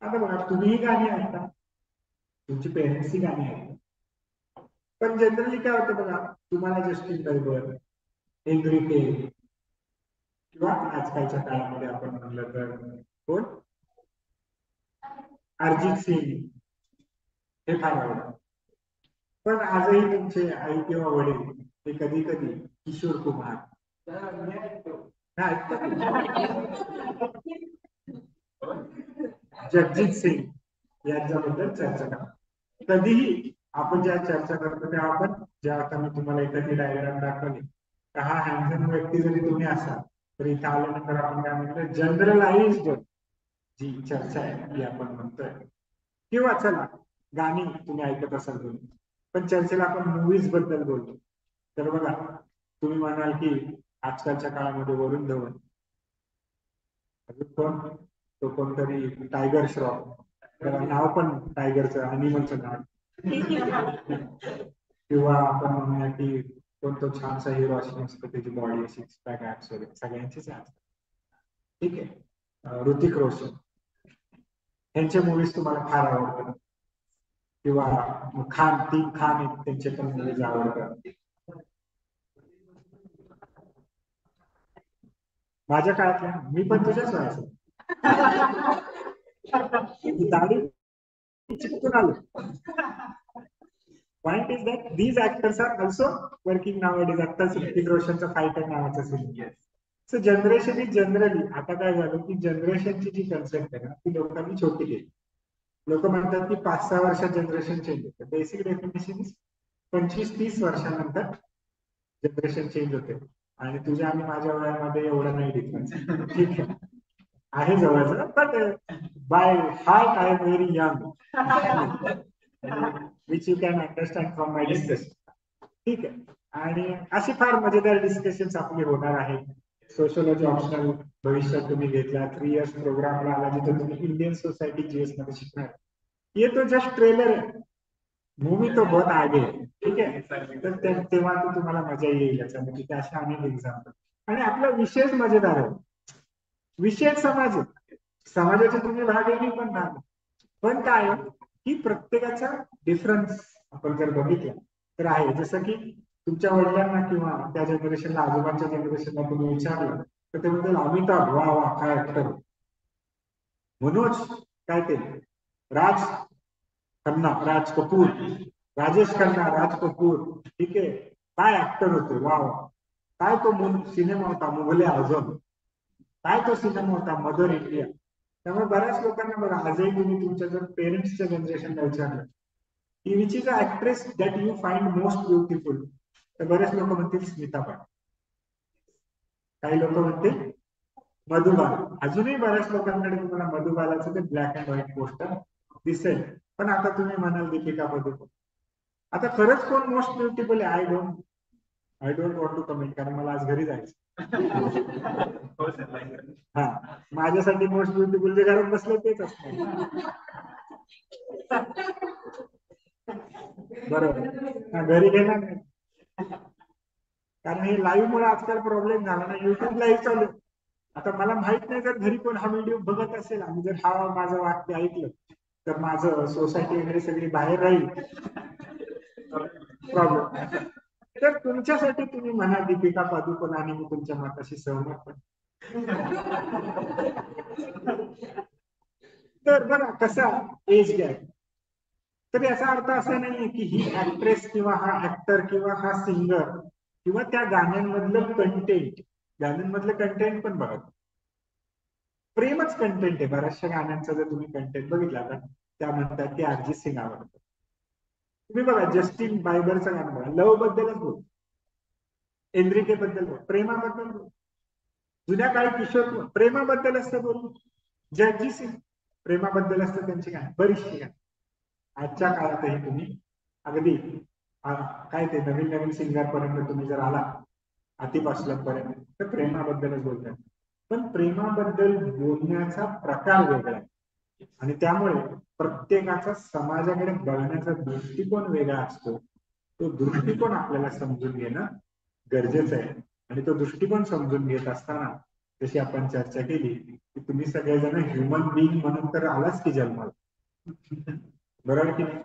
आता बघा तुम्ही गाणी ऐकता. तुमची पेरेंट्सची गाणी ऐकता पण जनरली काय होतं बघा तुम्हाला जस्टिन बरोबर के किंवा आजकालच्या काळामध्ये आपण म्हणलं तर कोण? अरिजित सिंग हे फार आवडतं. पण आजही तुमचे आई किंवा वडील ते कधी कधी किशोर कुमार. जगजित सिंग यांच्याबद्दल चर्चा करा. कधीही आपण ज्या चर्चा करतो तेव्हा आपण ज्या आता मी तुम्हाला एखादी डायग्राम दाखवली. हा हँडसम व्यक्ती जरी तुम्ही असाल तर इथं आल्यानंतर आपण काय म्हणतो जनरलाइज जी चर्चा आहे ती आपण म्हणतोय. किंवा चला गाणी तुम्ही ऐकत असाल तुम्ही पण चर्चेला आपण मुव्हीजबद्दल बोलतो. तर बघा तुम्ही म्हणाल की आजकालच्या काळामध्ये वरुण धवन. कोण? तो कोणतरी टायगर श्रॉफ. नाव पण टायगरचं अनिमलचं नाव. किंवा आपण म्हणूया की कोणतो छानसा हिरो अशी नसतो त्याची बॉडी सिक्स पॅक ऍप्स वगैरे सगळ्यांचीच असतात ठीक आहे. ऋतिक रोशन. यांचे मुव्हीज तुम्हाला फार आवडतात. किंवा खान तीन खान त्यांचे पण मुव्हीज आवडतात. माझ्या काळातल्या मी पण तुझ्याच व्हायचं दाढी आलो? Point is that these actors are also working now is आत्ताच ऋतिक रोशनचा फायटर नावाचा cinema so generation is generally आता काय झालं की जनरेशनची जी कन्सेप्ट आहे ना ती लोकांनी छोटी केली. लोक म्हणतात की पाच सहा वर्षात जनरेशन चेंज होते. बेसिक डेफिनेशन पंचवीस तीस वर्षानंतर जनरेशन चेंज होते. आणि तुझ्या आणि माझ्या वयामध्ये एवढं नाही डिफरन्स ठीक आहे. आहे जवळच but by heart I am very young which you can understand from my discussion ठीक आहे. आणि अशी फार मजेदार डिस्कशन आपली होणार आहेत. सोशोलॉजी ऑप्शनल भविष्यात तुम्ही घेतला थ्री इयर्स प्रोग्रामला आला जिथे तुम्ही इंडियन सोसायटी जीएसमध्ये शिकणार. ये तो जस्ट ट्रेलर आहे. मूवी तो बहुत आगे ठीक आहे? तर तेव्हा तो तुम्हाला मजा येईल याच्यामध्ये. अशा अनेक एक्झाम्पल आणि आपला विशेष मजेदार आहे. विशेष समाज समाजाचे तुम्ही भाग पण भाग पण काय की प्रत्येकाचा डिफरन्स आपण जर बघितला तर आहे. जसं की तुमच्या वडिलांना किंवा त्या जनरेशनला आजोबांच्या जनरेशनला तुम्ही विचारलं तर ते म्हणतात अमिताभ वा वा काय ऍक्टर मनोज काय ते राज खन्ना राज कपूर. राजेश खन्ना राज कपूर. ठीक आहे? काय ऍक्टर होते? वा वा. काय तो सिनेमा होता मुघले आझम काय तो सिनेमा होता मदर इंडिया त्यामुळे बऱ्याच लोकांना बघा आजही तुम्ही तुमच्या जर पेरेंट्सच्या जनरेशनला विचारलं की which is a actress that you find most beautiful तर बरेच लोक म्हणतील स्मिता पाटील. काही लोक म्हणतील मधुबाला. अजूनही बऱ्याच लोकांकडे तुम्हाला मधुबालाचं ते ब्लॅक अँड व्हाईट पोस्टर दिसेल. पण आता तुम्ही म्हणाल दीपिका पदुकोण आता खरंच कोण मोस्ट ब्युटिफुल आहे? I don't I don't want to comment कारण मला आज घरी जायचं हा. माझ्यासाठी मोस्ट ब्युटिफुल जे घरात बसले तेच असतात बरोबर. घरी घेणार नाही. कारण हे लाईव्ह मुळे आजकाल प्रॉब्लेम झाला ना. युट्यूब लाईव्ह चालू आता मला माहीत नाही जर घरी कोण हा व्हिडिओ बघत असेल आणि जर हा माझं वाक्य ऐकलं तर माझं सोसायटी वगैरे सगळी बाहेर राहील. प्रॉब्लेम तर तुमच्यासाठी तुम्ही म्हणा दीपिका पादुकोण आणि मी तुमच्या मताशी सहमत पण तर बघा कसा एज गॅप तर याचा अर्थ असा नाहीये की ही ऍक्ट्रेस किंवा हा ऍक्टर किंवा हा सिंगर किंवा त्या गाण्यांमधलं कंटेंट गाण्यांमधलं कंटेंट पण बघा. प्रेमच कंटेंट आहे. बऱ्याचशा गाण्यांचा जर तुम्ही कंटेंट बघितला तर त्या म्हणतात की अरिजित सिंग आवडतं तुम्ही बघा जस्टिन बायबरचं गाणं बघा. लव बद्दलच बोल. एनरिके बद्दल बोल. प्रेमाबद्दल बोल. जुन्या काळी किशोर प्रेमाबद्दल असतं बोल जगजी सिंग प्रेमाबद्दल असतं त्यांची गाणी. बरीचशी गाणी. आजच्या काळातही तुम्ही अगदी काय ते नवीन नवीन सिंगर पर्यंत तुम्ही जर आला आतिफ पर्यंत तर प्रेमाबद्दलच बोलतात. पण प्रेमाबद्दल बोलण्याचा प्रकार वेगळा आहे. आणि त्यामुळे प्रत्येकाचा समाजाकडे बघण्याचा दृष्टिकोन वेगळा असतो. तो दृष्टिकोन आपल्याला समजून घेणं गरजेचं आहे. आणि तो दृष्टिकोन समजून घेत असताना जशी आपण चर्चा केली की तुम्ही सगळेजण ह्युमन बिईंग म्हणून तर आलाच की जन्माला. बरोबर की नाही?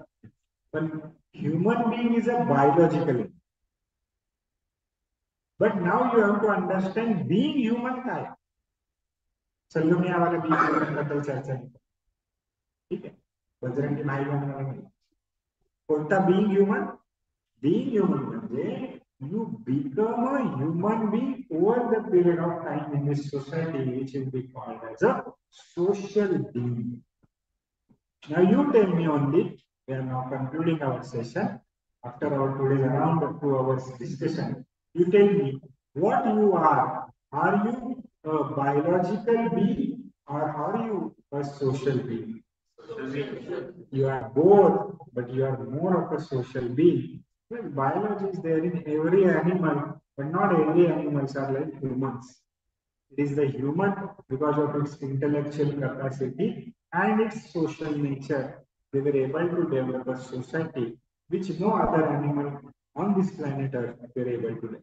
पण human being is a biological but now you have to understand being human काय? चलो मी आम्हाला बिईंग ह्युमनबद्दल चर्चा ठीक आहे बजरंगी नाही भाई नाही कोणता बिईंग ह्युमन बिईंग ह्युमन म्हणजे you become a human being over the period of time in this society, which will be called as a social being. Now you tell me only, we are now concluding our session. After our today's around two hours discussion, you tell me what you are. Are you a biological being or are you a social being? You are both, but you are more of a social being. Well, biology is there in every animal, but not every animals are like humans. It is the human because of its intellectual capacity and its social nature. They were able to develop a society which no other animal on this planet Earth were able to do.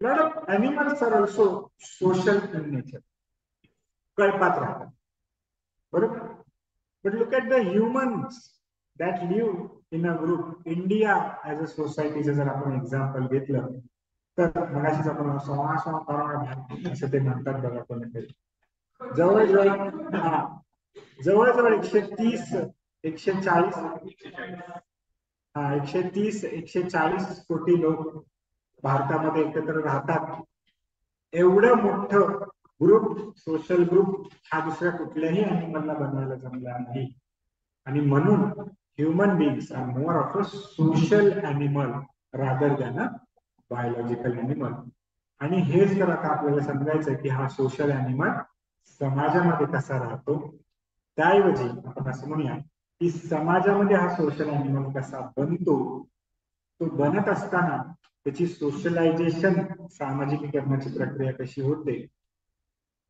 A lot of animals are also social in nature. कळपात राहतात बरोबर but look at the humans that live in a group. India as a society जर आपण example घेतलं तर मगाशीच आपण सोळा सव्वा करोड असं ते म्हणतात बघा कोणीतरी जवळजवळ हा. जवळजवळ एकशे तीस एकशे चाळीस हा एकशे तीस एकशे चाळीस कोटी लोक भारतामध्ये एकत्र राहतात. एवढं मोठं ग्रुप सोशल ग्रुप हा दुसऱ्या कुठल्याही अॅनिमलला बनवायला जमला नाही. आणि म्हणून human beings are more of a social animal rather than a biological animal आणि हेच जर आता आपल्याला समजायचं की हा सोशल अॅनिमल समाजामध्ये कसा राहतो? त्याऐवजी आपण असं म्हणूया की समाजामध्ये हा सोशल अॅनिमल कसा बनतो? तो बनत असताना त्याची सोशलायझेशन सामाजिकीकरणाची प्रक्रिया कशी होते?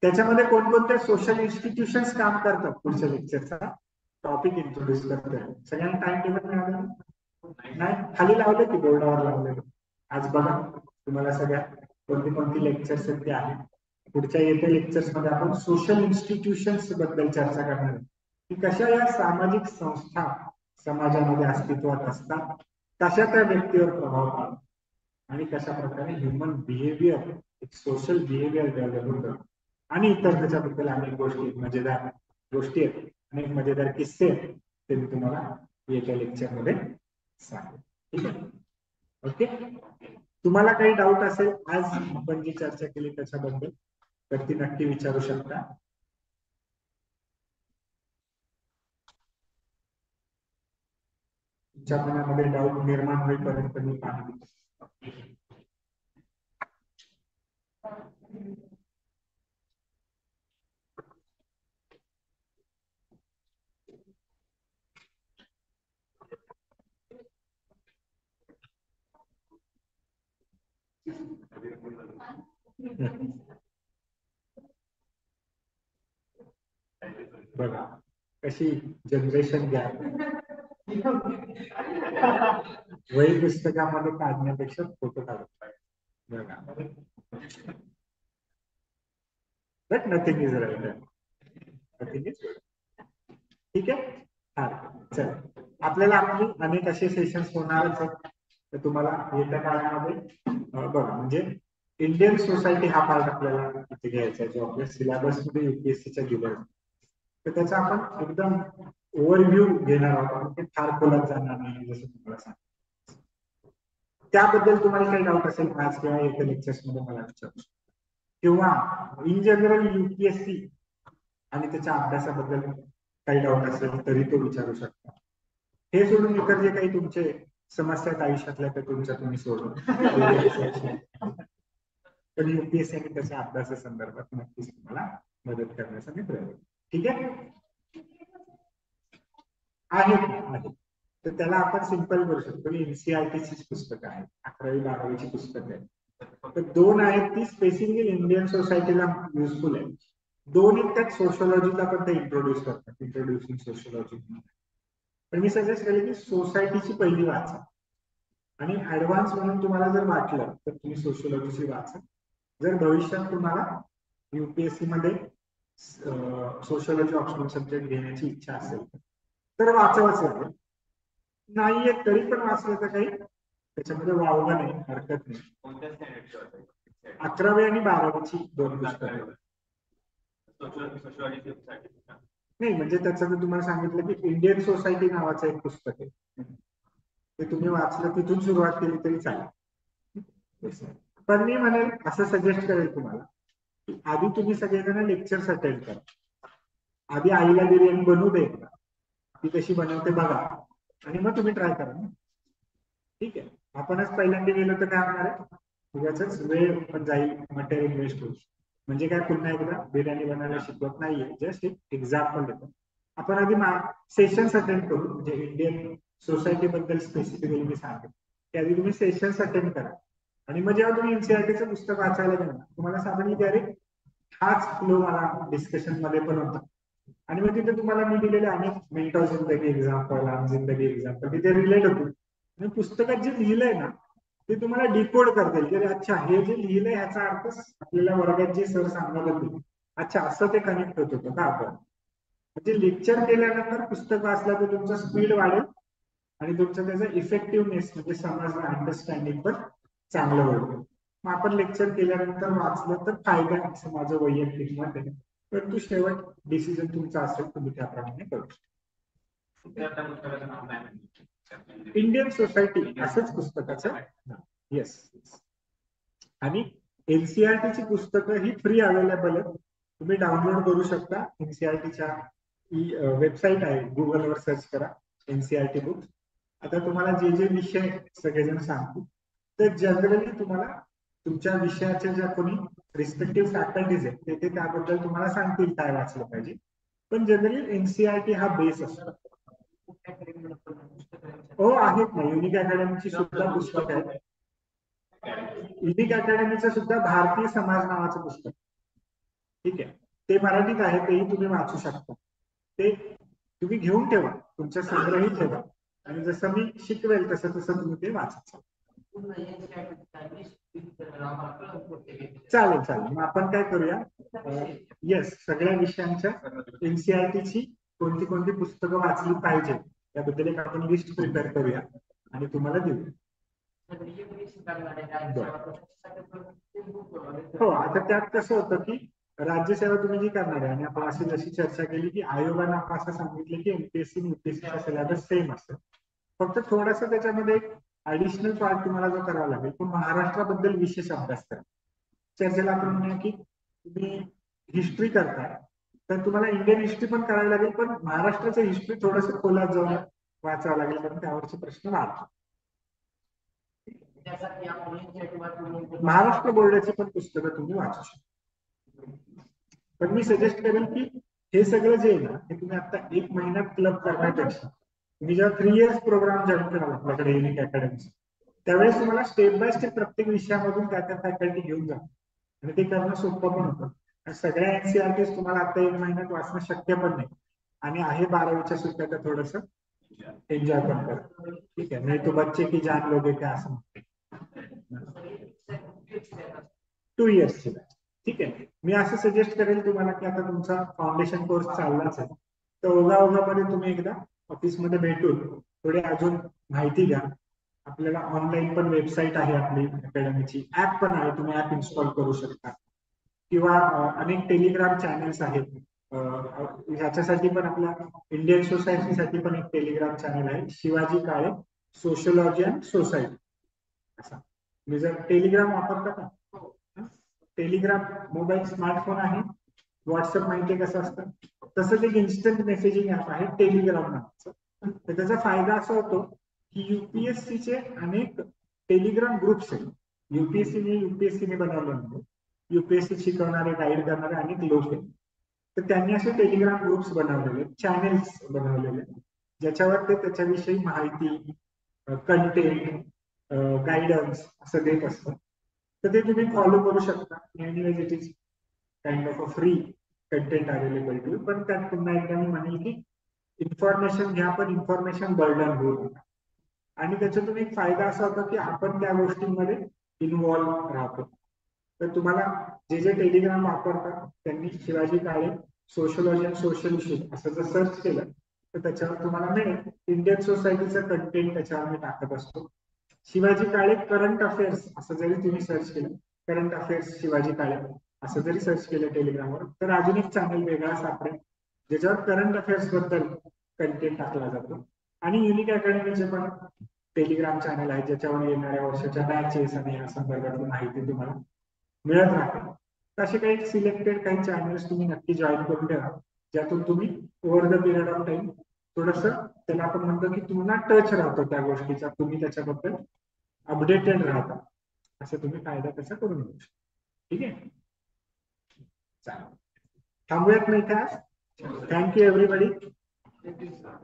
त्याच्यामध्ये कोणकोणत्या सोशल इन्स्टिट्यूशन्स काम करतात पुढच्या लेक्चरचा टॉपिक इंट्रोड्यूस करतोय. सगळ्यांना टाइम टेबल मिळालं नाही? खाली लावलं की बोर्डावर लावले. आज बघा तुम्हाला सगळ्या कोणती कोणती लेक्चर्स आहेत ते आहेत. पुढच्या येत्या लेक्चर्समध्ये आपण सोशल इन्स्टिट्यूशन्सबद्दल चर्चा करणार की कशा या सामाजिक संस्था समाजामध्ये अस्तित्वात असतात? कशा त्या व्यक्तीवर प्रभाव पाडतात? आणि कशा प्रकारे ह्युमन बिहेवियर एक सोशल बिहेवियर डेव्हलप होतं? आणि इतर त्याच्याबद्दल अनेक गोष्टी मजेदार गोष्टी आहेत. अनेक मजेदार किस्से आहेत ते मी तुम्हाला येत्या लेक्चरमध्ये सांगेल ठीक आहे? ओके तुम्हाला काही डाऊट असेल आज आपण जी चर्चा केली त्याच्याबद्दल तर ती नक्की विचारू शकता. तुमच्या मनामध्ये डाऊट निर्माण होईपर्यंत मी पाहतो. बघा कशी जनरेशन गॅप वही पुस्तकामध्ये काढण्यापेक्षा फोटो काढत बघा. But nothing is right nothing is ठीक आहे? हा चल. आपल्याला आपली अनेक असे सेशन्स होणारच तर तुम्हाला येत्या काळामध्ये बघा म्हणजे इंडियन सोसायटी हा पार्ट आपल्याला इथे घ्यायचा आहे जो आपल्या सिलेबसमध्ये युपीएससीच्या दिला तर त्याचा आपण एकदम ओव्हरव्ह्यू घेणार आहोत. आपण ते फार खोलात जाणार नाही जसं तुम्हाला सांग त्याबद्दल तुम्हाला काही डाऊट असेल आज किंवा येत्या लेक्चर्समध्ये मला विचारू. किंवा इन जनरल युपीएससी आणि त्याच्या अभ्यासाबद्दल काही डाऊट असेल तरी तो विचारू शकता. हे सोडून इतर जे काही तुमचे समस्या आहेत आयुष्यातल्या त्या तुमच्या तुम्ही सोडून. पण युपीएससी आणि त्याच्या अभ्यासासंदर्भात नक्कीच तुम्हाला मदत करण्याचा मी प्रयत्न ठीक आहे? आहेत तर त्याला आपण सिंपल करू शकतो. एनसीआरटीची पुस्तकं आहेत. अकरावी बारावीची पुस्तकं आहेत. तर दोन आहेत ती स्पेसिफिकली इंडियन सोसायटीला युजफुल आहे दोन एक त्यात सोशोलॉजीला पण ते इंट्रोड्यूस करतात. इंट्रोड्युसिंग सोशोलॉजी पण मी सजेस्ट केले की सोसायटीची पहिली वाचा. आणि ऍडव्हान्स म्हणून तुम्हाला जर वाटलं तर तुम्ही सोशोलॉजीची वाचा. जर भविष्यात तुम्हाला युपीएससी मध्ये सोशोलॉजी ऑप्शनल सब्जेक्ट घेण्याची इच्छा असेल तर वाचावंच लागेल नाहीये तरी पण वाचलं तर काही त्याच्यामध्ये वावगा नाही हरकत नाही. अकरावी आणि बारावीची दोन नाही म्हणजे त्याचं मी तुम्हाला सांगितलं की इंडियन सोसायटी नावाचं एक पुस्तक आहे. ते तुम्ही वाचलं तिथून सुरुवात केली तरी चालेल. पण मी म्हणेल असं सजेस्ट करेल तुम्हाला की आधी तुम्ही सगळेजण लेक्चर्स अटेंड करा. आधी आईला बिर्याणी बनवू दे एकदा. ती कशी बनवते बघा. आणि मग तुम्ही ट्राय करा ना. ठीक आहे? आपणच पहिल्यांदा गेलो तर काय होणार आहे? उगाचच वेळ पण जाईल मटेरियल वेस्ट होईल. म्हणजे काय पुन्हा एकदा बिर्याणी बनायला शिकवत नाहीये. जस्ट एक एक्झाम्पल देतो. आपण आधी सेशन्स अटेंड करू. म्हणजे इंडियन सोसायटी बद्दल स्पेसिफिकली मी सांगतो. की आधी तुम्ही सेशन्स अटेंड करा. आणि मग जेव्हा तुम्ही एनसीआरटीचं पुस्तक वाचायला गेला तुम्हाला साधारण की अरे हाच फ्लो मला डिस्कशनमध्ये पण होता. आणि मग तिथे तुम्हाला मी दिलेले अनेक मिनिटं जिंदगी एक्झाम्पल आम जिंदगी एक्झाम्पल तिथे रिलेट होतो. आणि पुस्तकात जे लिहिलंय ना ते तुम्हाला डिकोड करता येईल. की अच्छा हे जे लिहिलंय ह्याचा अर्थ आपल्याला वर्गात जे सर सांगत होते अच्छा असं ते कनेक्ट होत होतं का आपण? म्हणजे लेक्चर केल्यानंतर पुस्तक वाचलं तर तुमचं स्पीड वाढेल आणि तुमचं त्याचं इफेक्टिव्हनेस म्हणजे समजणं अंडरस्टँडिंग पण चांगलं होईल. मग आपण लेक्चर केल्यानंतर वाचलं तर फायदा असं माझं वैयक्तिक मत आहे. परंतु शेवट डिसिजन तुमचा असेल तुम्ही त्याप्रमाणे करू शकता. इंडियन सोसायटी असंच पुस्तकाचं येस आणि एनसीआरटीची पुस्तकं ही फ्री अवेलेबल आहेत. तुम्ही डाउनलोड करू शकता. एनसीआरटीच्या वेबसाईट आहे. गुगलवर सर्च करा. एनसीआरटी बुक आता तुम्हाला जे जे विषय सगळेजण सांगतील तर जनरली तुम्हाला तुमच्या विषयाच्या ज्या कोणी रिस्पेक्टिव्ह फॅकल्टीज आहेत ते ते त्याबद्दल तुम्हाला सांगतील काय वाचलं पाहिजे. पण जनरली एनसीआरटी हा बेस असतो. हो आहेत ना. युनिक अकॅडमीची सुद्धा पुस्तक आहे युनिक अकॅडमीचं सुद्धा भारतीय समाज नावाचं पुस्तक ठीक आहे. ते मराठीत आहे तेही तुम्ही वाचू शकता. ते तुम्ही घेऊन ठेवा. तुमच्या संग्रही ठेवा. आणि जसं मी शिकवेल तसं तसं तुम्ही ते वाचत चालेल चालेल. मग आपण काय करूया? येस सगळ्या विषयांच्या एनसीआरटीची कोणती कोणती पुस्तकं वाचली पाहिजे त्याबद्दल एक आपण लिस्ट प्रिपेअर करूया आणि तुम्हाला देऊ. हो आता त्यात कसं होतं की राज्यसेवा तुम्ही जी करणार आहे आणि आपण अशी जशी चर्चा केली की आयोगानं आपण असं सांगितलं की एमपीएससी सिलेबस सेम असतं. फक्त थोडासा त्याच्यामध्ये एक ऍडिशनल पार्ट तुम्हाला जो करावा लागेल तो महाराष्ट्राबद्दल विशेष अभ्यास करा. चर्चेला आपण म्हणूया की तुम्ही हिस्ट्री करताय तर तुम्हाला इंडियन हिस्ट्री पण करावी लागेल पण महाराष्ट्राचं हिस्ट्री थोडस खोलात जाऊन वाचावं लागेल कारण त्यावरचे प्रश्न राहतो महाराष्ट्र बोर्डाची पण पुस्तकं तुम्ही वाचू शकता. पण मी सजेस्ट करेन की हे सगळं जे आहे ना हे तुम्ही आता एक महिन्यात क्लब करण्यापेक्षा तुम्ही जेव्हा थ्री इयर्स प्रोग्राम जॉईन केला आपल्याकडे युनिक अकॅडमी त्यावेळेस तुम्हाला स्टेप बाय स्टेप प्रत्येक विषयामधून त्या त्या फॅकल्टी घेऊन जा. आणि ते करणं सोपं पण होतं. आणि सगळ्या एनसीआरटी तुम्हाला आता एक महिन्यात वाचणं शक्य पण नाही. आणि आहे बारावीच्या सुट्ट्या तर थोडस एन्जॉय पण कर. ठीक आहे. नाही तो बच्चे की जान लोक काय असं म्हणते. टू इयर्सची ठीक आहे. मी असं सजेस्ट करेल तुम्हाला की आता तुमचा फाउंडेशन कोर्स चाललाच आहे. तर ओघा ओघामध्ये तुम्ही एकदा ऑफिसमध्ये भेटून थोडी अजून माहिती घ्या. आपल्याला ऑनलाईन पण वेबसाईट आहे आपली अकॅडमीची ऍप पण आहे तुम्ही ऍप इन्स्टॉल करू शकता. किंवा अनेक टेलिग्राम चॅनल्स आहेत. ह्याच्यासाठी पण आपल्या इंडियन सोसायटीसाठी पण एक टेलिग्राम चॅनल आहे Shivaji Kale sociology and society असा. तुम्ही जर टेलिग्राम वापरता का? टेलिग्राम मोबाईल स्मार्टफोन आहे. व्हॉट्सअप माहिती कसं असतं? तसंच एक इन्स्टंट मेसेजिंग ऍप आहे टेलिग्राम नावाचं तर त्याचा फायदा असा होतो की युपीएससीचे चे अनेक टेलिग्राम ग्रुप्स आहेत. युपीएससीने युपीएससीने बनवलं नव्हतं युपीएससी शिकवणारे गाईड करणारे अनेक लोक आहेत. तर त्यांनी असे टेलिग्राम ग्रुप्स बनवलेले चॅनेल्स बनवलेले ज्याच्यावर ते त्याच्याविषयी माहिती कंटेंट गायडन्स असं देत असतं तर ते तुम्ही फॉलो करू शकता. Anyways it is kind of a free content available to पण त्यात पुन्हा एकदा मी म्हणेल की इन्फॉर्मेशन घ्या पण इन्फॉर्मेशन बर्डन होऊ नका. आणि त्याच्यातून एक फायदा असा होता की आपण त्या गोष्टींमध्ये इन्व्हॉल्व राहतो. तर तुम्हाला जे जे टेलिग्राम वापरतात त्यांनी Shivaji Kale sociology and social issue असं जर सर्च केलं तर त्याच्यावर तुम्हाला मिळेल. इंडियन सोसायटीचं कंटेंट त्याच्यावर मी टाकत असतो. शिवाजी काळे करंट अफेअर्स असं जरी तुम्ही सर्च केलं करंट अफेअर्स शिवाजी काळे. असं जरी सर्च केलं टेलिग्रामवर तर अजून एक चॅनल वेगळा सापडेल ज्याच्यावर करंट अफेअर्सबद्दल कंटेंट टाकला जातो. आणि युनिक अकॅडमीचे पण टेलिग्राम चॅनल आहे ज्याच्यावर येणाऱ्या वर्षाच्या बॅचेस आणि या संदर्भातली माहिती तुम्हाला मिळत राहते. तर असे काही सिलेक्टेड काही चॅनल्स तुम्ही नक्की जॉईन करून ठेवा ज्यातून तुम्ही over the period of time थोडस त्याला आपण म्हणतो की तुम्हाला टच राहतो त्या गोष्टीचा तुम्ही त्याच्याबद्दल अपडेटेड राहता. असं तुम्ही फायदा त्याचा करून घेऊ शकता. ठीक आहे? चालेल थांबूयात नाही का thank you everybody Thank you, sir.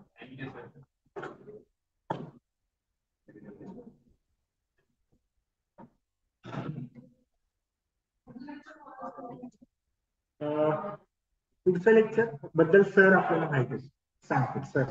पुढच्या लेक्चर बद्दल सर आपल्याला माहिती सांगतील सर